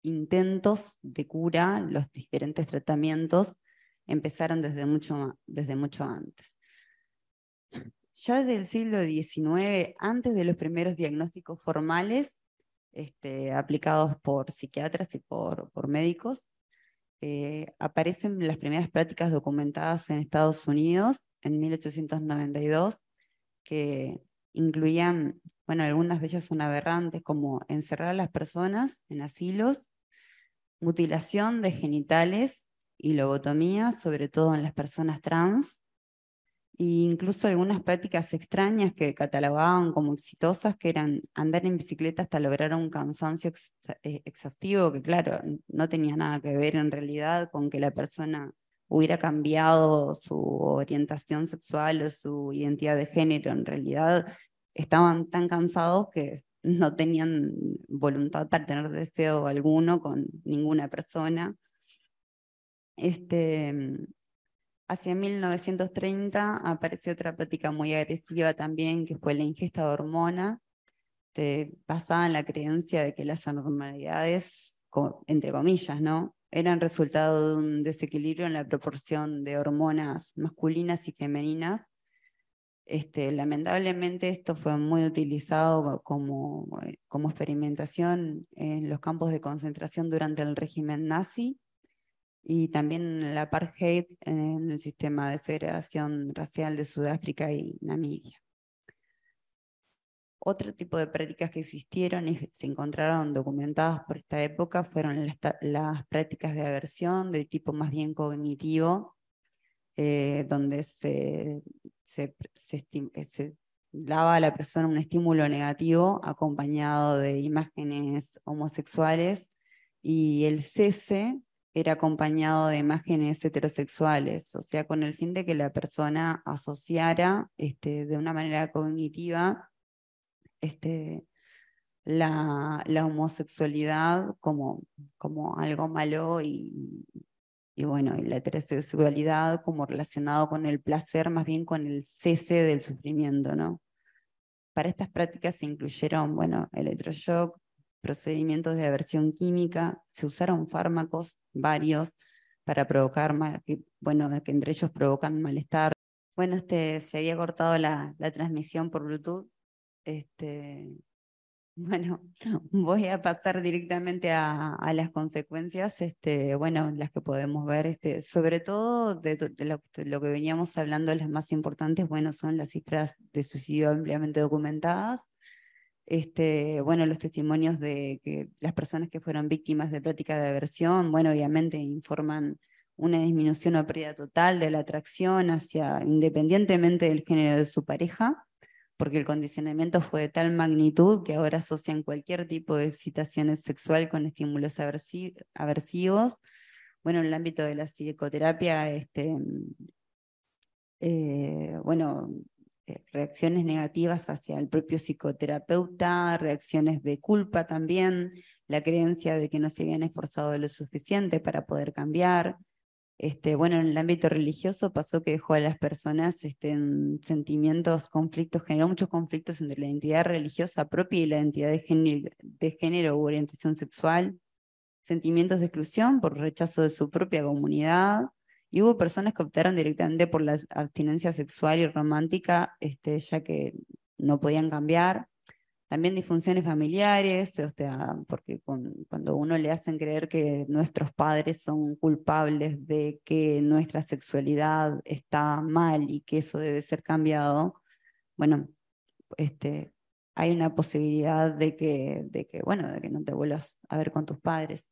intentos de cura, los diferentes tratamientos, empezaron desde mucho, desde mucho antes. Ya desde el siglo XIX, antes de los primeros diagnósticos formales este, aplicados por psiquiatras y por, médicos, eh, aparecen las primeras prácticas documentadas en Estados Unidos en 1892, que incluían, bueno, algunas de ellas son aberrantes, como encerrar a las personas en asilos, mutilación de genitales y lobotomía, sobre todo en las personas trans, e incluso algunas prácticas extrañas que catalogaban como exitosas, que eran andar en bicicleta hasta lograr un cansancio eh, exhaustivo, que claro, no tenía nada que ver en realidad con que la persona hubiera cambiado su orientación sexual o su identidad de género. En realidad estaban tan cansados que no tenían voluntad para tener deseo alguno con ninguna persona. Este, Hacia 1930 apareció otra práctica muy agresiva también, que fue la ingesta de hormona, basada en la creencia de que las anormalidades, entre comillas, ¿no? Eran resultado de un desequilibrio en la proporción de hormonas masculinas y femeninas. Este, lamentablemente esto fue muy utilizado como, como experimentación en los campos de concentración durante el régimen nazi y también el apartheid en el sistema de segregación racial de Sudáfrica y Namibia. Otro tipo de prácticas que existieron y se encontraron documentadas por esta época fueron las, prácticas de aversión de tipo más bien cognitivo, eh, donde se, se, se, daba a la persona un estímulo negativo acompañado de imágenes homosexuales y el cese era acompañado de imágenes heterosexuales, o sea, con el fin de que la persona asociara este, de una manera cognitiva este, la, homosexualidad como, como algo malo y, y, bueno, y la heterosexualidad como relacionado con el placer, más bien con el cese del sufrimiento, ¿no? Para estas prácticas se incluyeron, bueno, electroshock, procedimientos de aversión química, se usaron fármacos varios para provocar, bueno, que entre ellos provocan malestar. Bueno, este, se había cortado la, la transmisión por Bluetooth. Este, bueno, voy a pasar directamente a, a, las consecuencias, este, bueno, las que podemos ver, este, sobre todo de, lo, lo, que veníamos hablando, las más importantes, bueno, son las cifras de suicidio ampliamente documentadas, este, bueno, los testimonios de que las personas que fueron víctimas de práctica de aversión, bueno, obviamente informan una disminución o pérdida total de la atracción hacia, independientemente del género de su pareja, porque el condicionamiento fue de tal magnitud que ahora asocian cualquier tipo de excitación sexual con estímulos aversivos. Bueno, en el ámbito de la psicoterapia, este, eh, bueno, eh, reacciones negativas hacia el propio psicoterapeuta, reacciones de culpa también, la creencia de que no se habían esforzado lo suficiente para poder cambiar. Este, bueno, en el ámbito religioso pasó que dejó a las personas este, en sentimientos, conflictos, generó muchos conflictos entre la identidad religiosa propia y la identidad de género, de u orientación sexual, sentimientos de exclusión por rechazo de su propia comunidad, y hubo personas que optaron directamente por la abstinencia sexual y romántica, este, ya que no podían cambiar. También disfunciones familiares, o sea, porque cuando uno le hacen creer que nuestros padres son culpables de que nuestra sexualidad está mal y que eso debe ser cambiado, bueno, este, hay una posibilidad de que, de que, bueno, de que no te vuelvas a ver con tus padres.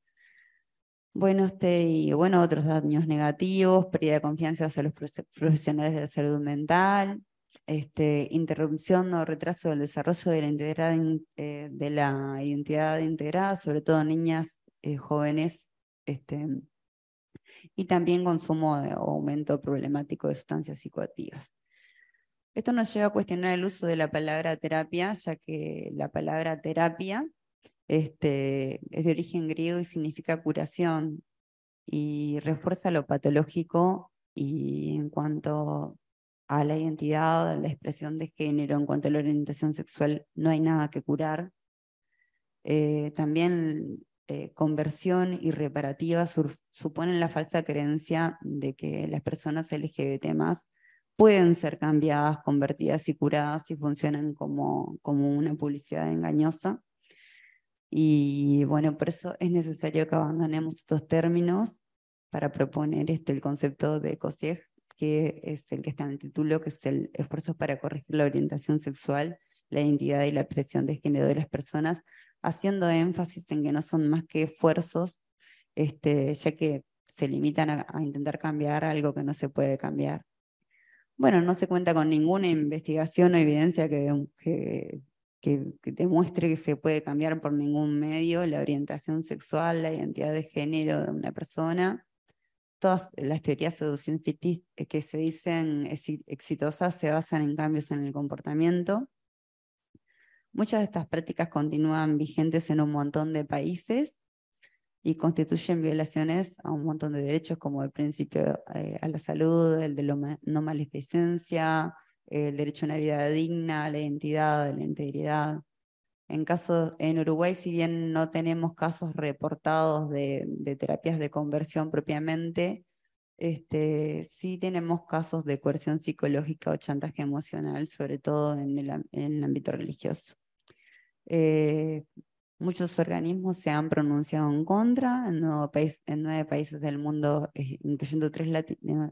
Bueno, este, y bueno, otros daños negativos, pérdida de confianza hacia los profesionales de la salud mental, este, interrupción o retraso del desarrollo de la, integrada, eh, de la identidad integrada, sobre todo niñas, eh, jóvenes, este, y también consumo o aumento problemático de sustancias psicoactivas. Esto nos lleva a cuestionar el uso de la palabra terapia, ya que la palabra terapia este, es de origen griego y significa curación y refuerza lo patológico y en cuanto a la identidad, a la expresión de género, en cuanto a la orientación sexual, no hay nada que curar. Eh, también eh, conversión y reparativa suponen la falsa creencia de que las personas LGBT pueden ser cambiadas, convertidas y curadas y funcionan como, como una publicidad engañosa. Y bueno, por eso es necesario que abandonemos estos términos para proponer este, el concepto de COSIEG, que es el que está en el título, que es el esfuerzo para corregir la orientación sexual, la identidad y la expresión de género de las personas haciendo énfasis en que no son más que esfuerzos, este, ya que se limitan a, intentar cambiar algo que no se puede cambiar. Bueno, no se cuenta con ninguna investigación o evidencia que, que, que, demuestre que se puede cambiar por ningún medio la orientación sexual, la identidad de género de una persona. Todas las teorías que se dicen exitosas se basan en cambios en el comportamiento Muchas de estas prácticas continúan vigentes en un montón de países y constituyen violaciones a un montón de derechos como el principio eh, a la salud, el de la no maleficencia, el derecho a una vida digna, la identidad, la integridad. En, caso, en Uruguay, si bien no tenemos casos reportados de, terapias de conversión propiamente, este, sí tenemos casos de coerción psicológica o chantaje emocional, sobre todo en el ámbito religioso. Eh, muchos organismos se han pronunciado en contra, en, nueve países del mundo, eh, incluyendo tres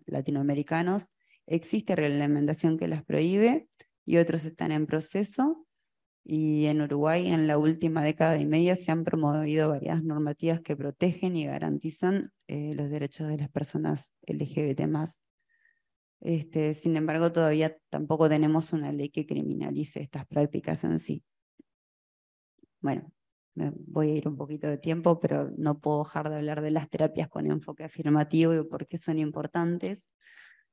latinoamericanos, existe reglamentación que las prohíbe y otros están en proceso. Y en Uruguay, en la última década y media, se han promovido varias normativas que protegen y garantizan eh, los derechos de las personas LGBT. Este, sin embargo, todavía tampoco tenemos una ley que criminalice estas prácticas en sí bueno, me voy a ir un poquito de tiempo, pero no puedo dejar de hablar de las terapias con enfoque afirmativo y por qué son importantes,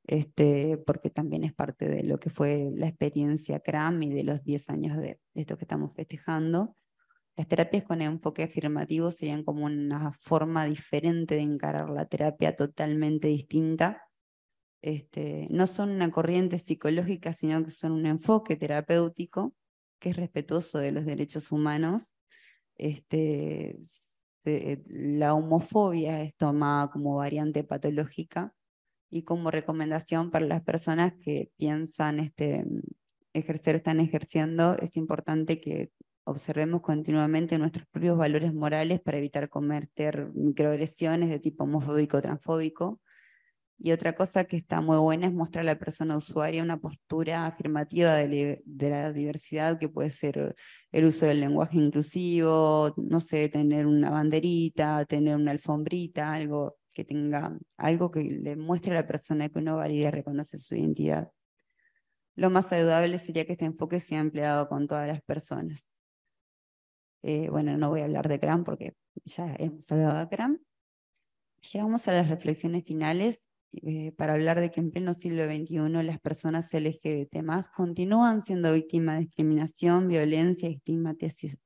este, porque también es parte de lo que fue la experiencia CRAM y de los 10 años de, esto que estamos festejando. Las terapias con enfoque afirmativo serían como una forma diferente de encarar la terapia totalmente distinta. Este, no son una corriente psicológica, sino que son un enfoque terapéutico que es respetuoso de los derechos humanos, este, la homofobia es tomada como variante patológica y como recomendación para las personas que piensan este, ejercer, están ejerciendo, es importante que observemos continuamente nuestros propios valores morales para evitar cometer microagresiones de tipo homofóbico o transfóbico. Y otra cosa que está muy buena es mostrar a la persona usuaria una postura afirmativa de, la diversidad, que puede ser el uso del lenguaje inclusivo, no sé, tener una banderita, tener una alfombrita, algo que tenga, algo que le muestre a la persona que uno valida y reconoce su identidad. Lo más saludable sería que este enfoque sea empleado con todas las personas. Eh, bueno, no voy a hablar de CRAM porque ya hemos hablado de CRAM. Llegamos a las reflexiones finales eh, para hablar de que en pleno siglo XXI las personas LGBT continúan siendo víctimas de discriminación, violencia y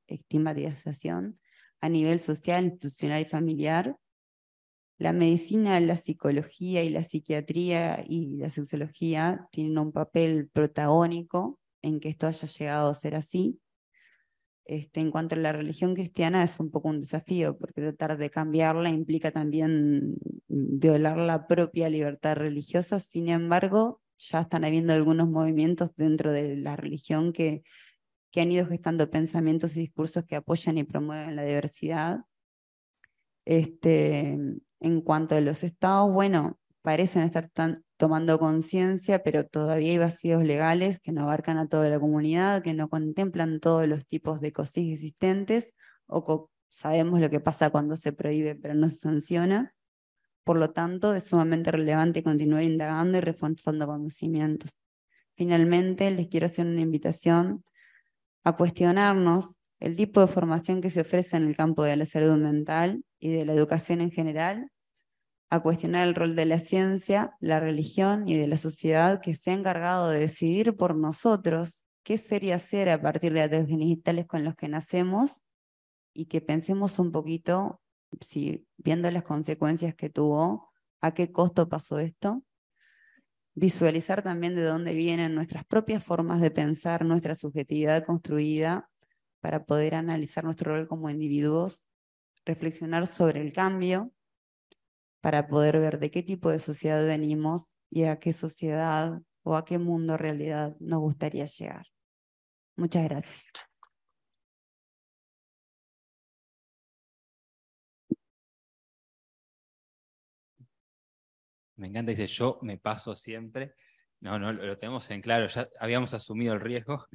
estigmatización a nivel social, institucional y familiar. La medicina, la psicología y la psiquiatría y la sexología tienen un papel protagónico en que esto haya llegado a ser así. Este, en cuanto a la religión cristiana es un poco un desafío, porque tratar de cambiarla implica también violar la propia libertad religiosa. Sin embargo, ya están habiendo algunos movimientos dentro de la religión que, que han ido gestando pensamientos y discursos que apoyan y promueven la diversidad. Este, en cuanto a los estados, bueno, parecen estar tomando conciencia, pero todavía hay vacíos legales que no abarcan a toda la comunidad, que no contemplan todos los tipos de cosas existentes, o sabemos lo que pasa cuando se prohíbe pero no se sanciona. Por lo tanto, es sumamente relevante continuar indagando y reforzando conocimientos. Finalmente, les quiero hacer una invitación a cuestionarnos el tipo de formación que se ofrece en el campo de la salud mental y de la educación en general a cuestionar el rol de la ciencia, la religión y de la sociedad que se ha encargado de decidir por nosotros qué sería hacer a partir de los genitales con los que nacemos y que pensemos un poquito, si viendo las consecuencias que tuvo, a qué costo pasó esto. Visualizar también de dónde vienen nuestras propias formas de pensar, nuestra subjetividad construida para poder analizar nuestro rol como individuos reflexionar sobre el cambio para poder ver de qué tipo de sociedad venimos y a qué sociedad o a qué mundo realidad nos gustaría llegar. Muchas gracias. Me encanta, dice, yo me paso siempre. No, no, lo tenemos en claro, ya habíamos asumido el riesgo.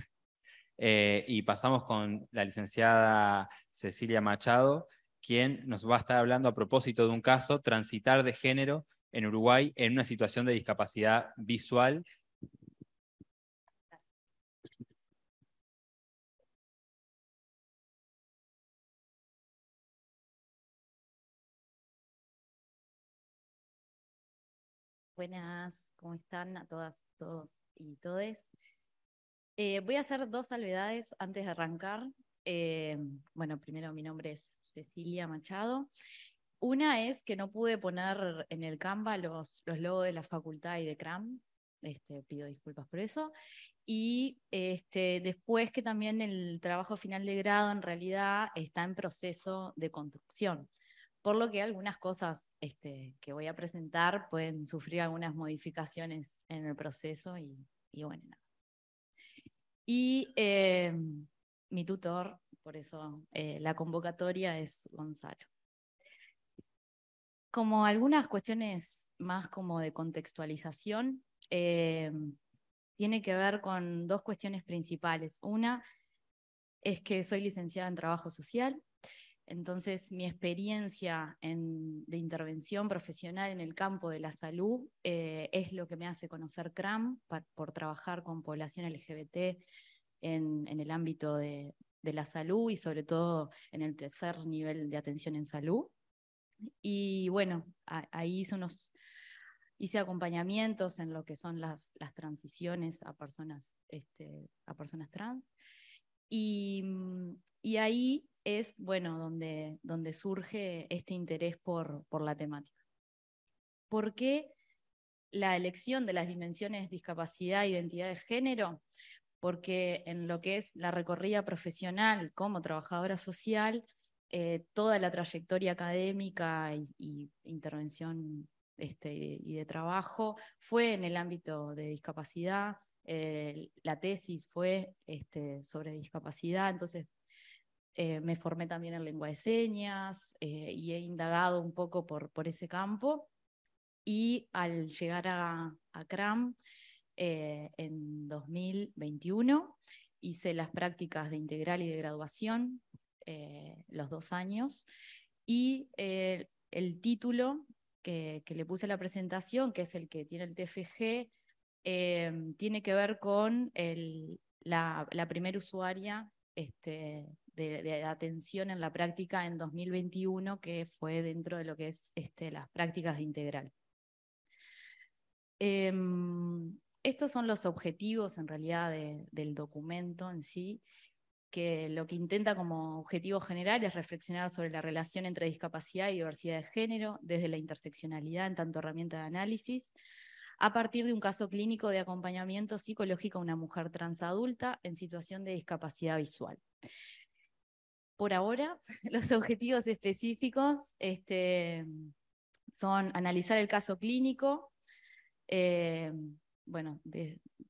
Eh, y pasamos con la licenciada Cecilia Machado, quien nos va a estar hablando a propósito de un caso, transitar de género en Uruguay en una situación de discapacidad visual Buenas, ¿cómo están a todas, todos y todes? Eh, voy a hacer dos salvedades antes de arrancar. Eh, bueno, primero mi nombre es Cecilia Machado. Una es que no pude poner en el Canva los, los logos de la facultad y de CRAM. Este, pido disculpas por eso. Y este, después que también el trabajo final de grado en realidad está en proceso de construcción por lo que algunas cosas este, que voy a presentar pueden sufrir algunas modificaciones en el proceso y, bueno, nada. Y eh, mi tutor, por eso eh, la convocatoria es Gonzalo. Como algunas cuestiones más como de contextualización, eh, tiene que ver con dos cuestiones principales. Una es que soy licenciada en trabajo social entonces, mi experiencia de intervención profesional en el campo de la salud eh, es lo que me hace conocer CRAM por trabajar con población LGBT en, el ámbito de, la salud y sobre todo en el tercer nivel de atención en salud. Y bueno, ahí hice unos, hice acompañamientos en lo que son las, transiciones a personas, este, a personas trans. Y ahí es, bueno, donde, donde surge este interés por, por la temática. ¿Por qué la elección de las dimensiones discapacidad e identidad de género? Porque en lo que es la recorrida profesional como trabajadora social, eh, toda la trayectoria académica y, intervención este, y de trabajo fue en el ámbito de discapacidad, eh, la tesis fue este, sobre discapacidad, entonces eh, me formé también en lengua de señas eh, y he indagado un poco por, por ese campo. Y al llegar a, CRAM eh, en 2021, hice las prácticas de integral y de graduación, los dos años, y el título que, le puse a la presentación, que es el que tiene el TFG, tiene que ver con la, la primera usuaria este, de, atención en la práctica en 2021, que fue dentro de lo que es este, las prácticas de integral. Em, estos son los objetivos en realidad del documento en sí, que lo que intenta como objetivo general es reflexionar sobre la relación entre discapacidad y diversidad de género desde la interseccionalidad en tanto herramienta de análisis, a partir de un caso clínico de acompañamiento psicológico a una mujer transadulta en situación de discapacidad visual por ahora, los objetivos específicos este, son analizar el caso clínico, eh, bueno,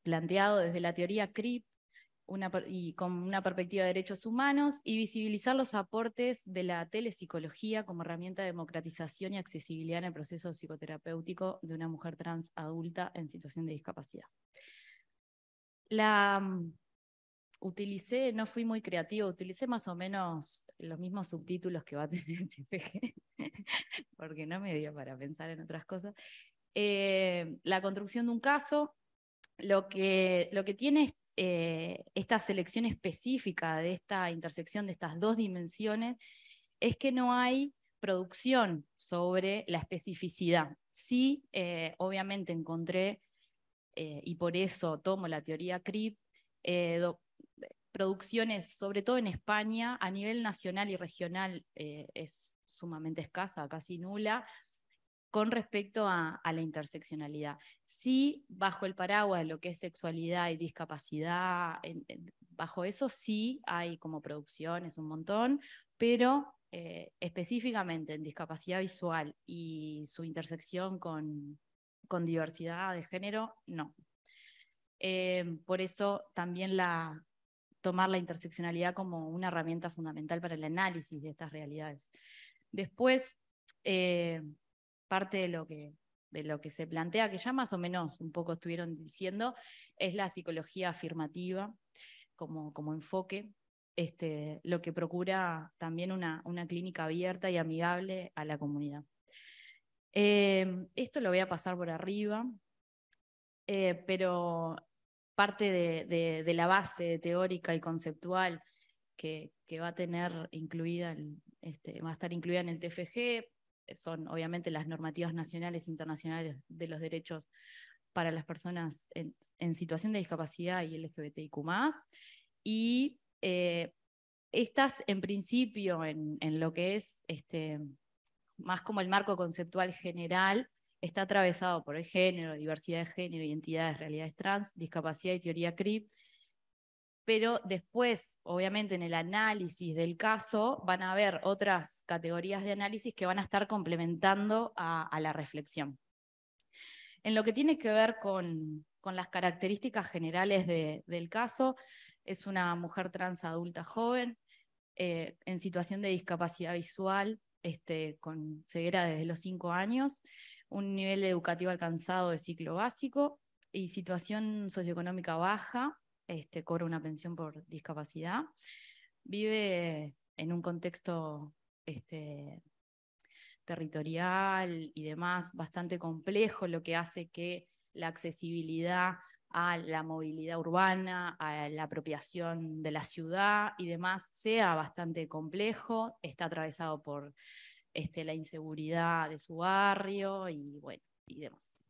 planteado desde la teoría CRIP y con una perspectiva de derechos humanos y visibilizar los aportes de la telepsicología como herramienta de democratización y accesibilidad en el proceso psicoterapéutico de una mujer trans adulta en situación de discapacidad. La utilicé, no fui muy creativo, utilicé más o menos los mismos subtítulos que va a tener TFG, porque no me dio para pensar en otras cosas. Eh, la construcción de un caso, lo que, lo que tiene eh, esta selección específica de esta intersección de estas dos dimensiones es que no hay producción sobre la especificidad. Sí, eh, obviamente encontré, y por eso tomo la teoría CRIP, producciones, sobre todo en España, a nivel nacional y regional eh, es sumamente escasa, casi nula, con respecto a, la interseccionalidad. Sí, bajo el paraguas de lo que es sexualidad y discapacidad, bajo eso sí hay como producciones un montón, pero eh, específicamente en discapacidad visual y su intersección con, con diversidad de género, no. Eh, por eso también la, tomar la interseccionalidad como una herramienta fundamental para el análisis de estas realidades. Después, eh, parte de lo, que, de lo que se plantea, que ya más o menos un poco estuvieron diciendo, es la psicología afirmativa como, como enfoque, este, lo que procura también una, una clínica abierta y amigable a la comunidad. Eh, esto lo voy a pasar por arriba, eh, pero parte de, la base teórica y conceptual que, va a tener incluida, este, va a estar incluida en el TFG, son obviamente las normativas nacionales e internacionales de los derechos para las personas en, situación de discapacidad y LGBTIQ+, y eh, estas en principio en, lo que es este, más como el marco conceptual general, está atravesado por el género, diversidad de género, identidades, realidades trans, discapacidad y teoría CRIP, pero después, obviamente, en el análisis del caso van a haber otras categorías de análisis que van a estar complementando a, la reflexión. En lo que tiene que ver con, las características generales del caso, es una mujer trans adulta joven, eh, en situación de discapacidad visual, este, con ceguera desde los cinco años, un nivel educativo alcanzado de ciclo básico y situación socioeconómica baja, este, cobra una pensión por discapacidad, vive en un contexto este, territorial y demás bastante complejo, lo que hace que la accesibilidad a la movilidad urbana, a la apropiación de la ciudad y demás sea bastante complejo, está atravesado por este, la inseguridad de su barrio y bueno, y demás.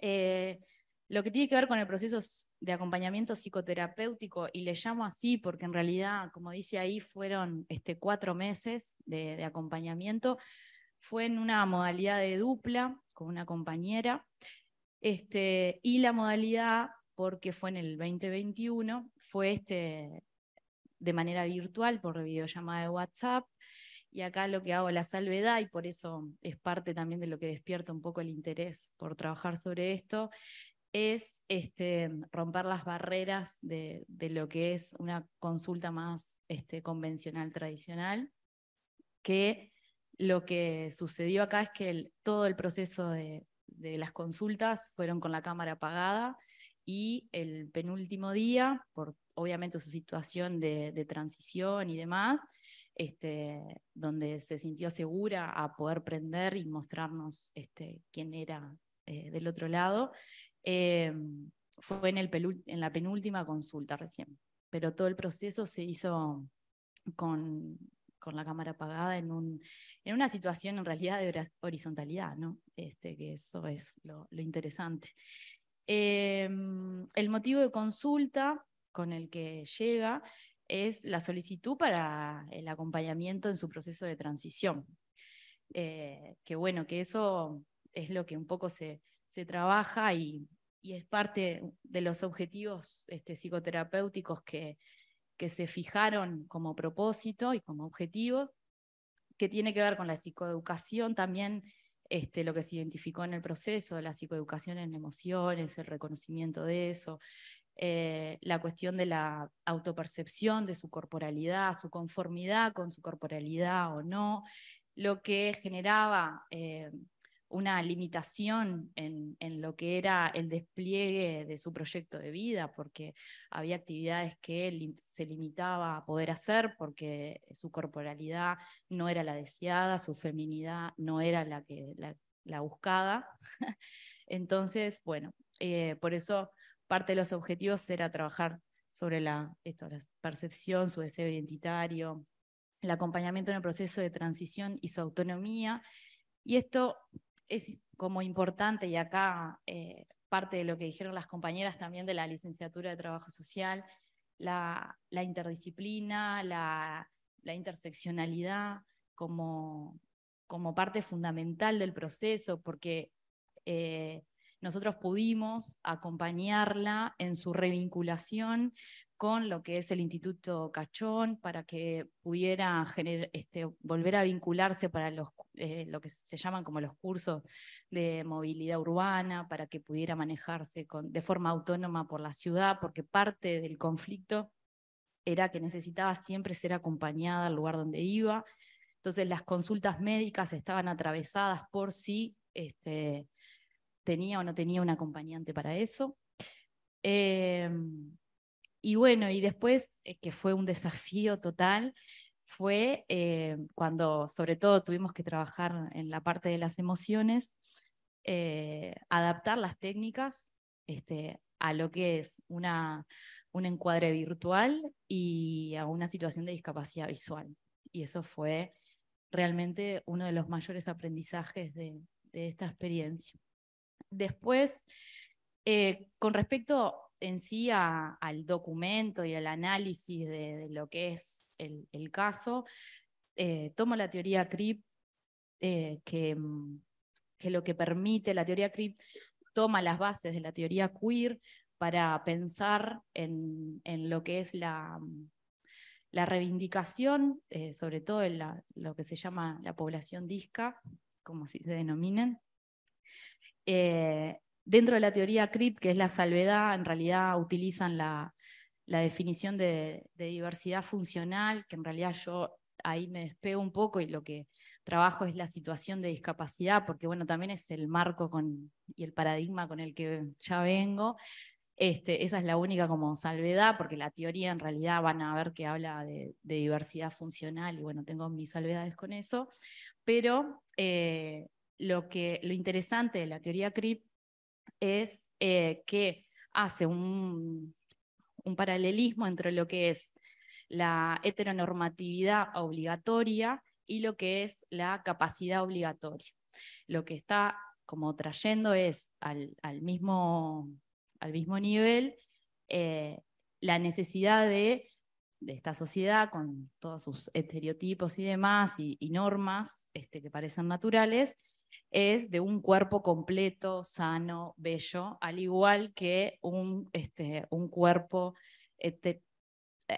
Eh, lo que tiene que ver con el proceso de acompañamiento psicoterapéutico, y le llamo así porque en realidad, como dice ahí, fueron este, cuatro meses de, acompañamiento, fue en una modalidad de dupla con una compañera, este, y la modalidad, porque fue en el 2021, fue de manera virtual por videollamada de WhatsApp, y acá lo que hago la salvedad, y por eso es parte también de lo que despierta un poco el interés por trabajar sobre esto, es este, romper las barreras de, lo que es una consulta más este, convencional, tradicional, que lo que sucedió acá es que todo el proceso de, las consultas fueron con la cámara apagada y el penúltimo día, por obviamente su situación de, de transición y demás, este, donde se sintió segura a poder prender y mostrarnos este, quién era eh, del otro lado, eh, fue en, el en la penúltima consulta recién. Pero todo el proceso se hizo con, con la cámara apagada en, un, en una situación en realidad de horizontalidad, ¿no? Este, que eso es lo, lo interesante. Eh, el motivo de consulta con el que llega es la solicitud para el acompañamiento en su proceso de transición. Eh, que bueno, que eso es lo que un poco se, trabaja y, es parte de los objetivos este, psicoterapéuticos que, que se fijaron como propósito y como objetivo, que tiene que ver con la psicoeducación también, este, lo que se identificó en el proceso, la psicoeducación en emociones, el reconocimiento de eso, eh, la cuestión de la autopercepción de su corporalidad, su conformidad con su corporalidad o no, lo que generaba eh, una limitación en, lo que era el despliegue de su proyecto de vida, porque había actividades que él se limitaba a poder hacer porque su corporalidad no era la deseada, su feminidad no era la, que, la, buscada. Entonces, bueno, eh, por eso parte de los objetivos era trabajar sobre la, esto, la percepción, su deseo identitario, el acompañamiento en el proceso de transición y su autonomía. Y esto es como importante, y acá eh, parte de lo que dijeron las compañeras también de la licenciatura de Trabajo Social, la, interdisciplina, la, interseccionalidad como, como parte fundamental del proceso, porque eh, nosotros pudimos acompañarla en su revinculación con lo que es el Instituto Cachón para que pudiera este, volver a vincularse para los, eh, lo que se llaman como los cursos de movilidad urbana, para que pudiera manejarse con, de forma autónoma por la ciudad, porque parte del conflicto era que necesitaba siempre ser acompañada al lugar donde iba. Entonces las consultas médicas estaban atravesadas por si este, tenía o no tenía un acompañante para eso. Em, y bueno, y después, eh, que fue un desafío total, fue eh, cuando sobre todo tuvimos que trabajar en la parte de las emociones, eh, adaptar las técnicas este, a lo que es una, un encuadre virtual y a una situación de discapacidad visual. Y eso fue realmente uno de los mayores aprendizajes de, de esta experiencia. Después, con respecto en sí al documento y al análisis de, lo que es el, caso, eh, tomo la teoría CRIP, eh, que, mm, que, lo que permite, la teoría CRIP toma las bases de la teoría queer para pensar en, lo que es la, mm, la reivindicación, eh, sobre todo en lo que se llama la población disca, como se denominan, Dentro de la teoría CRIP, que es la salvedad, en realidad utilizan la, definición de, diversidad funcional, que en realidad yo ahí me despego un poco y lo que trabajo es la situación de discapacidad, porque bueno, también es el marco con, y el paradigma con el que ya vengo. Este, esa es la única como salvedad, porque la teoría en realidad van a ver que habla de, diversidad funcional y bueno, tengo mis salvedades con eso, pero eh, lo, que, lo interesante de la teoría CRIP es eh, que hace un, paralelismo entre lo que es la heteronormatividad obligatoria y lo que es la capacidad obligatoria. Lo que está como trayendo es al, mismo, al mismo, nivel eh, la necesidad de, esta sociedad con todos sus estereotipos y demás y, normas este, que parecen naturales, es de un cuerpo completo, sano, bello, al igual que un, este, un cuerpo, este,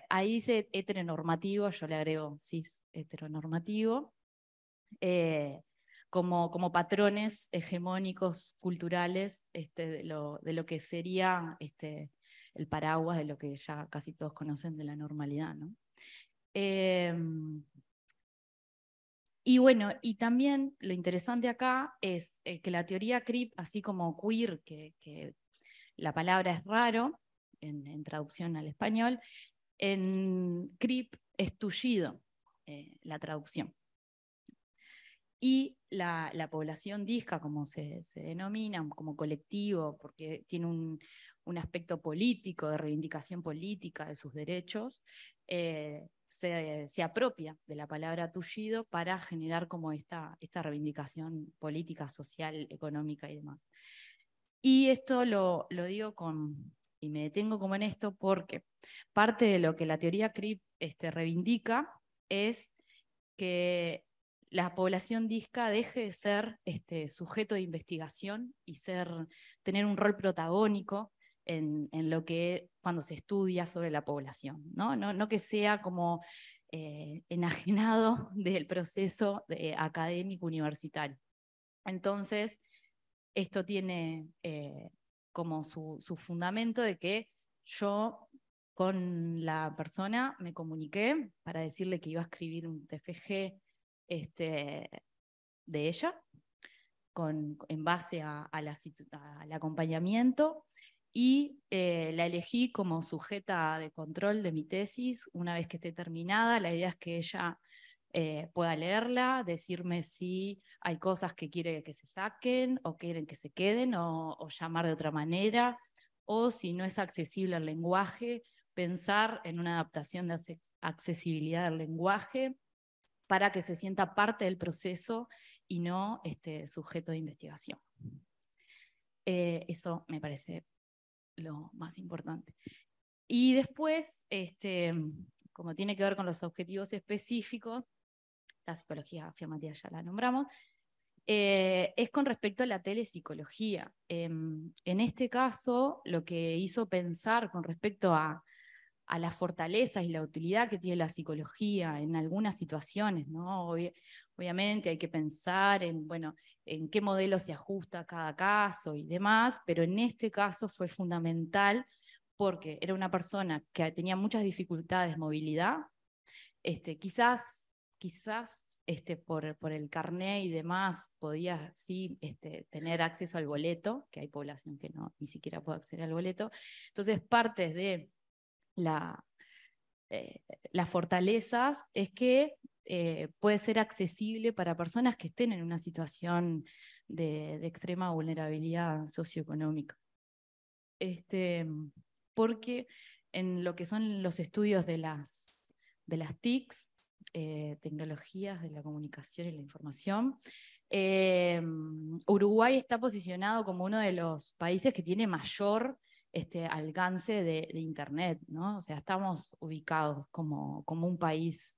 ahí dice heteronormativo, yo le agrego cis heteronormativo, eh, como, como, patrones hegemónicos culturales este, de, lo, de, lo, que sería este, el paraguas de lo que ya casi todos conocen de la normalidad. ¿no? Em, y bueno, y también lo interesante acá es eh, que la teoría CRIP, así como queer, que, la palabra es raro en, traducción al español, en CRIP es tullido eh, la traducción. Y la, población disca, como se, denomina, como colectivo, porque tiene un, aspecto político, de reivindicación política de sus derechos, eh, se, apropia de la palabra tullido para generar como esta, esta reivindicación política, social, económica y demás. Y esto lo, lo digo con, y me detengo como en esto porque parte de lo que la teoría CRIP este, reivindica es que la población disca deje de ser este, sujeto de investigación y ser, tener un rol protagónico en, lo que cuando se estudia sobre la población, no, no, que sea como eh, enajenado del proceso académico universitario. Entonces, esto tiene eh, como su, fundamento de que yo con la persona me comuniqué para decirle que iba a escribir un TFG este, de ella, con, en base al acompañamiento y eh, la elegí como sujeta de control de mi tesis una vez que esté terminada. La idea es que ella eh, pueda leerla, decirme si hay cosas que quiere que se saquen o quieren que se queden o, llamar de otra manera, o si no es accesible el lenguaje, pensar en una adaptación de accesibilidad del lenguaje para que se sienta parte del proceso y no este, sujeto de investigación. Eh, eso me parece lo más importante. Y después, este, como tiene que ver con los objetivos específicos, la psicología afirmativa ya la nombramos, eh, es con respecto a la telepsicología. Em, en este caso, lo que hizo pensar con respecto a, a las fortalezas y la utilidad que tiene la psicología en algunas situaciones, ¿no? obviamente hay que pensar en, bueno, en qué modelo se ajusta cada caso y demás, pero en este caso fue fundamental porque era una persona que tenía muchas dificultades de movilidad, este, quizás, quizás este, por, por, el carné y demás podía sí este, tener acceso al boleto, que hay población que no ni siquiera puede acceder al boleto. Entonces, parte de eh, las fortalezas es que eh, puede ser accesible para personas que estén en una situación de, extrema vulnerabilidad socioeconómica. Este, porque en lo que son los estudios de las, de las TICs, eh, tecnologías de la comunicación y la información, Uruguay está posicionado como uno de los países que tiene mayor este, alcance de, Internet, ¿no? O sea, estamos ubicados como, como un país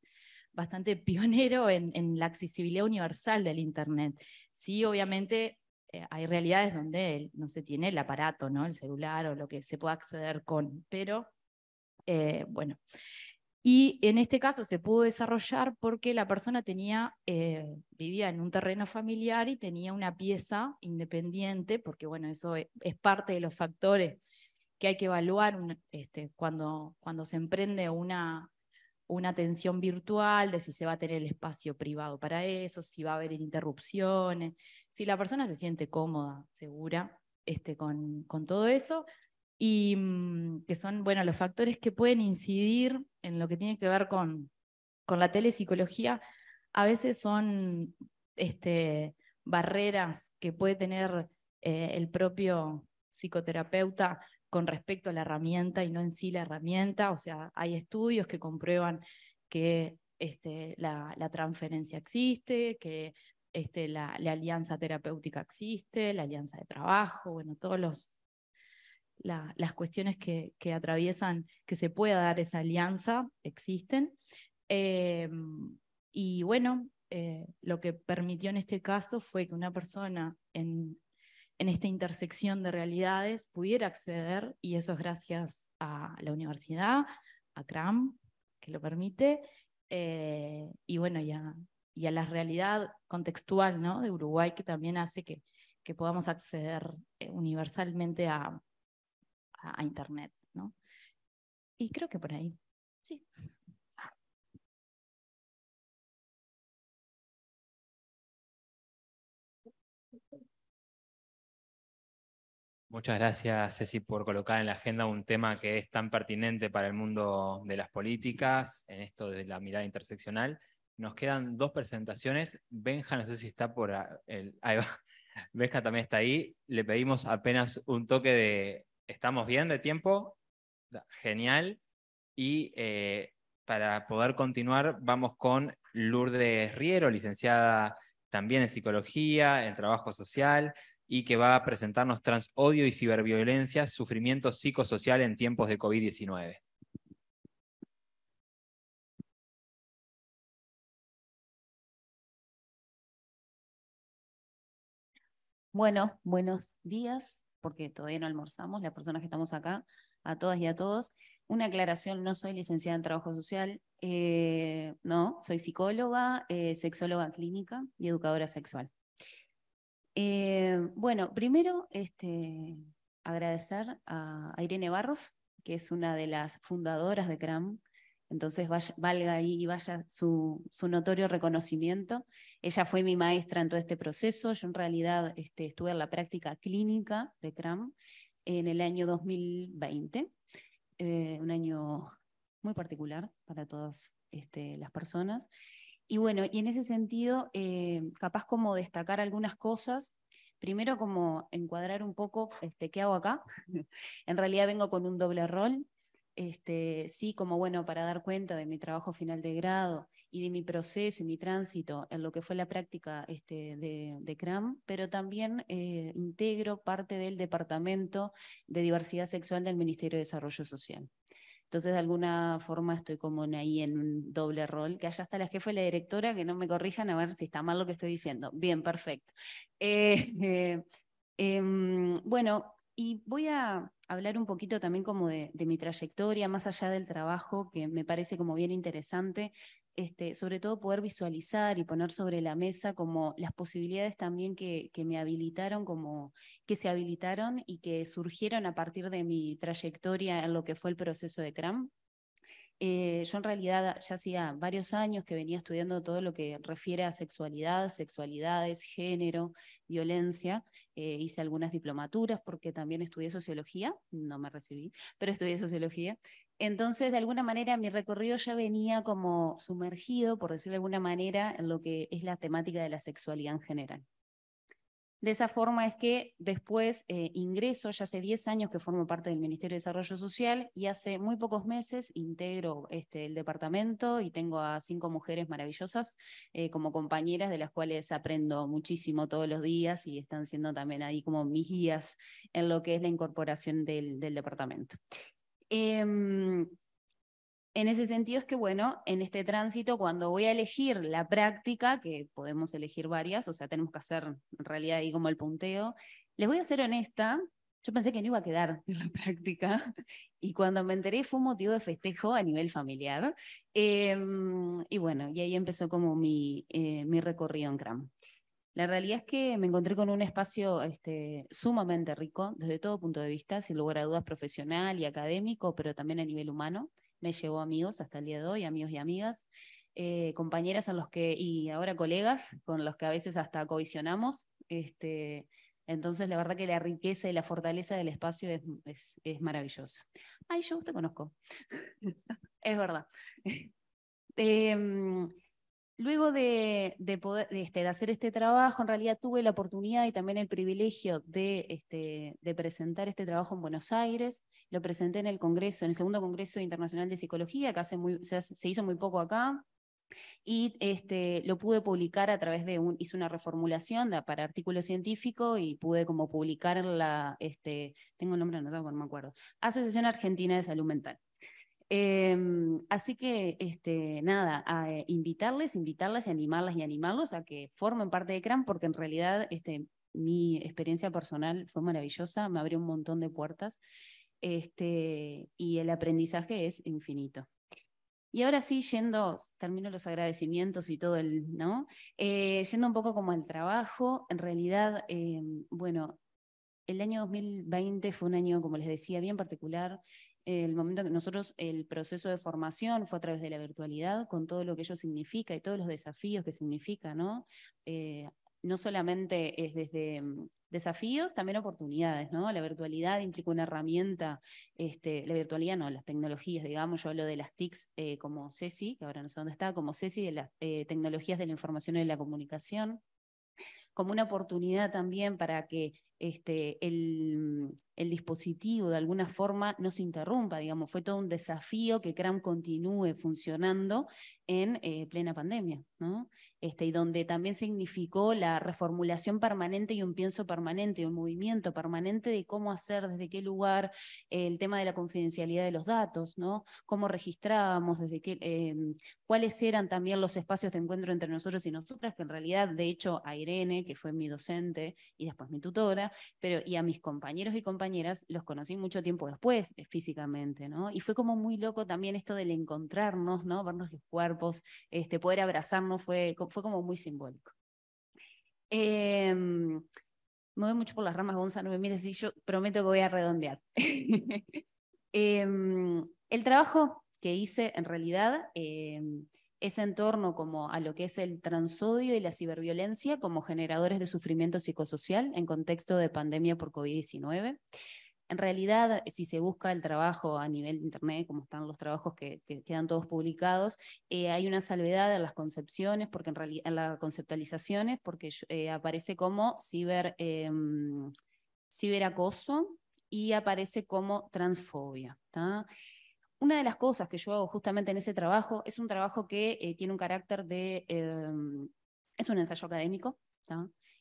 bastante pionero en, la accesibilidad universal del Internet. Sí, obviamente eh, hay realidades donde no se tiene el aparato, ¿no? el celular o lo que se pueda acceder con, pero eh, bueno. Y en este caso se pudo desarrollar porque la persona tenía, eh, vivía en un terreno familiar y tenía una pieza independiente, porque bueno, eso es, parte de los factores que hay que evaluar este, cuando, cuando se emprende una, una atención virtual, de si se va a tener el espacio privado para eso, si va a haber interrupciones, si la persona se siente cómoda, segura este, con, con todo eso, y mm, que son bueno, los factores que pueden incidir en lo que tiene que ver con, con la telepsicología, a veces son este, barreras que puede tener eh, el propio psicoterapeuta con respecto a la herramienta y no en sí la herramienta. O sea, hay estudios que comprueban que este, la, transferencia existe, que este, la, alianza terapéutica existe, la alianza de trabajo, bueno, las cuestiones que, atraviesan que se pueda dar esa alianza existen. Em, y bueno, eh, lo que permitió en este caso fue que una persona en en esta intersección de realidades pudiera acceder, y eso es gracias a la universidad, a CRAM, que lo permite, eh, y bueno, y a, la realidad contextual ¿no? de Uruguay, que también hace que, que podamos acceder eh, universalmente a, a, Internet. ¿no? Y creo que por ahí, sí. Muchas gracias, Ceci, por colocar en la agenda un tema que es tan pertinente para el mundo de las políticas, en esto de la mirada interseccional. Nos quedan dos presentaciones. Benja, no sé si está por el. Ahí va. Benja también está ahí. Le pedimos apenas un toque de. ¿Estamos bien de tiempo? Genial. Y eh, para poder continuar, vamos con Lourdes Riero, licenciada también en psicología, en trabajo social, y que va a presentarnos Transodio y Ciberviolencia, Sufrimiento Psicosocial en tiempos de COVID-19. Bueno, buenos días, porque todavía no almorzamos, las personas que estamos acá, a todas y a todos. Una aclaración, no soy licenciada en trabajo social, eh, no, soy psicóloga, eh, sexóloga clínica y educadora sexual. Eh, bueno, primero este, agradecer a, Irene Barros, que es una de las fundadoras de CRAM. Entonces valga ahí y vaya su, notorio reconocimiento. Ella fue mi maestra en todo este proceso. Yo en realidad este, estuve en la práctica clínica de CRAM en el año 2020, eh, un año muy particular para todas este, las personas. Y bueno, y en ese sentido, eh, capaz como destacar algunas cosas. Primero como encuadrar un poco este, qué hago acá. en realidad vengo con un doble rol. Este, sí, como bueno, para dar cuenta de mi trabajo final de grado y de mi proceso y mi tránsito en lo que fue la práctica este, de, CRAM, pero también eh, integro parte del Departamento de Diversidad Sexual del Ministerio de Desarrollo Social. Entonces, de alguna forma estoy como ahí en un doble rol, que allá está la jefa y la directora, que no me corrijan a ver si está mal lo que estoy diciendo. Bien, perfecto. Eh, eh, em, bueno, y voy a hablar un poquito también como de, mi trayectoria, más allá del trabajo, que me parece como bien interesante, este, sobre todo poder visualizar y poner sobre la mesa como las posibilidades también que, que me habilitaron, como que se habilitaron y que surgieron a partir de mi trayectoria en lo que fue el proceso de CRAM. Eh, yo en realidad ya hacía varios años que venía estudiando todo lo que refiere a sexualidad, sexualidades, género, violencia. Eh, hice algunas diplomaturas porque también estudié sociología, no me recibí, pero estudié sociología. Entonces, de alguna manera, mi recorrido ya venía como sumergido, por decirlo de alguna manera, en lo que es la temática de la sexualidad en general. De esa forma es que después eh, ingreso, ya hace 10 años que formo parte del Ministerio de Desarrollo Social y hace muy pocos meses integro este, el departamento y tengo a cinco mujeres maravillosas eh, como compañeras de las cuales aprendo muchísimo todos los días y están siendo también ahí como mis guías en lo que es la incorporación del, departamento. Em, en ese sentido es que, bueno, en este tránsito, cuando voy a elegir la práctica, que podemos elegir varias, o sea, tenemos que hacer en realidad ahí como el punteo, les voy a ser honesta, yo pensé que no iba a quedar en la práctica y cuando me enteré fue un motivo de festejo a nivel familiar. Em, y bueno, y ahí empezó como mi, eh, mi recorrido en CRAM. La realidad es que me encontré con un espacio este, sumamente rico desde todo punto de vista, sin lugar a dudas profesional y académico, pero también a nivel humano me llevó amigos hasta el día de hoy, amigos y amigas, eh, compañeras a los que, y ahora colegas con los que a veces hasta covisionamos. Este, entonces, la verdad que la riqueza y la fortaleza del espacio es, es, es maravillosa. Ay, yo te conozco. es verdad. eh, Luego de, poder, este, hacer este trabajo, en realidad tuve la oportunidad y también el privilegio de, este, de, presentar este trabajo en Buenos Aires. Lo presenté en el Congreso, en el segundo Congreso Internacional de Psicología, que hace muy, se, hizo muy poco acá. Y este, lo pude publicar a través de un, hice una reformulación para artículo científico y pude como publicar la, tengo un nombre anotado, no me acuerdo, Asociación Argentina de Salud Mental. Em, así que, este, nada, a, eh, invitarles, invitarlas y animarlas y animarlos a que formen parte de CRAM, porque en realidad este, mi experiencia personal fue maravillosa, me abrió un montón de puertas este, y el aprendizaje es infinito. Y ahora sí, yendo, termino los agradecimientos y todo el, ¿no? Eh, yendo un poco como al trabajo, en realidad, em, bueno, el año 2020 fue un año, como les decía, bien particular el momento que nosotros, el proceso de formación fue a través de la virtualidad, con todo lo que ello significa y todos los desafíos que significa, ¿no? Eh, no solamente es desde mm, desafíos, también oportunidades, ¿no? La virtualidad implica una herramienta, este, la virtualidad no, las tecnologías, digamos, yo hablo de las TICs eh, como CECI, que ahora no sé dónde está, como CECI, de las eh, tecnologías de la información y de la comunicación, como una oportunidad también para que este, el, dispositivo de alguna forma no se interrumpa, digamos, fue todo un desafío que CRAM continúe funcionando en eh, plena pandemia, ¿no? Este, y donde también significó la reformulación permanente y un pienso permanente, un movimiento permanente de cómo hacer, desde qué lugar, el tema de la confidencialidad de los datos, ¿no? Cómo registrábamos, desde qué, em, cuáles eran también los espacios de encuentro entre nosotros y nosotras, que en realidad, de hecho, a Irene, que fue mi docente y después mi tutora, pero y a mis compañeros y compañeras los conocí mucho tiempo después eh, físicamente, ¿no? Y fue como muy loco también esto del encontrarnos, ¿no? Vernos los cuerpos, este, poder abrazarnos fue, fue como muy simbólico. Em, me voy mucho por las ramas, Gonzalo, me mires yo prometo que voy a redondear. Em, el trabajo que hice en realidad em, es en torno como a lo que es el transodio y la ciberviolencia como generadores de sufrimiento psicosocial en contexto de pandemia por COVID-19. En realidad, si se busca el trabajo a nivel Internet, como están los trabajos que, quedan todos publicados, eh, hay una salvedad en las concepciones, porque en realidad conceptualizaciones, porque eh, aparece como em, ciberacoso y aparece como transfobia. Una de las cosas que yo hago justamente en ese trabajo es un trabajo que eh, tiene un carácter de, em, es un ensayo académico,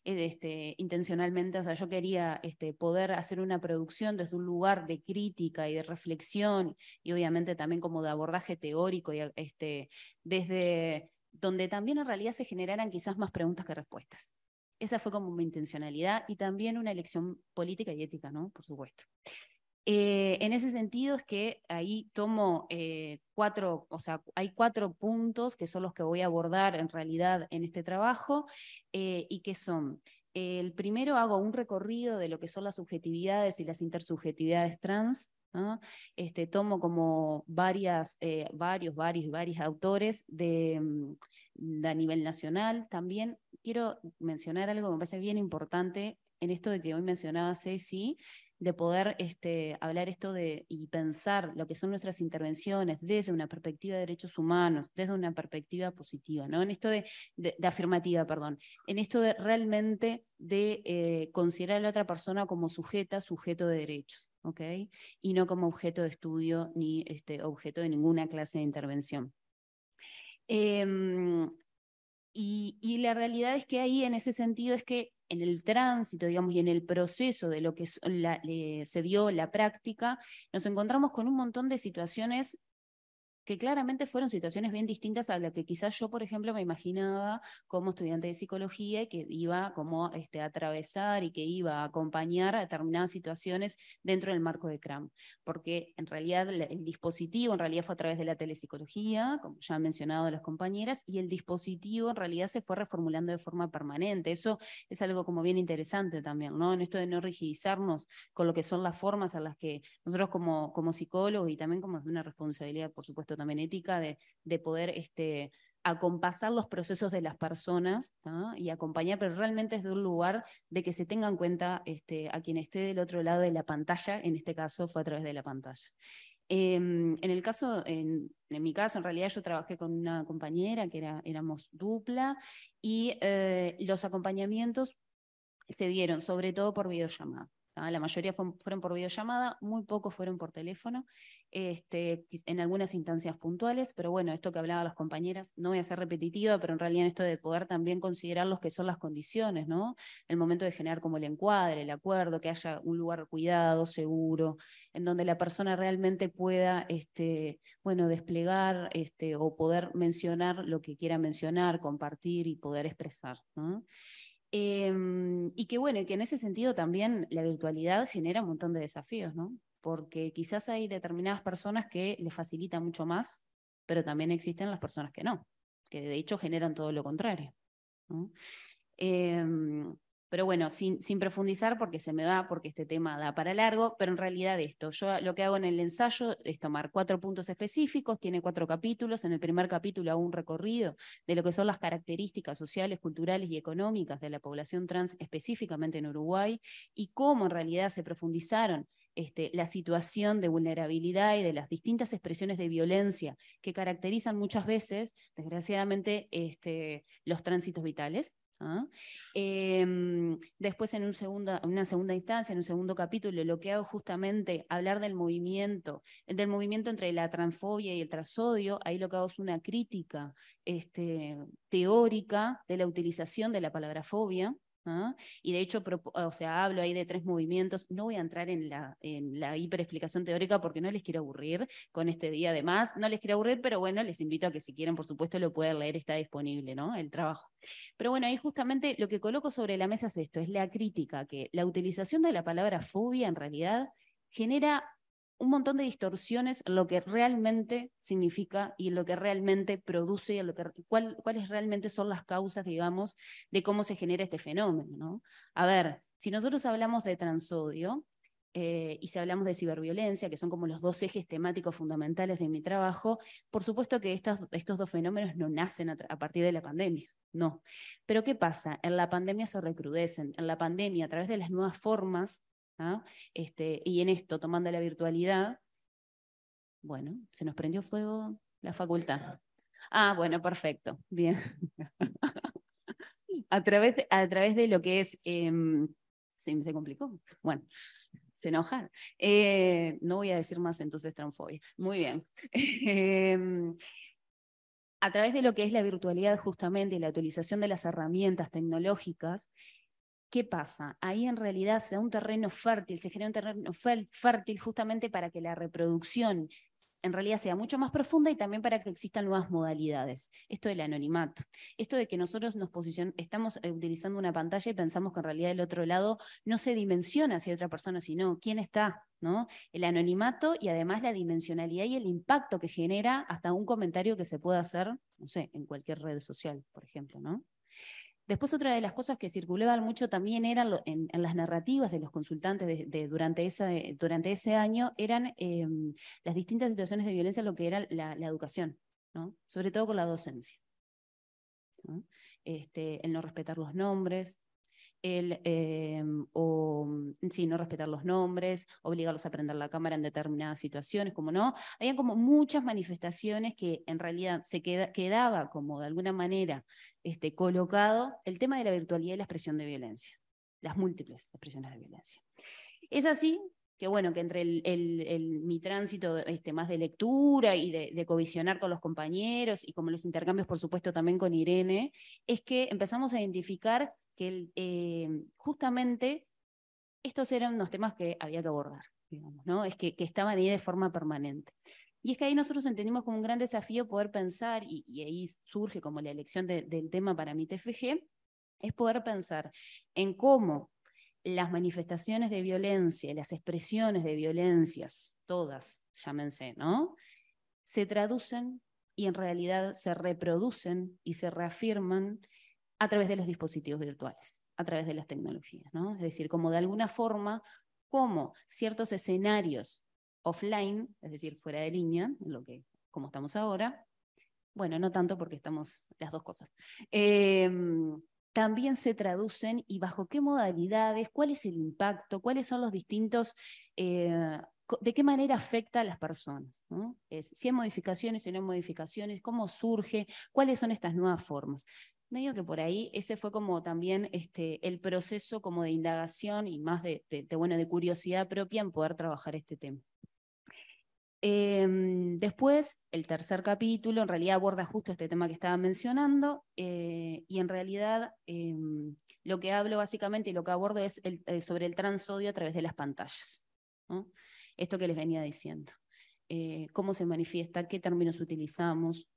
este, intencionalmente, o sea, yo quería este, poder hacer una producción desde un lugar de crítica y de reflexión y obviamente también como de abordaje teórico y este, desde donde también en realidad se generaran quizás más preguntas que respuestas. Esa fue como mi intencionalidad y también una elección política y ética, ¿no? Por supuesto. Eh, en ese sentido es que ahí tomo eh, cuatro, o sea, hay cuatro puntos que son los que voy a abordar en realidad en este trabajo eh, y que son, el primero hago un recorrido de lo que son las subjetividades y las intersubjetividades trans, Este, tomo como varios, varios, varios autores de, mm, de, a nivel nacional. También quiero mencionar algo que me parece bien importante en esto de que hoy mencionaba Ceci, de poder este, hablar esto de, y pensar lo que son nuestras intervenciones desde una perspectiva de derechos humanos, desde una perspectiva positiva, ¿no? En esto de, afirmativa, perdón, en esto de realmente de eh, considerar a la otra persona como sujeta, sujeto de derechos, ¿ok? Y no como objeto de estudio ni este, objeto de ninguna clase de intervención. Em, y, la realidad es que ahí, en ese sentido, es que en el tránsito, digamos, y en el proceso de lo que se dio la práctica, nos encontramos con un montón de situaciones que claramente fueron situaciones bien distintas a las que quizás yo, por ejemplo, me imaginaba como estudiante de psicología y que iba como este, a atravesar y que iba a acompañar a determinadas situaciones dentro del marco de CRAM. Porque en realidad el dispositivo en realidad fue a través de la telepsicología, como ya han mencionado las compañeras, y el dispositivo en realidad se fue reformulando de forma permanente. Eso es algo como bien interesante también, ¿no? En esto de no rigidizarnos con lo que son las formas a las que nosotros como, como psicólogos y también como de una responsabilidad, por supuesto, también ética, de, de poder este, acompasar los procesos de las personas y acompañar, pero realmente es de un lugar de que se tenga en cuenta este, a quien esté del otro lado de la pantalla, en este caso fue a través de la pantalla. Em, en el caso, en, mi caso, en realidad yo trabajé con una compañera que éramos dupla y eh, los acompañamientos se dieron sobre todo por videollamada. La mayoría fueron por videollamada, muy pocos fueron por teléfono, este, en algunas instancias puntuales, pero bueno, esto que hablaban las compañeras, no voy a ser repetitiva, pero en realidad en esto de poder también considerar los que son las condiciones, ¿no? El momento de generar como el encuadre, el acuerdo, que haya un lugar cuidado, seguro, en donde la persona realmente pueda, este, bueno, desplegar este, o poder mencionar lo que quiera mencionar, compartir y poder expresar, ¿no? Em, y que bueno, que en ese sentido también la virtualidad genera un montón de desafíos, ¿no? Porque quizás hay determinadas personas que les facilita mucho más, pero también existen las personas que no, que de hecho generan todo lo contrario. Em, pero bueno, sin, profundizar porque se me va, porque este tema da para largo, pero en realidad esto, yo lo que hago en el ensayo es tomar cuatro puntos específicos, tiene cuatro capítulos, en el primer capítulo hago un recorrido de lo que son las características sociales, culturales y económicas de la población trans específicamente en Uruguay y cómo en realidad se profundizaron este, la situación de vulnerabilidad y de las distintas expresiones de violencia que caracterizan muchas veces, desgraciadamente, este, los tránsitos vitales. ¿Ah? Em, después, en, un una segunda instancia, en un segundo capítulo, lo que hago justamente hablar del movimiento, del movimiento entre la transfobia y el trasodio, ahí lo que hago es una crítica este, teórica de la utilización de la palabra fobia, Y de hecho, o sea, hablo ahí de tres movimientos. No voy a entrar en la, en la hiperexplicación teórica porque no les quiero aburrir con este día de más. No les quiero aburrir, pero bueno, les invito a que si quieren, por supuesto, lo pueden leer, está disponible, ¿no? El trabajo. Pero bueno, ahí justamente lo que coloco sobre la mesa es esto, es la crítica, que la utilización de la palabra fobia en realidad genera un montón de distorsiones en lo que realmente significa y en lo que realmente produce, y lo que, cuáles realmente son las causas, digamos, de cómo se genera este fenómeno. ¿no? A ver, si nosotros hablamos de transodio eh, y si hablamos de ciberviolencia, que son como los dos ejes temáticos fundamentales de mi trabajo, por supuesto que estos dos fenómenos no nacen a, a partir de la pandemia. No. Pero ¿qué pasa? En la pandemia se recrudecen. En la pandemia, a través de las nuevas formas Este, y en esto, tomando la virtualidad, bueno, se nos prendió fuego la facultad. Ah, bueno, perfecto, bien. a, través de, a través de lo que es, eh, ¿se, ¿se complicó? Bueno, se enojan. Eh, no voy a decir más entonces transfobia. Muy bien. Em, a través de lo que es la virtualidad justamente y la utilización de las herramientas tecnológicas, ¿Qué pasa? Ahí en realidad se da un terreno fértil, se genera un terreno fértil justamente para que la reproducción en realidad sea mucho más profunda y también para que existan nuevas modalidades. Esto del anonimato, esto de que nosotros nos posicionamos, estamos eh, utilizando una pantalla y pensamos que en realidad del otro lado no se dimensiona hacia otra persona, sino quién está, ¿no? El anonimato y además la dimensionalidad y el impacto que genera hasta un comentario que se pueda hacer, no sé, en cualquier red social, por ejemplo, ¿no? Después otra de las cosas que circulaban mucho también eran en, las narrativas de los consultantes de, durante, ese año, eran em, las distintas situaciones de violencia, lo que era la, educación, sobre todo con la docencia. Este, el no respetar los nombres, el em, o, mm, no respetar los nombres, obligarlos a prender la cámara en determinadas situaciones, como no. Había como muchas manifestaciones que en realidad se quedaba como de alguna manera este, colocado el tema de la virtualidad y la expresión de violencia, las múltiples expresiones de violencia. Es así que bueno, que entre el, mi tránsito este, más de lectura y de, de, covisionar con los compañeros y como los intercambios, por supuesto, también con Irene, es que empezamos a identificar que eh, justamente estos eran unos temas que había que abordar, digamos, ¿no? Es que, estaban ahí de forma permanente. Y es que ahí nosotros entendimos como un gran desafío poder pensar, y, ahí surge como la elección del tema para mi TFG, es poder pensar en cómo las manifestaciones de violencia, las expresiones de violencias, todas, llámense, ¿no? Se traducen y en realidad se reproducen y se reafirman a través de los dispositivos virtuales, a través de las tecnologías, ¿no? Es decir, como de alguna forma, como ciertos escenarios offline, es decir, fuera de línea, lo que, como estamos ahora, bueno, no tanto porque estamos las dos cosas, em, también se traducen y bajo qué modalidades, cuál es el impacto, cuáles son los distintos, eh, de qué manera afecta a las personas. ¿no? Si hay modificaciones, si no hay modificaciones, cómo surge, cuáles son estas nuevas formas medio que por ahí ese fue como también este, el proceso como de indagación y más de, bueno, de curiosidad propia en poder trabajar este tema. Em, después, el tercer capítulo en realidad aborda justo este tema que estaba mencionando eh, y en realidad em, lo que hablo básicamente y lo que abordo es eh, sobre el transodio a través de las pantallas. Esto que les venía diciendo. Eh, cómo se manifiesta, qué términos utilizamos,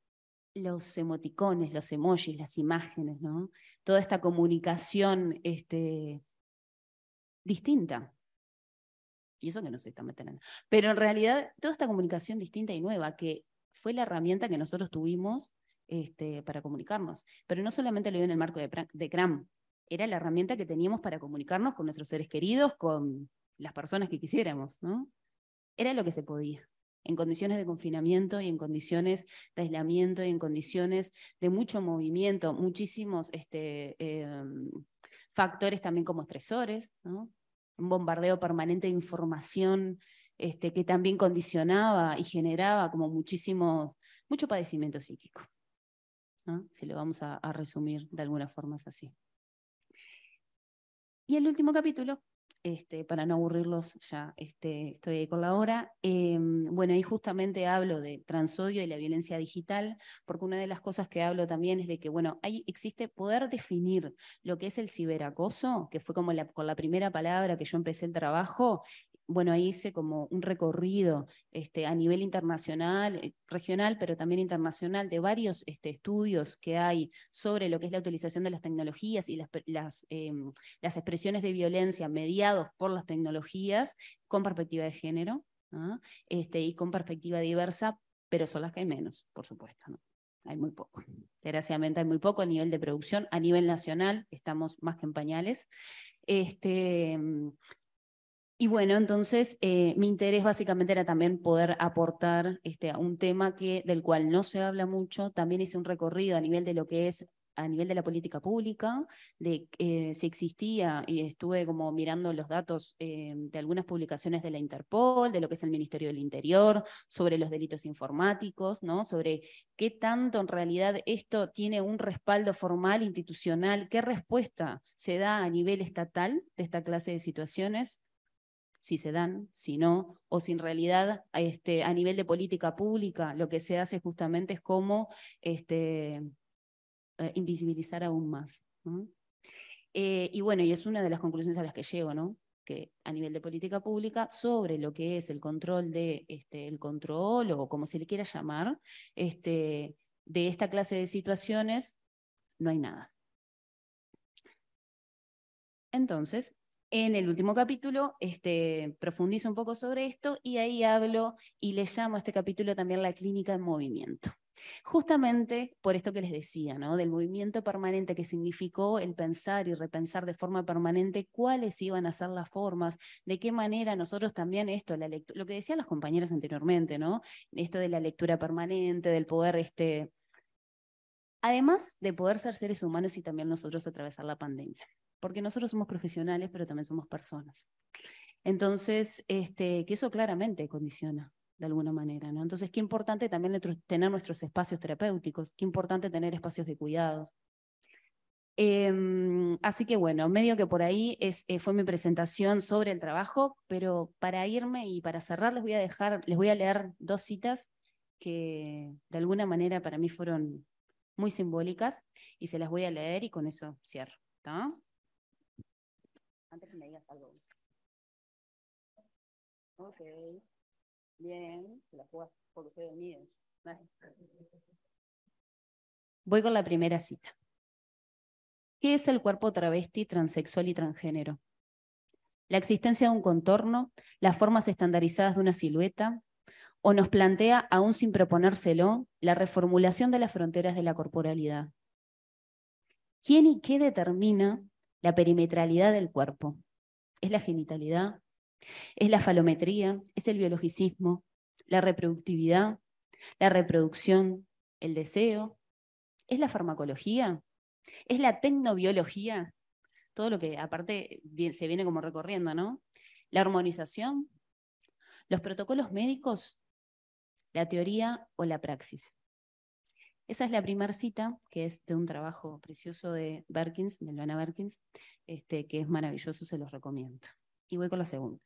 los emoticones, los emojis, las imágenes, ¿no? Toda esta comunicación este, distinta. Y eso que no se está metiendo. Pero en realidad, toda esta comunicación distinta y nueva, que fue la herramienta que nosotros tuvimos este, para comunicarnos. Pero no solamente lo vio en el marco de, de CRAM, era la herramienta que teníamos para comunicarnos con nuestros seres queridos, con las personas que quisiéramos, ¿no? Era lo que se podía en condiciones de confinamiento y en condiciones de aislamiento y en condiciones de mucho movimiento, muchísimos este, em, factores también como estresores, un bombardeo permanente de información este, que también condicionaba y generaba como muchísimo, mucho padecimiento psíquico. Si lo vamos a, a resumir de alguna forma es así. Y el último capítulo este, para no aburrirlos, ya este, estoy con la hora. Em, bueno, ahí justamente hablo de transodio y la violencia digital, porque una de las cosas que hablo también es de que, bueno, ahí existe poder definir lo que es el ciberacoso, que fue como con la primera palabra que yo empecé el trabajo, bueno, ahí hice como un recorrido este, a nivel internacional, eh, regional, pero también internacional, de varios este, estudios que hay sobre lo que es la utilización de las tecnologías y las, em, las, expresiones de violencia mediados por las tecnologías con perspectiva de género ¿ah? este, y con perspectiva diversa, pero son las que hay menos, por supuesto. ¿no? Hay muy poco. Desgraciadamente hay muy poco a nivel de producción. A nivel nacional estamos más que en pañales. Este, y bueno, entonces eh, mi interés básicamente era también poder aportar este, a un tema que, del cual no se habla mucho. También hice un recorrido a nivel de lo que es a nivel de la política pública, de eh, si existía, y estuve como mirando los datos eh, de algunas publicaciones de la Interpol, de lo que es el Ministerio del Interior, sobre los delitos informáticos, ¿no? sobre qué tanto en realidad esto tiene un respaldo formal, institucional, qué respuesta se da a nivel estatal de esta clase de situaciones si se dan, si no, o si en realidad este, a nivel de política pública lo que se hace justamente es como este, eh, invisibilizar aún más. Eh, y bueno, y es una de las conclusiones a las que llego, ¿no? que a nivel de política pública sobre lo que es el control de este, control o como se le quiera llamar, este, de esta clase de situaciones, no hay nada. Entonces, en el último capítulo este, profundizo un poco sobre esto y ahí hablo y le llamo a este capítulo también la clínica en movimiento. Justamente por esto que les decía, ¿no? del movimiento permanente que significó el pensar y repensar de forma permanente cuáles iban a ser las formas, de qué manera nosotros también esto, la lo que decían los compañeros anteriormente, ¿no? esto de la lectura permanente, del poder, este, además de poder ser seres humanos y también nosotros atravesar la pandemia porque nosotros somos profesionales, pero también somos personas. Entonces, este, que eso claramente condiciona de alguna manera, ¿no? Entonces, qué importante también tener nuestros espacios terapéuticos, qué importante tener espacios de cuidados. Em, así que bueno, medio que por ahí eh, fue mi presentación sobre el trabajo, pero para irme y para cerrar les voy a dejar, les voy a leer dos citas que de alguna manera para mí fueron muy simbólicas y se las voy a leer y con eso cierro. ¿está? Antes que me digas algo. Ok. Bien. La porque soy de. Voy con la primera cita. ¿Qué es el cuerpo travesti, transexual y transgénero? La existencia de un contorno, las formas estandarizadas de una silueta, o nos plantea, aún sin proponérselo, la reformulación de las fronteras de la corporalidad. ¿Quién y qué determina la perimetralidad del cuerpo. Es la genitalidad, es la falometría, es el biologicismo, la reproductividad, la reproducción, el deseo, es la farmacología, es la tecnobiología, todo lo que aparte se viene como recorriendo, ¿no? La armonización, los protocolos médicos, la teoría o la praxis. Esa es la primera cita, que es de un trabajo precioso de Berkins, de Luana Berkins, este, que es maravilloso, se los recomiendo. Y voy con la segunda.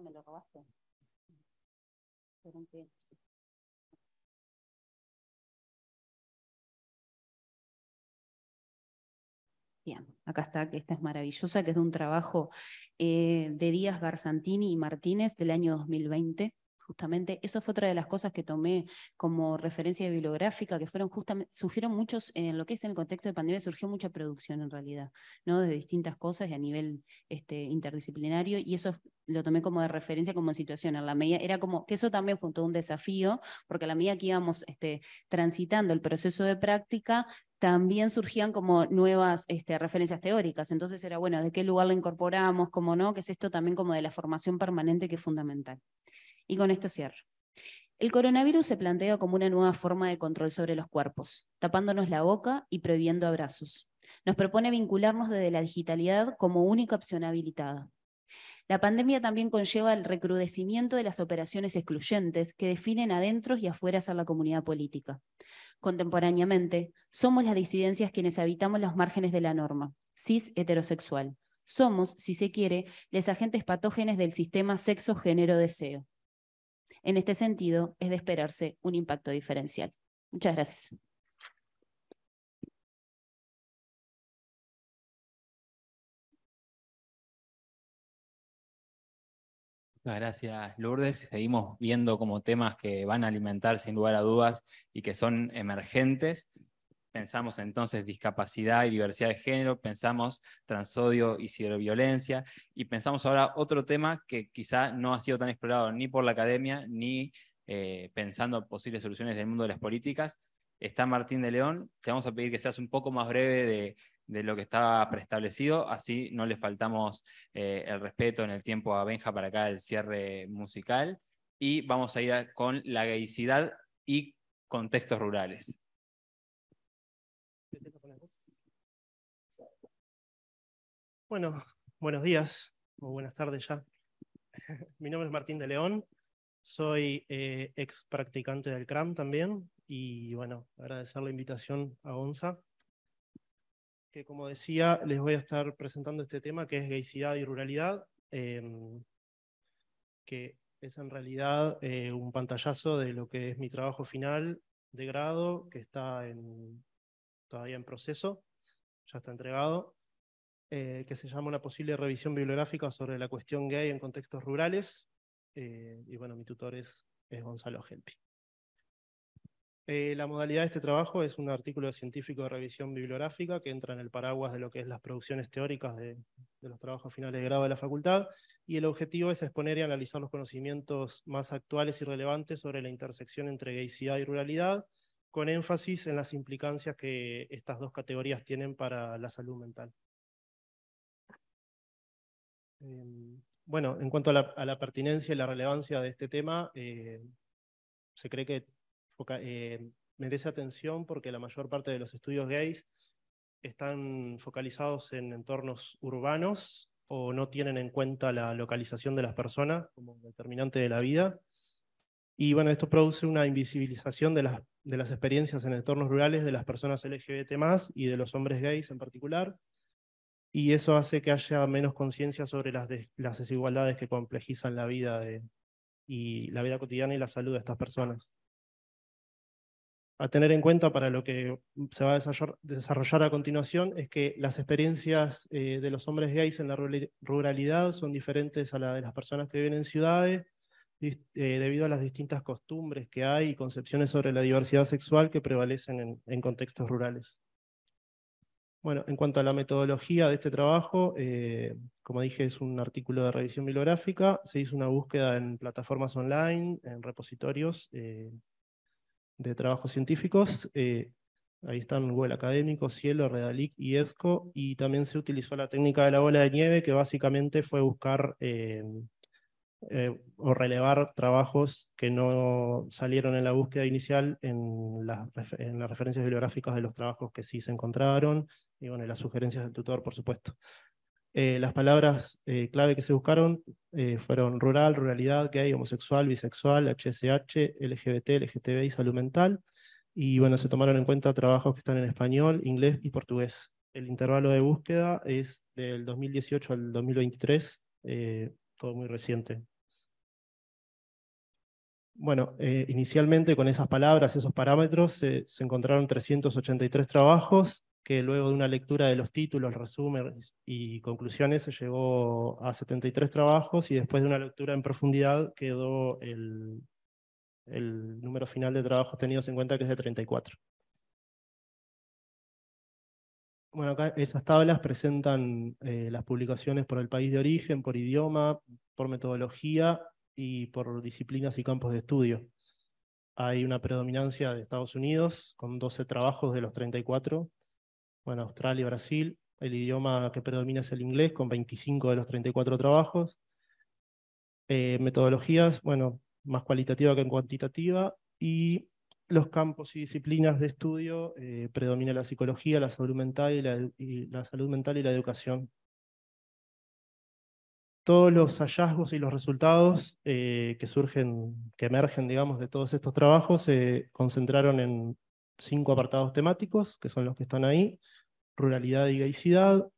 me lo. Bien, acá está, que esta es maravillosa, que es de un trabajo eh, de Díaz Garzantini y Martínez del año 2020 justamente. Eso fue otra de las cosas que tomé como referencia bibliográfica, que fueron justamente, surgieron muchos, en lo que es en el contexto de pandemia, surgió mucha producción en realidad, ¿no? De distintas cosas y a nivel este, interdisciplinario, y eso lo tomé como de referencia como situación. A la medida, era como que eso también fue todo un desafío, porque a la medida que íbamos este, transitando el proceso de práctica, también surgían como nuevas este, referencias teóricas. Entonces era, bueno, ¿de qué lugar lo incorporamos? Como no, que es esto también como de la formación permanente que es fundamental. Y con esto cierro. El coronavirus se plantea como una nueva forma de control sobre los cuerpos, tapándonos la boca y prohibiendo abrazos. Nos propone vincularnos desde la digitalidad como única opción habilitada. La pandemia también conlleva el recrudecimiento de las operaciones excluyentes que definen adentro y afuera a la comunidad política. Contemporáneamente, somos las disidencias quienes habitamos los márgenes de la norma, cis heterosexual. Somos, si se quiere, los agentes patógenes del sistema sexo-género-deseo. En este sentido, es de esperarse un impacto diferencial. Muchas gracias. Gracias, Lourdes. Seguimos viendo como temas que van a alimentar sin lugar a dudas y que son emergentes Pensamos entonces discapacidad y diversidad de género, pensamos transodio y ciberviolencia, y pensamos ahora otro tema que quizá no ha sido tan explorado ni por la academia, ni eh, pensando posibles soluciones del mundo de las políticas. Está Martín de León, te vamos a pedir que seas un poco más breve de, lo que estaba preestablecido, así no le faltamos eh, el respeto en el tiempo a Benja para acá el cierre musical, y vamos a ir con la gaicidad y contextos rurales. Bueno, buenos días o buenas tardes ya. Mi nombre es Martín de León, soy eh, ex practicante del CRAM también y bueno, agradecer la invitación a ONSA. que como decía, les voy a estar presentando este tema que es gaycidad y ruralidad, em, que es en realidad eh, un pantallazo de lo que es mi trabajo final de grado, que está en, todavía en proceso, ya está entregado, eh, que se llama una posible revisión bibliográfica sobre la cuestión gay en contextos rurales. eh, y bueno, mi tutor es, es Gonzalo Gelpi. Eh, la modalidad de este trabajo es un artículo científico de revisión bibliográfica que entra en el paraguas de lo que es las producciones teóricas de, de los trabajos finales de grado de la facultad, y el objetivo es exponer y analizar los conocimientos más actuales y relevantes sobre la intersección entre gaycidad y ruralidad, con énfasis en las implicancias que estas dos categorías tienen para la salud mental. Em, Bueno, en cuanto a la, pertinencia y la relevancia de este tema, eh, se cree que eh, merece atención porque la mayor parte de los estudios gays están focalizados en entornos urbanos o no tienen en cuenta la localización de las personas como determinante de la vida. Y bueno, esto produce una invisibilización de las, de las experiencias en entornos rurales de las personas LGBT y de los hombres gays en particular. Y eso hace que haya menos conciencia sobre las, des- las desigualdades que complejizan la vida y la vida cotidiana y la salud de estas personas a tener en cuenta para lo que se va a desarrollar, a continuación es que las experiencias eh, de los hombres gays en la rurali- ruralidad son diferentes a las de las personas que viven en ciudades, eh, debido a las distintas costumbres que hay y concepciones sobre la diversidad sexual que prevalecen en, en contextos rurales. Bueno, en cuanto a la metodología de este trabajo, eh, como dije, es un artículo de revisión bibliográfica, se hizo una búsqueda en plataformas online, en repositorios, eh, de trabajos científicos. eh, ahí están Google Académico, Cielo, Redalic y EBSCO. Y también se utilizó la técnica de la bola de nieve, que básicamente fue buscar o relevar trabajos que no salieron en la búsqueda inicial en las referencias bibliográficas de los trabajos que sí se encontraron, y bueno, las sugerencias del tutor, por supuesto. Eh, las palabras eh, clave que se buscaron eh, fueron rural, ruralidad, gay, homosexual, bisexual, HSH, LGBT, LGTB y salud mental. Y bueno, se tomaron en cuenta trabajos que están en español, inglés y portugués. El intervalo de búsqueda es del 2018 al 2023, eh, todo muy reciente. Bueno, eh, inicialmente con esas palabras, esos parámetros, se encontraron 383 trabajos que luego de una lectura de los títulos, resúmenes y conclusiones se llegó a 73 trabajos y después de una lectura en profundidad quedó el, número final de trabajos tenidos en cuenta que es de 34. Bueno, acá estas tablas presentan eh, las publicaciones por el país de origen, por idioma, por metodología y por disciplinas y campos de estudio. Hay una predominancia de Estados Unidos, con 12 trabajos de los 34, bueno, Australia y Brasil. El idioma que predomina es el inglés, con 25 de los 34 trabajos. Eh, metodologías, bueno, más cualitativa que cuantitativa. Y los campos y disciplinas de estudio, eh, predomina la psicología, la salud mental y la, edu- y la salud mental y la educación. Todos los hallazgos y los resultados eh, que surgen, que emergen, digamos, de todos estos trabajos se concentraron en cinco apartados temáticos, que son los que están ahí, ruralidad y gaycidad.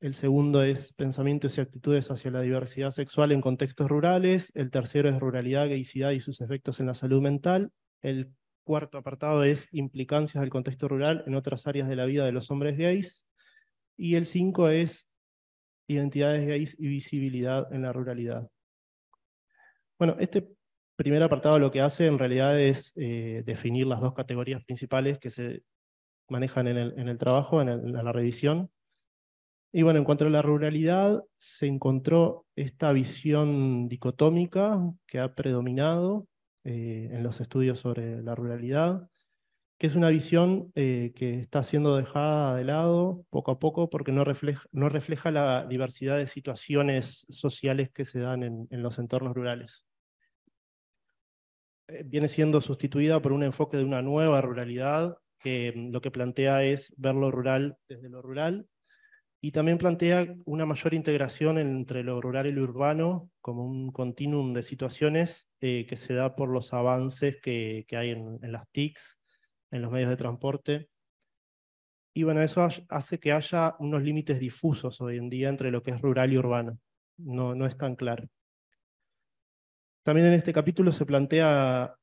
El segundo es pensamientos y actitudes hacia la diversidad sexual en contextos rurales. El tercero es ruralidad, gaycidad y sus efectos en la salud mental. El cuarto apartado es implicancias del contexto rural en otras áreas de la vida de los hombres gays. Y el cinco es identidades gays y visibilidad en la ruralidad. Bueno, este primer apartado lo que hace en realidad es eh, definir las dos categorías principales que se manejan en el, trabajo, en, la revisión. Y bueno, en cuanto a la ruralidad, se encontró esta visión dicotómica que ha predominado eh, en los estudios sobre la ruralidad, que es una visión eh, que está siendo dejada de lado poco a poco porque no refleja, la diversidad de situaciones sociales que se dan en los entornos rurales. Eh, Viene siendo sustituida por un enfoque de una nueva ruralidad que mm, lo que plantea es ver lo rural desde lo rural y también plantea una mayor integración entre lo rural y lo urbano como un continuum de situaciones eh, que se da por los avances que, que hay en, en las TICs, en los medios de transporte. Y bueno, eso hace que haya unos límites difusos hoy en día entre lo que es rural y urbano. No, no es tan claro. También en este capítulo se plantea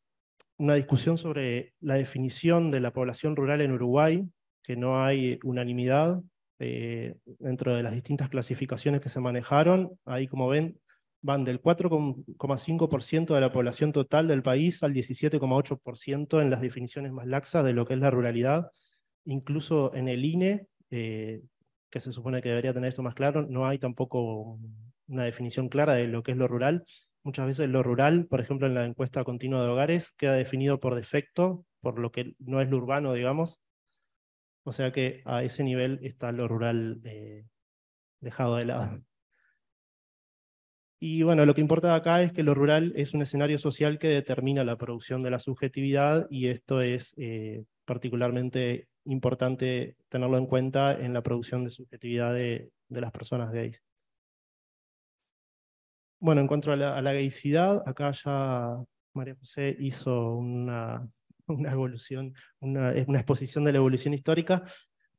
una discusión sobre la definición de la población rural en Uruguay, que no hay unanimidad eh, dentro de las distintas clasificaciones que se manejaron. Ahí, como ven, van del 4,5% de la población total del país al 17,8% en las definiciones más laxas de lo que es la ruralidad. Incluso en el INE, eh, que se supone que debería tener esto más claro, no hay tampoco una definición clara de lo que es lo rural. Muchas veces lo rural, por ejemplo, en la encuesta continua de hogares, queda definido por defecto, por lo que no es lo urbano, digamos. O sea que a ese nivel está lo rural eh, dejado de lado. Y bueno, lo que importa acá es que lo rural es un escenario social que determina la producción de la subjetividad y esto es eh, particularmente importante tenerlo en cuenta en la producción de subjetividad de, las personas gays. Bueno, en cuanto a la, a gaycidad, acá ya María José hizo una, evolución, una, una exposición de la evolución histórica,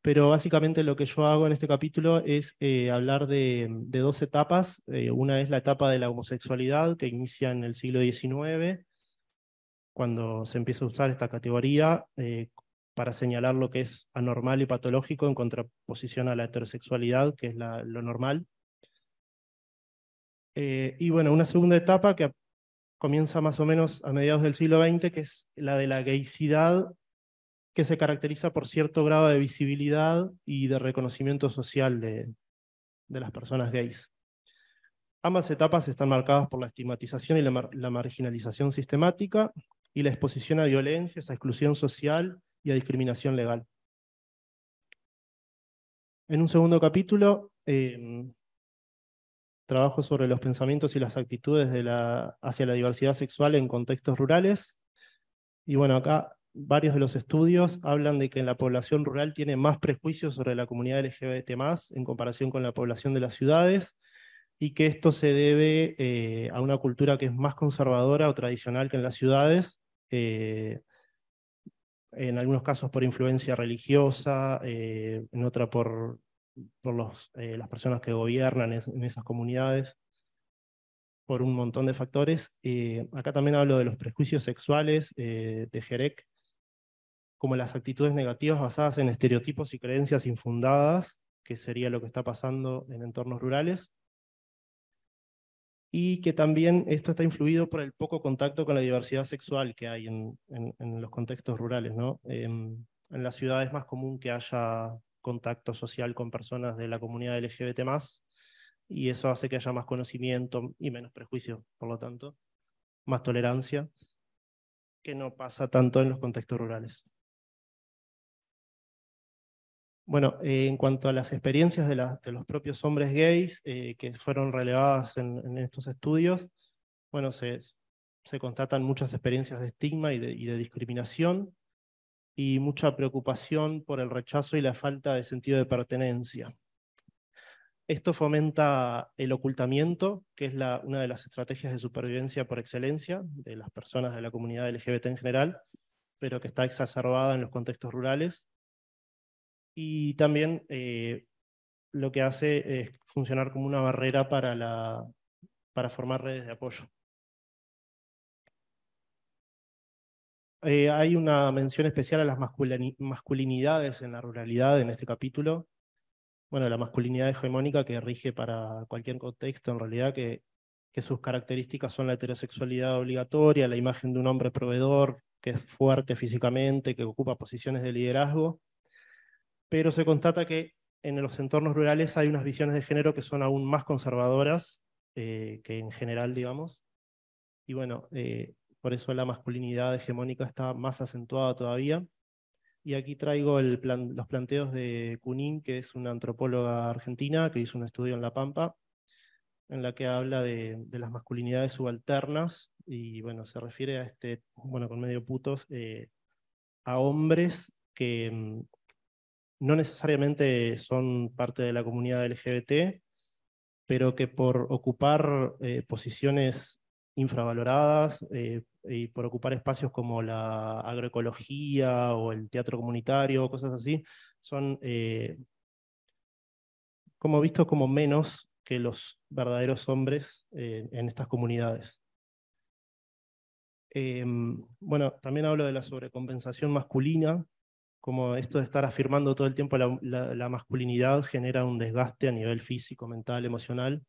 pero básicamente lo que yo hago en este capítulo es eh, hablar de, dos etapas. Eh, una es la etapa de la homosexualidad, que inicia en el siglo XIX, cuando se empieza a usar esta categoría eh, para señalar lo que es anormal y patológico en contraposición a la heterosexualidad, que es lo normal. Y bueno, una segunda etapa que comienza más o menos a mediados del siglo XX, que es la de la gaycidad que se caracteriza por cierto grado de visibilidad y de reconocimiento social de, las personas gays. Ambas etapas están marcadas por la estigmatización y la, marginalización sistemática y la exposición a violencias, a exclusión social y a discriminación legal. En un segundo capítulo, em, trabajo sobre los pensamientos y las actitudes de la, hacia la diversidad sexual en contextos rurales. Y bueno, acá varios de los estudios hablan de que la población rural tiene más prejuicios sobre la comunidad LGBT en comparación con la población de las ciudades, y que esto se debe eh, a una cultura que es más conservadora o tradicional que en las ciudades, eh, en algunos casos por influencia religiosa, eh, en otra por, por los, las personas que gobiernan en esas comunidades por un montón de factores. acá también hablo de los prejuicios sexuales de Jerek, como las actitudes negativas basadas en estereotipos y creencias infundadas, que sería lo que está pasando en entornos rurales, y que también esto está influido por el poco contacto con la diversidad sexual que hay en, los contextos rurales. ¿no? en la ciudad es más común que haya contacto social con personas de la comunidad LGBT+, y eso hace que haya más conocimiento y menos prejuicio, por lo tanto, más tolerancia, que no pasa tanto en los contextos rurales. Bueno, eh, en cuanto a las experiencias de, los propios hombres gays eh, que fueron relevadas en, estos estudios, bueno, se, constatan muchas experiencias de estigma y de, discriminación y mucha preocupación por el rechazo y la falta de sentido de pertenencia. Esto fomenta el ocultamiento, que es una de las estrategias de supervivencia por excelencia de las personas de la comunidad LGBT en general, pero que está exacerbada en los contextos rurales y también eh, lo que hace es funcionar como una barrera para, la, para formar redes de apoyo. Eh, hay una mención especial a las masculinidades en la ruralidad en este capítulo. Bueno, la masculinidad hegemónica que rige para cualquier contexto, en realidad, que, sus características son la heterosexualidad obligatoria, la imagen de un hombre proveedor que es fuerte físicamente, que ocupa posiciones de liderazgo, pero se constata que en los entornos rurales hay unas visiones de género que son aún más conservadoras eh, que en general, digamos. Y bueno, eh, por eso la masculinidad hegemónica está más acentuada todavía. Y aquí traigo los planteos de Kunin, que es una antropóloga argentina que hizo un estudio en La Pampa, en la que habla de, las masculinidades subalternas, y bueno, se refiere a este, bueno, con medio putos, eh, a hombres que mm, no necesariamente son parte de la comunidad LGBT, pero que por ocupar eh, posiciones infravaloradas, eh, y por ocupar espacios como la agroecología o el teatro comunitario, cosas así, son eh, como vistos como menos que los verdaderos hombres eh, en estas comunidades. Em, bueno, también hablo de la sobrecompensación masculina, como esto de estar afirmando todo el tiempo la, masculinidad genera un desgaste a nivel físico, mental, emocional.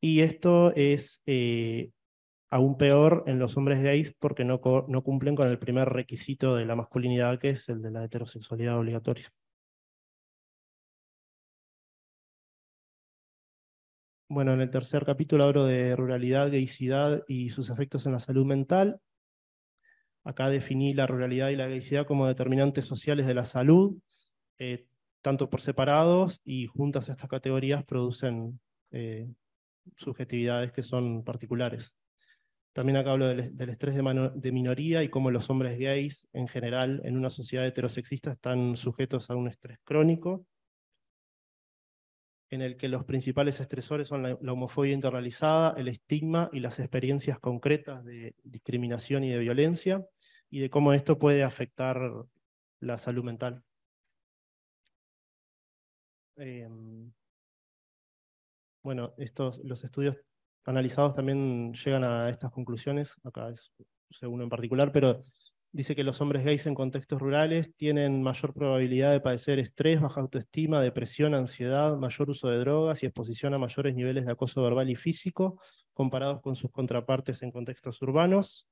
Y esto es eh, aún peor en los hombres gays porque no, no cumplen con el primer requisito de la masculinidad, que es el de la heterosexualidad obligatoria. Bueno, en el tercer capítulo hablo de ruralidad, gaycidad y sus efectos en la salud mental. Acá definí la ruralidad y la gaycidad como determinantes sociales de la salud, eh, tanto por separados y juntas estas categorías producen eh, subjetividades que son particulares. También acá hablo del, estrés de, minoría y cómo los hombres gays en general en una sociedad heterosexista están sujetos a un estrés crónico en el que los principales estresores son la, homofobia internalizada, el estigma y las experiencias concretas de discriminación y de violencia, y de cómo esto puede afectar la salud mental. Em, bueno, estos, los estudios analizados también llegan a estas conclusiones, acá es uno en particular, pero Dice que los hombres gays en contextos rurales tienen mayor probabilidad de padecer estrés, baja autoestima, depresión, ansiedad, mayor uso de drogas y exposición a mayores niveles de acoso verbal y físico comparados con sus contrapartes en contextos urbanos.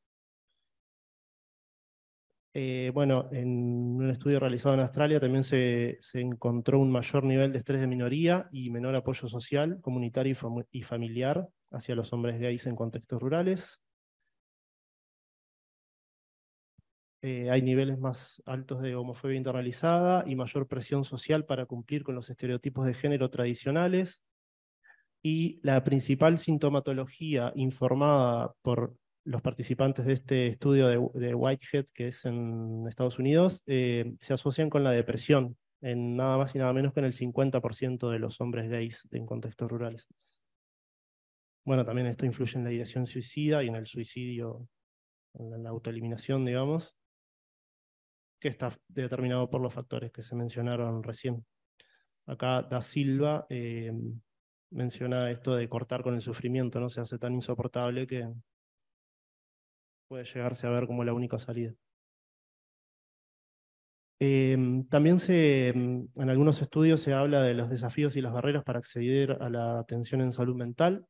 Eh, bueno, en un estudio realizado en Australia también se, encontró un mayor nivel de estrés de minoría y menor apoyo social, comunitario y familiar hacia los hombres gays en contextos rurales. Eh, hay niveles más altos de homofobia internalizada y mayor presión social para cumplir con los estereotipos de género tradicionales. Y la principal sintomatología informada por los participantes de este estudio de, Whitehead, que es en Estados Unidos, eh, se asocian con la depresión, en nada más y nada menos que en el 50% de los hombres gays en contextos rurales. Bueno, también esto influye en la ideación suicida y en el suicidio, en la autoeliminación, digamos que está determinado por los factores que se mencionaron recién. Acá Da Silva eh, menciona esto de cortar con el sufrimiento, ¿no? Se hace tan insoportable que puede llegarse a ver como la única salida. Em, también se, en algunos estudios se habla de los desafíos y las barreras para acceder a la atención en salud mental.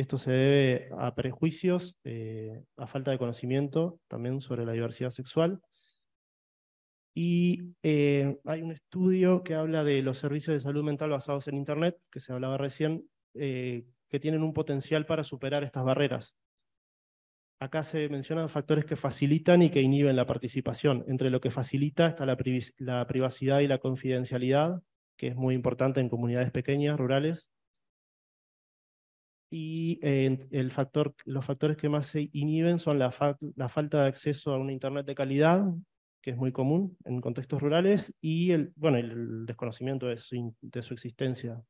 Esto se debe a prejuicios, eh, a falta de conocimiento también sobre la diversidad sexual y eh, hay un estudio que habla de los servicios de salud mental basados en Internet, que se hablaba recién, eh, que tienen un potencial para superar estas barreras. Acá se mencionan factores que facilitan y que inhiben la participación. Entre lo que facilita está la, privacidad y la confidencialidad, que es muy importante en comunidades pequeñas, rurales. Y eh, el factor, los factores que más se inhiben son la, la falta de acceso a una Internet de calidad, que es muy común en contextos rurales, y el, bueno, el desconocimiento de su, de su existencia.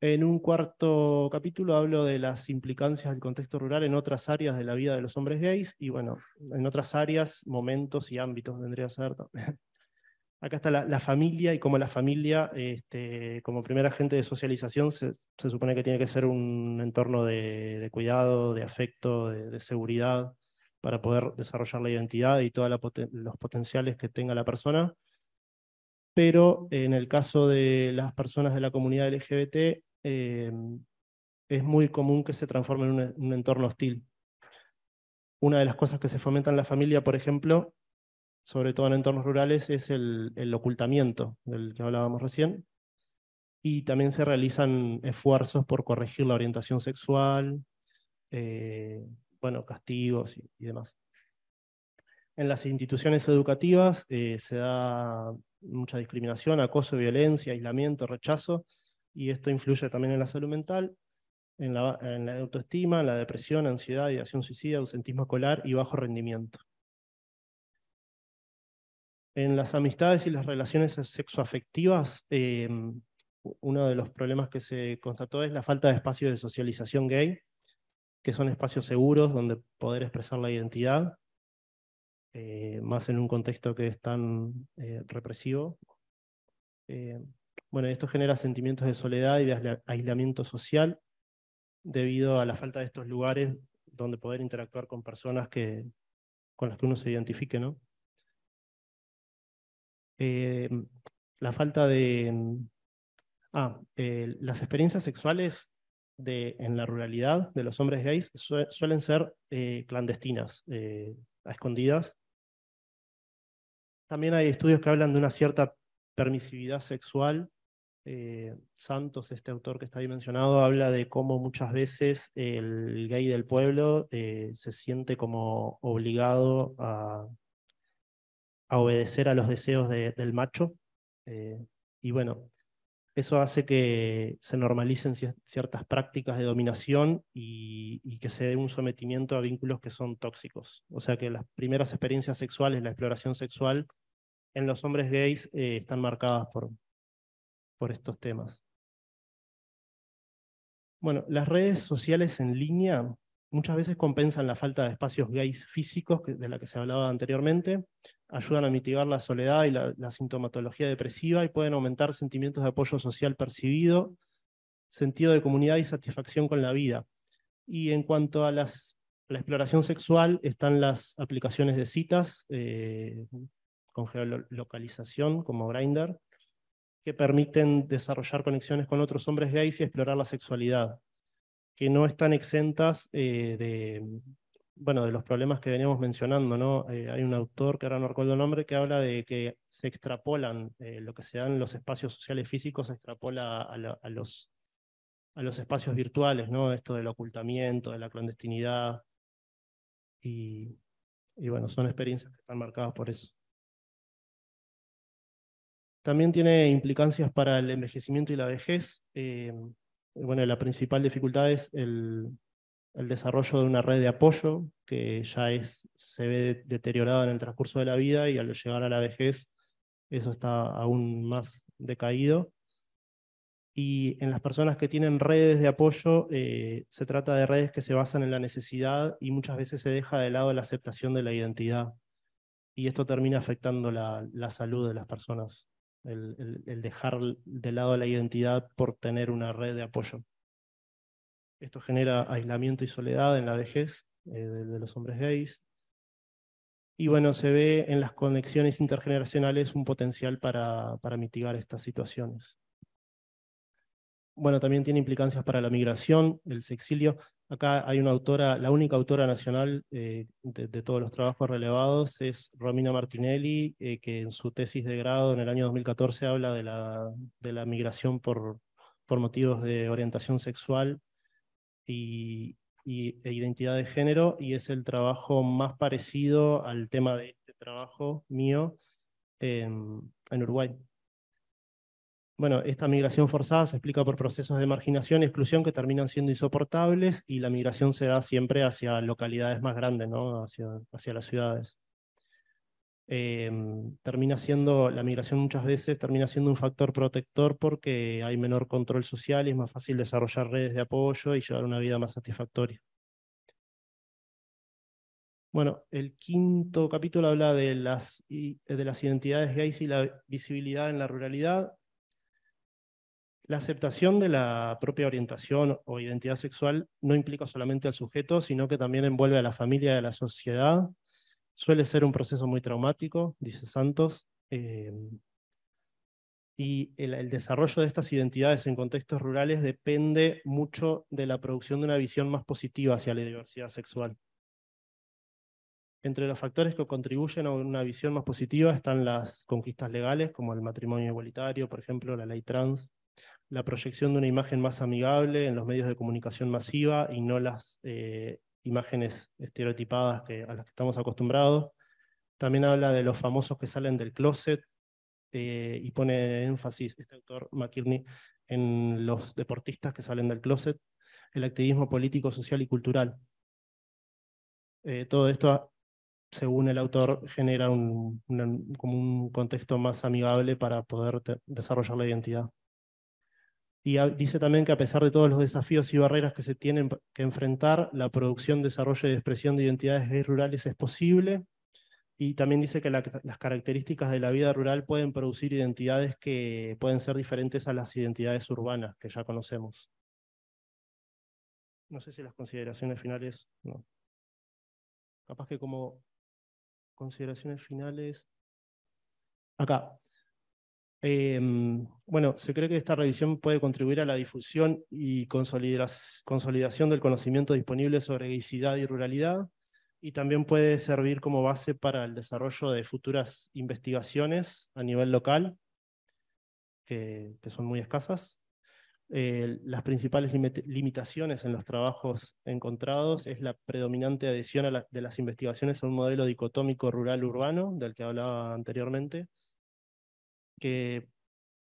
En un cuarto capítulo hablo de las implicancias del contexto rural en otras áreas de la vida de los hombres gays, y bueno, en otras áreas, momentos y ámbitos vendría a ser. Acá está la, familia y como la familia, este, como primer agente de socialización, se, supone que tiene que ser un entorno de, cuidado, de afecto, de seguridad, para poder desarrollar la identidad y todos los potenciales que tenga la persona. Pero en el caso de las personas de la comunidad LGBT, eh, es muy común que se transforme en un, entorno hostil. Una de las cosas que se fomenta en la familia, por ejemplo, sobre todo en entornos rurales, es el, ocultamiento, del que hablábamos recién. Y también se realizan esfuerzos por corregir la orientación sexual, eh, bueno, castigos y, demás. En las instituciones educativas eh, se da mucha discriminación, acoso, violencia, aislamiento, rechazo, y esto influye también en la salud mental, en la, autoestima, en la depresión, ansiedad, ideación suicida, ausentismo escolar y bajo rendimiento. En las amistades y las relaciones sexoafectivas, eh, uno de los problemas que se constató es la falta de espacio de socialización gay, que son espacios seguros donde poder expresar la identidad, eh, más en un contexto que es tan eh, represivo. Eh, bueno, esto genera sentimientos de soledad y de aislamiento social debido a la falta de estos lugares donde poder interactuar con personas que, con las que uno se identifique, ¿no? La falta de... Ah, las experiencias sexuales de, en la ruralidad de los hombres gays suelen ser clandestinas, a escondidas. También hay estudios que hablan de una cierta permisividad sexual. Eh, Santos, este autor que está ahí mencionado, habla de cómo muchas veces el gay del pueblo eh, se siente como obligado a, obedecer a los deseos del macho. Eh, y bueno, eso hace que se normalicen ciertas prácticas de dominación y, y, que se dé un sometimiento a vínculos que son tóxicos. O sea que las primeras experiencias sexuales, la exploración sexual, en los hombres gays eh, están marcadas por, por estos temas. Bueno, las redes sociales en línea muchas veces compensan la falta de espacios gays físicos de la que se hablaba anteriormente, ayudan a mitigar la soledad y la, sintomatología depresiva y pueden aumentar sentimientos de apoyo social percibido, sentido de comunidad y satisfacción con la vida. Y en cuanto a las, la exploración sexual, están las aplicaciones de citas, eh, con geolocalización como Grindr, que permiten desarrollar conexiones con otros hombres gays y explorar la sexualidad, que no están exentas eh, de, bueno, de los problemas que veníamos mencionando. ¿no? Eh, hay un autor, que ahora no recuerdo el nombre, que habla de que se extrapolan, eh, lo que se da en los espacios sociales físicos se extrapola a, los, a los espacios virtuales, ¿no? esto del ocultamiento, de la clandestinidad. Y, y bueno, son experiencias que están marcadas por eso. También tiene implicancias para el envejecimiento y la vejez. Bueno, la principal dificultad es el, desarrollo de una red de apoyo que ya se ve deteriorada en el transcurso de la vida y al llegar a la vejez eso está aún más decaído. Y en las personas que tienen redes de apoyo, eh, se trata de redes que se basan en la necesidad y muchas veces se deja de lado la aceptación de la identidad. Y esto termina afectando la salud de las personas el, dejar de lado la identidad por tener una red de apoyo. Esto genera aislamiento y soledad en la vejez eh, de, los hombres gays. Y bueno, se ve en las conexiones intergeneracionales un potencial para mitigar estas situaciones bueno, también tiene implicancias para la migración, el sexilio. Acá hay una autora, la única autora nacional eh, de, todos los trabajos relevados es Romina Martinelli, eh, que en su tesis de grado en el año 2014 habla de la, de la migración por, por motivos de orientación sexual y, e identidad de género, y es el trabajo más parecido al tema de este trabajo mío en Uruguay. Bueno, esta migración forzada se explica por procesos de marginación y exclusión que terminan siendo insoportables y la migración se da siempre hacia localidades más grandes, ¿no? hacia, hacia las ciudades. Em, termina siendo, la migración muchas veces termina siendo un factor protector porque hay menor control social y es más fácil desarrollar redes de apoyo y llevar una vida más satisfactoria. Bueno, el quinto capítulo habla de las, de las identidades gays y la visibilidad en la ruralidad. La aceptación de la propia orientación o identidad sexual no implica solamente al sujeto, sino que también envuelve a la familia y a la sociedad. Suele ser un proceso muy traumático, dice Santos, eh, y el, desarrollo de estas identidades en contextos rurales depende mucho de la producción de una visión más positiva hacia la diversidad sexual. Entre los factores que contribuyen a una visión más positiva están las conquistas legales, como el matrimonio igualitario, por ejemplo, la ley trans, la proyección de una imagen más amigable en los medios de comunicación masiva y no las eh, imágenes estereotipadas a las que estamos acostumbrados. También habla de los famosos que salen del closet eh, y pone énfasis este autor McKinney en los deportistas que salen del closet, el activismo político, social y cultural. Eh, todo esto, según el autor, genera como un contexto más amigable para poder desarrollar la identidad. Y dice también que a pesar de todos los desafíos y barreras que se tienen que enfrentar, la producción, desarrollo y expresión de identidades rurales es posible. Y también dice que la- las características de la vida rural pueden producir identidades que pueden ser diferentes a las identidades urbanas que ya conocemos. No sé si las consideraciones finales, no. Capaz que como consideraciones finales. Acá. Em, bueno, se cree que esta revisión puede contribuir a la difusión y consolidación del conocimiento disponible sobre gaycidad y ruralidad, y también puede servir como base para el desarrollo de futuras investigaciones a nivel local, que, son muy escasas. Las principales limit- limitaciones en los trabajos encontrados es la predominante adhesión de las investigaciones a un modelo dicotómico rural-urbano, del que hablaba anteriormente, que,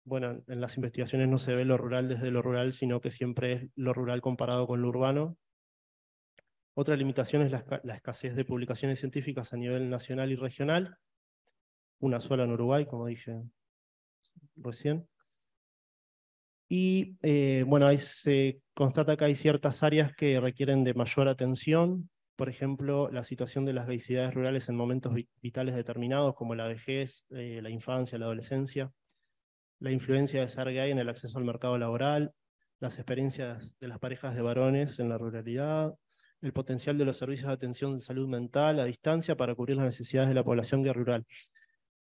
bueno, en las investigaciones no se ve lo rural desde lo rural, sino que siempre es lo rural comparado con lo urbano. Otra limitación es la, esca- la escasez de publicaciones científicas a nivel nacional y regional, una sola en Uruguay, como dije recién. Y eh, bueno, se constata que hay ciertas áreas que requieren de mayor atención, por ejemplo, la situación de las gaycidades rurales en momentos vi- vitales determinados, como la vejez, eh, la infancia, la adolescencia, la influencia de ser gay en el acceso al mercado laboral, las experiencias de las parejas de varones en la ruralidad, el potencial de los servicios de atención de salud mental a distancia para cubrir las necesidades de la población gay rural.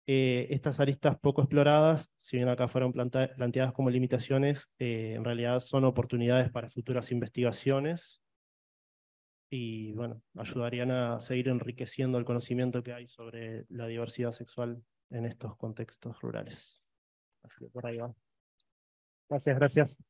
Eh, estas aristas poco exploradas, si bien acá fueron planteadas como limitaciones, eh, en realidad son oportunidades para futuras investigaciones y bueno, ayudarían a seguir enriqueciendo el conocimiento que hay sobre la diversidad sexual en estos contextos rurales. Así que por ahí va. Gracias, gracias.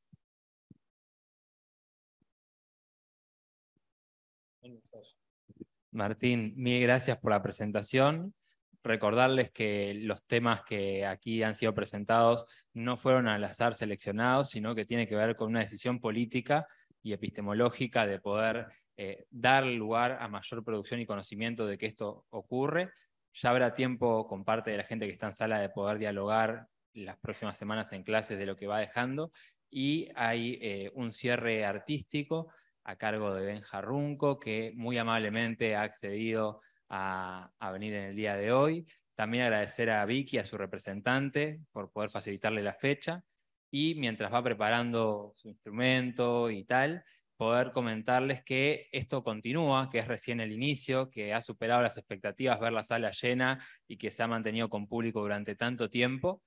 Martín, mil gracias por la presentación. Recordarles que los temas que aquí han sido presentados no fueron al azar seleccionados, sino que tiene que ver con una decisión política y epistemológica de poder eh, dar lugar a mayor producción y conocimiento de que esto ocurre. Ya habrá tiempo con parte de la gente que está en sala de poder dialogar las próximas semanas en clases de lo que va dejando. Y hay eh, un cierre artístico a cargo de Benja Runco, que muy amablemente ha accedido a, a venir en el día de hoy. También agradecer a Vicky, a su representante, por poder facilitarle la fecha. Y mientras va preparando su instrumento y tal, poder comentarles que esto continúa, que es recién el inicio, que ha superado las expectativas ver la sala llena y que se ha mantenido con público durante tanto tiempo.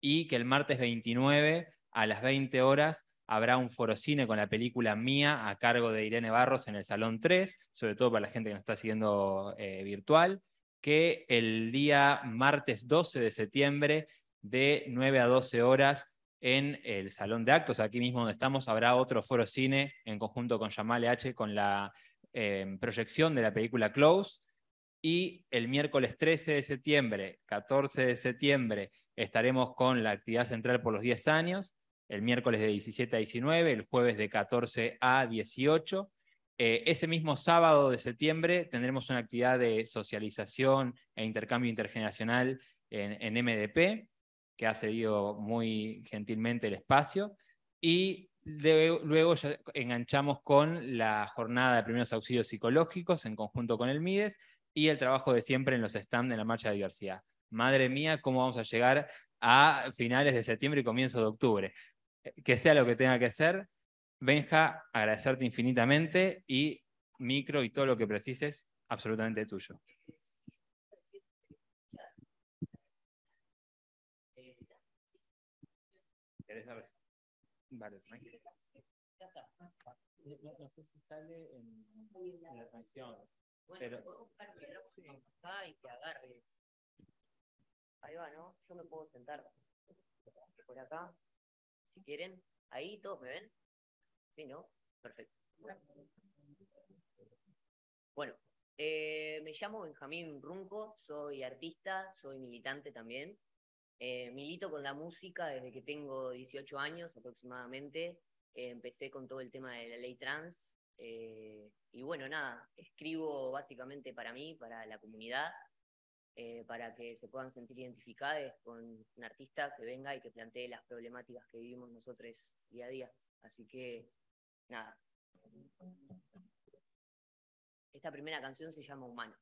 Y que el martes 29 a las 20 horas habrá un forocine con la película Mía a cargo de Irene Barros en el Salón 3, sobre todo para la gente que nos está siguiendo eh, virtual, que el día martes 12 de septiembre de 9 a 12 horas en el Salón de Actos, aquí mismo donde estamos, habrá otro foro cine en conjunto con Yamal H con la eh, proyección de la película Close. Y el miércoles 13 de septiembre, 14 de septiembre, estaremos con la actividad central por los 10 años el miércoles de 17 a 19, el jueves de 14 a 18. Eh, ese mismo sábado de septiembre tendremos una actividad de socialización e intercambio intergeneracional en, en MDP, que ha cedido muy gentilmente el espacio. Y luego ya enganchamos con la jornada de primeros auxilios psicológicos en conjunto con el MIDES y el trabajo de siempre en los stands de la Marcha de Diversidad. Madre mía, ¿cómo vamos a llegar a finales de septiembre y comienzo de octubre? que sea lo que tenga que ser. Benja, agradecerte infinitamente y micro y todo lo que precises, absolutamente tuyo. ¿Querés dar- Vale, tranquilo. No, no sé si sale en, en la canción. pero- sí. acá y que agarre. Ahí va, ¿no? Yo me puedo sentar por acá, si quieren. Ahí, ¿todos me ven? Sí, ¿no? Perfecto. Bueno, eh, me llamo Benjamín Runco, soy artista, soy militante también. Eh, milito con la música desde que tengo 18 años aproximadamente. Eh, empecé con todo el tema de la ley trans. eh, y bueno, nada, escribo básicamente para mí, para la comunidad. para que se puedan sentir identificadas con un artista que venga y que plantee las problemáticas que vivimos nosotros día a día. Así que, nada. Esta primera canción se llama Humano.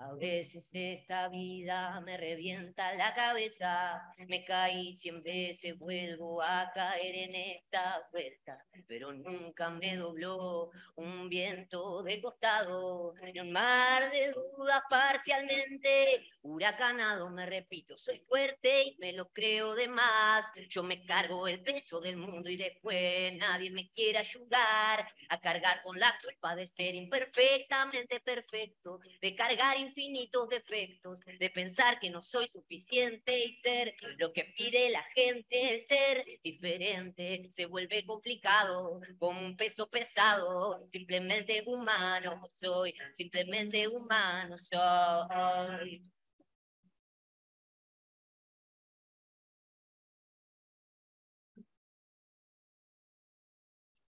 A veces esta vida me revienta la cabeza, me caí cien veces, vuelvo a caer en esta vuelta, pero nunca me dobló un viento de costado, ni un mar de dudas parcialmente huracanado, me repito, soy fuerte y me lo creo de más, yo me cargo el peso del mundo y después nadie me quiere ayudar a cargar con la culpa de ser imperfectamente perfecto, de cargar infinitos defectos, de pensar que no soy suficiente y ser lo que pide la gente, ser diferente, se vuelve complicado, como un peso pesado, simplemente humano soy, simplemente humano soy.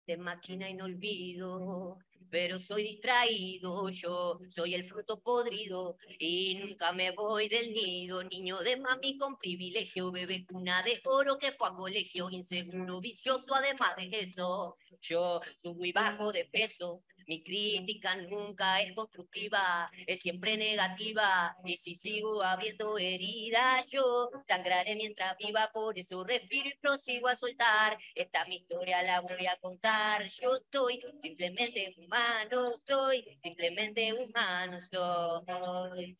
de máquina y no olvido, pero soy distraído, yo soy el fruto podrido y nunca me voy del nido, niño de mami con privilegio, bebé cuna de oro que fue a colegio, inseguro, vicioso, además de eso, yo subo y bajo de peso, mi crítica nunca es constructiva, es siempre negativa. Y si sigo abriendo heridas, yo sangraré mientras viva. Por eso respiro y prosigo a soltar. Esta mi historia la voy a contar. Yo soy simplemente humano, soy simplemente humano, soy.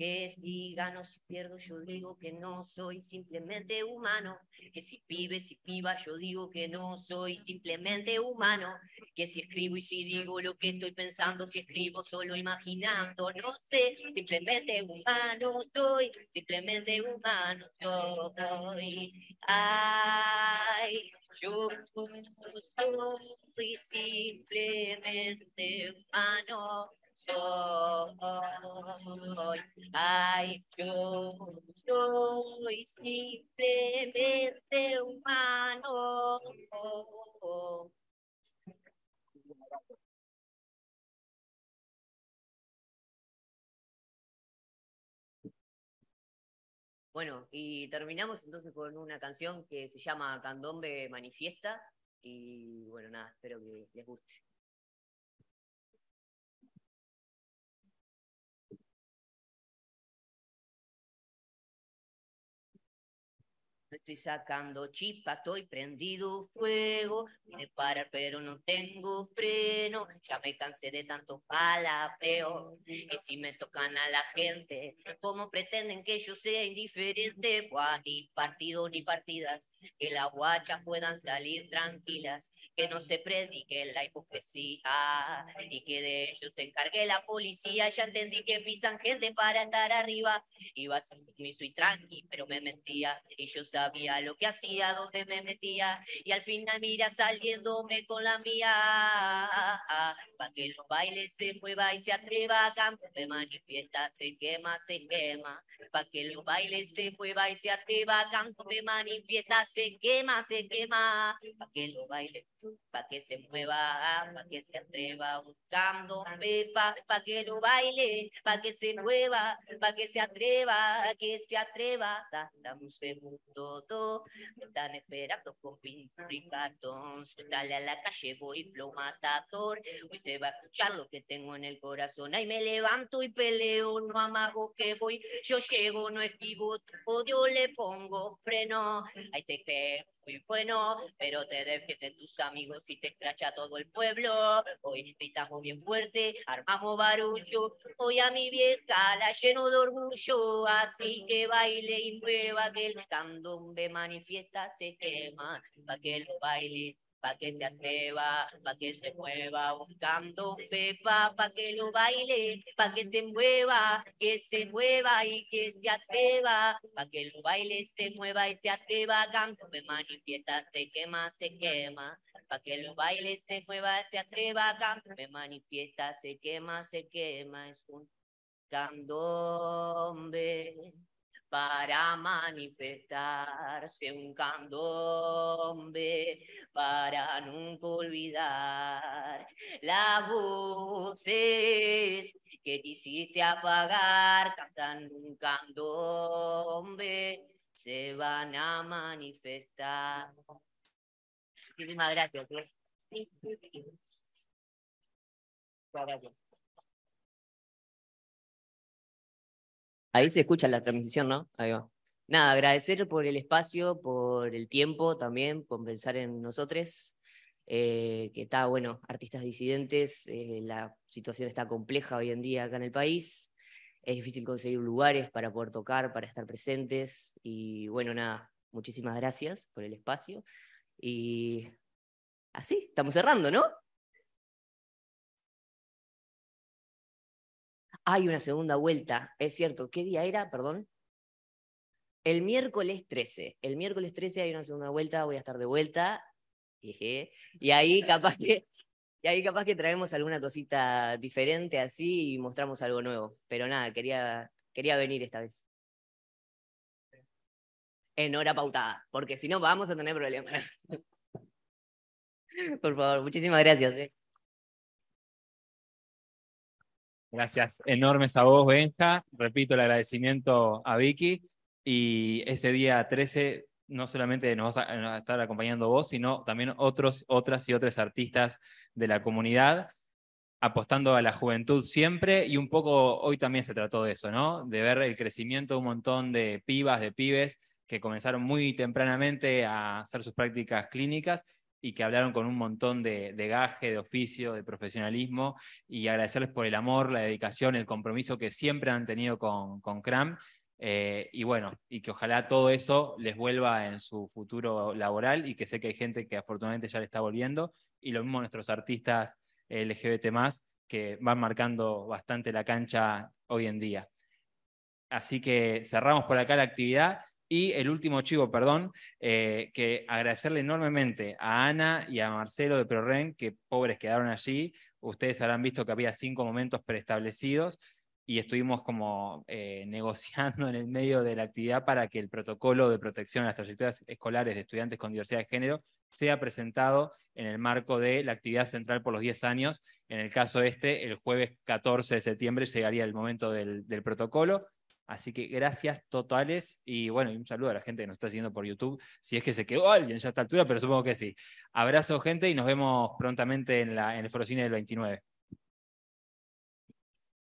Que si gano, si pierdo, yo digo que no soy simplemente humano. Que si pibe, si piba, yo digo que no soy simplemente humano. Que si escribo y si digo lo que estoy pensando, si escribo solo imaginando, no sé, simplemente humano soy, simplemente humano soy. Ay, yo soy simplemente humano Ay, yo soy simplemente humano. Bueno, y terminamos entonces con una canción que se llama Candombe Manifiesta. Y bueno, nada, espero que les guste. Estoy sacando chispa, estoy prendido fuego. Me parar, pero no tengo freno. Ya me cansé de tanto palabreos. Y si me tocan a la gente, ¿cómo pretenden que yo sea indiferente? Buah, ni partido ni partidas. Que las guachas puedan salir tranquilas. Que no se predique la hipocresía. Y que de ellos se encargue la policía. Ya entendí que pisan gente para estar arriba. Iba a ser sumiso y tranqui, pero me mentía. Y yo sabía lo que hacía, dónde me metía. Y al final mira saliéndome con la mía. Pa' que los bailes se mueva y se atreva. Canto me manifiesta, se quema, se quema. Pa' que los bailes se mueva y se atreva. Canto me manifiesta, se quema, se quema. Pa' que los bailes, pa' que se mueva, pa' que se atreva. Buscando pepa, pa' que lo baile, pa' que se mueva, pa' que se atreva, que se atreva. Dame un segundo, do. Me están esperando con y. Se sale a la calle, voy flow matador. Hoy se va a escuchar lo que tengo en el corazón. Ahí me levanto y peleo, no amago que voy. Yo llego, no esquivo, odio le pongo freno. Ahí te muy bueno, pero te defienden tus amigos y te escracha todo el pueblo. Hoy gritamos bien fuerte, armamos barullo. Hoy a mi vieja la lleno de orgullo, así que baile y mueva que el candombe manifiesta se quema, pa' que lo baile. Pa' que se atreva, pa' que se mueva, buscando pepa, pa' que lo baile, pa' que se mueva, que se mueva y que se atreva, pa' que lo baile, se mueva y se atreva, canto me manifiesta, se quema, se quema, pa' que lo baile, se mueva, se atreva, canto me manifiesta, se quema, se quema, es un candombe para manifestarse un candombe para nunca olvidar las voces que quisiste apagar cantando un candombe se van a manifestar. Muchísimas gracias. ¿eh? Gracias. Ahí se escucha la transmisión, ¿no? Ahí va. Nada, agradecer por el espacio, por el tiempo también, por pensar en nosotros, eh, que está, bueno, artistas disidentes, eh, la situación está compleja hoy en día acá en el país, es difícil conseguir lugares para poder tocar, para estar presentes, y bueno, nada, muchísimas gracias por el espacio, y así, estamos cerrando, ¿no? Hay una segunda vuelta, es cierto. ¿Qué día era? Perdón. El miércoles 13. El miércoles 13 hay una segunda vuelta, voy a estar de vuelta. Y ahí capaz que, traemos alguna cosita diferente así y mostramos algo nuevo. Pero nada, quería, quería venir esta vez. En hora pautada, porque si no vamos a tener problemas. Por favor, muchísimas gracias. eh. Gracias enormes a vos, Benja. Repito el agradecimiento a Vicky. Y ese día 13 no solamente nos vas a, nos a estar acompañando vos, sino también otros, otras y otros artistas de la comunidad, apostando a la juventud siempre. Y un poco hoy también se trató de eso, ¿no? De ver el crecimiento de un montón de pibas, de pibes que comenzaron muy tempranamente a hacer sus prácticas clínicas y que hablaron con un montón de, de gaje, de oficio, de profesionalismo, y agradecerles por el amor, la dedicación, el compromiso que siempre han tenido con, con CRAM, eh, y bueno, y que ojalá todo eso les vuelva en su futuro laboral, y que sé que hay gente que afortunadamente ya le está volviendo, y lo mismo nuestros artistas LGBT+, que van marcando bastante la cancha hoy en día. Así que cerramos por acá la actividad. Y el último chivo, perdón, eh, que agradecerle enormemente a Ana y a Marcelo de ProRen, que pobres quedaron allí. Ustedes habrán visto que había cinco momentos preestablecidos y estuvimos como eh, negociando en el medio de la actividad para que el protocolo de protección a las trayectorias escolares de estudiantes con diversidad de género sea presentado en el marco de la actividad central por los 10 años. En el caso este, el jueves 14 de septiembre llegaría el momento del, del protocolo. Así que gracias totales y bueno, un saludo a la gente que nos está siguiendo por YouTube, si es que se quedó alguien ya a esta altura, pero supongo que sí. Abrazo gente y nos vemos prontamente en, la, en el Forocine del 29.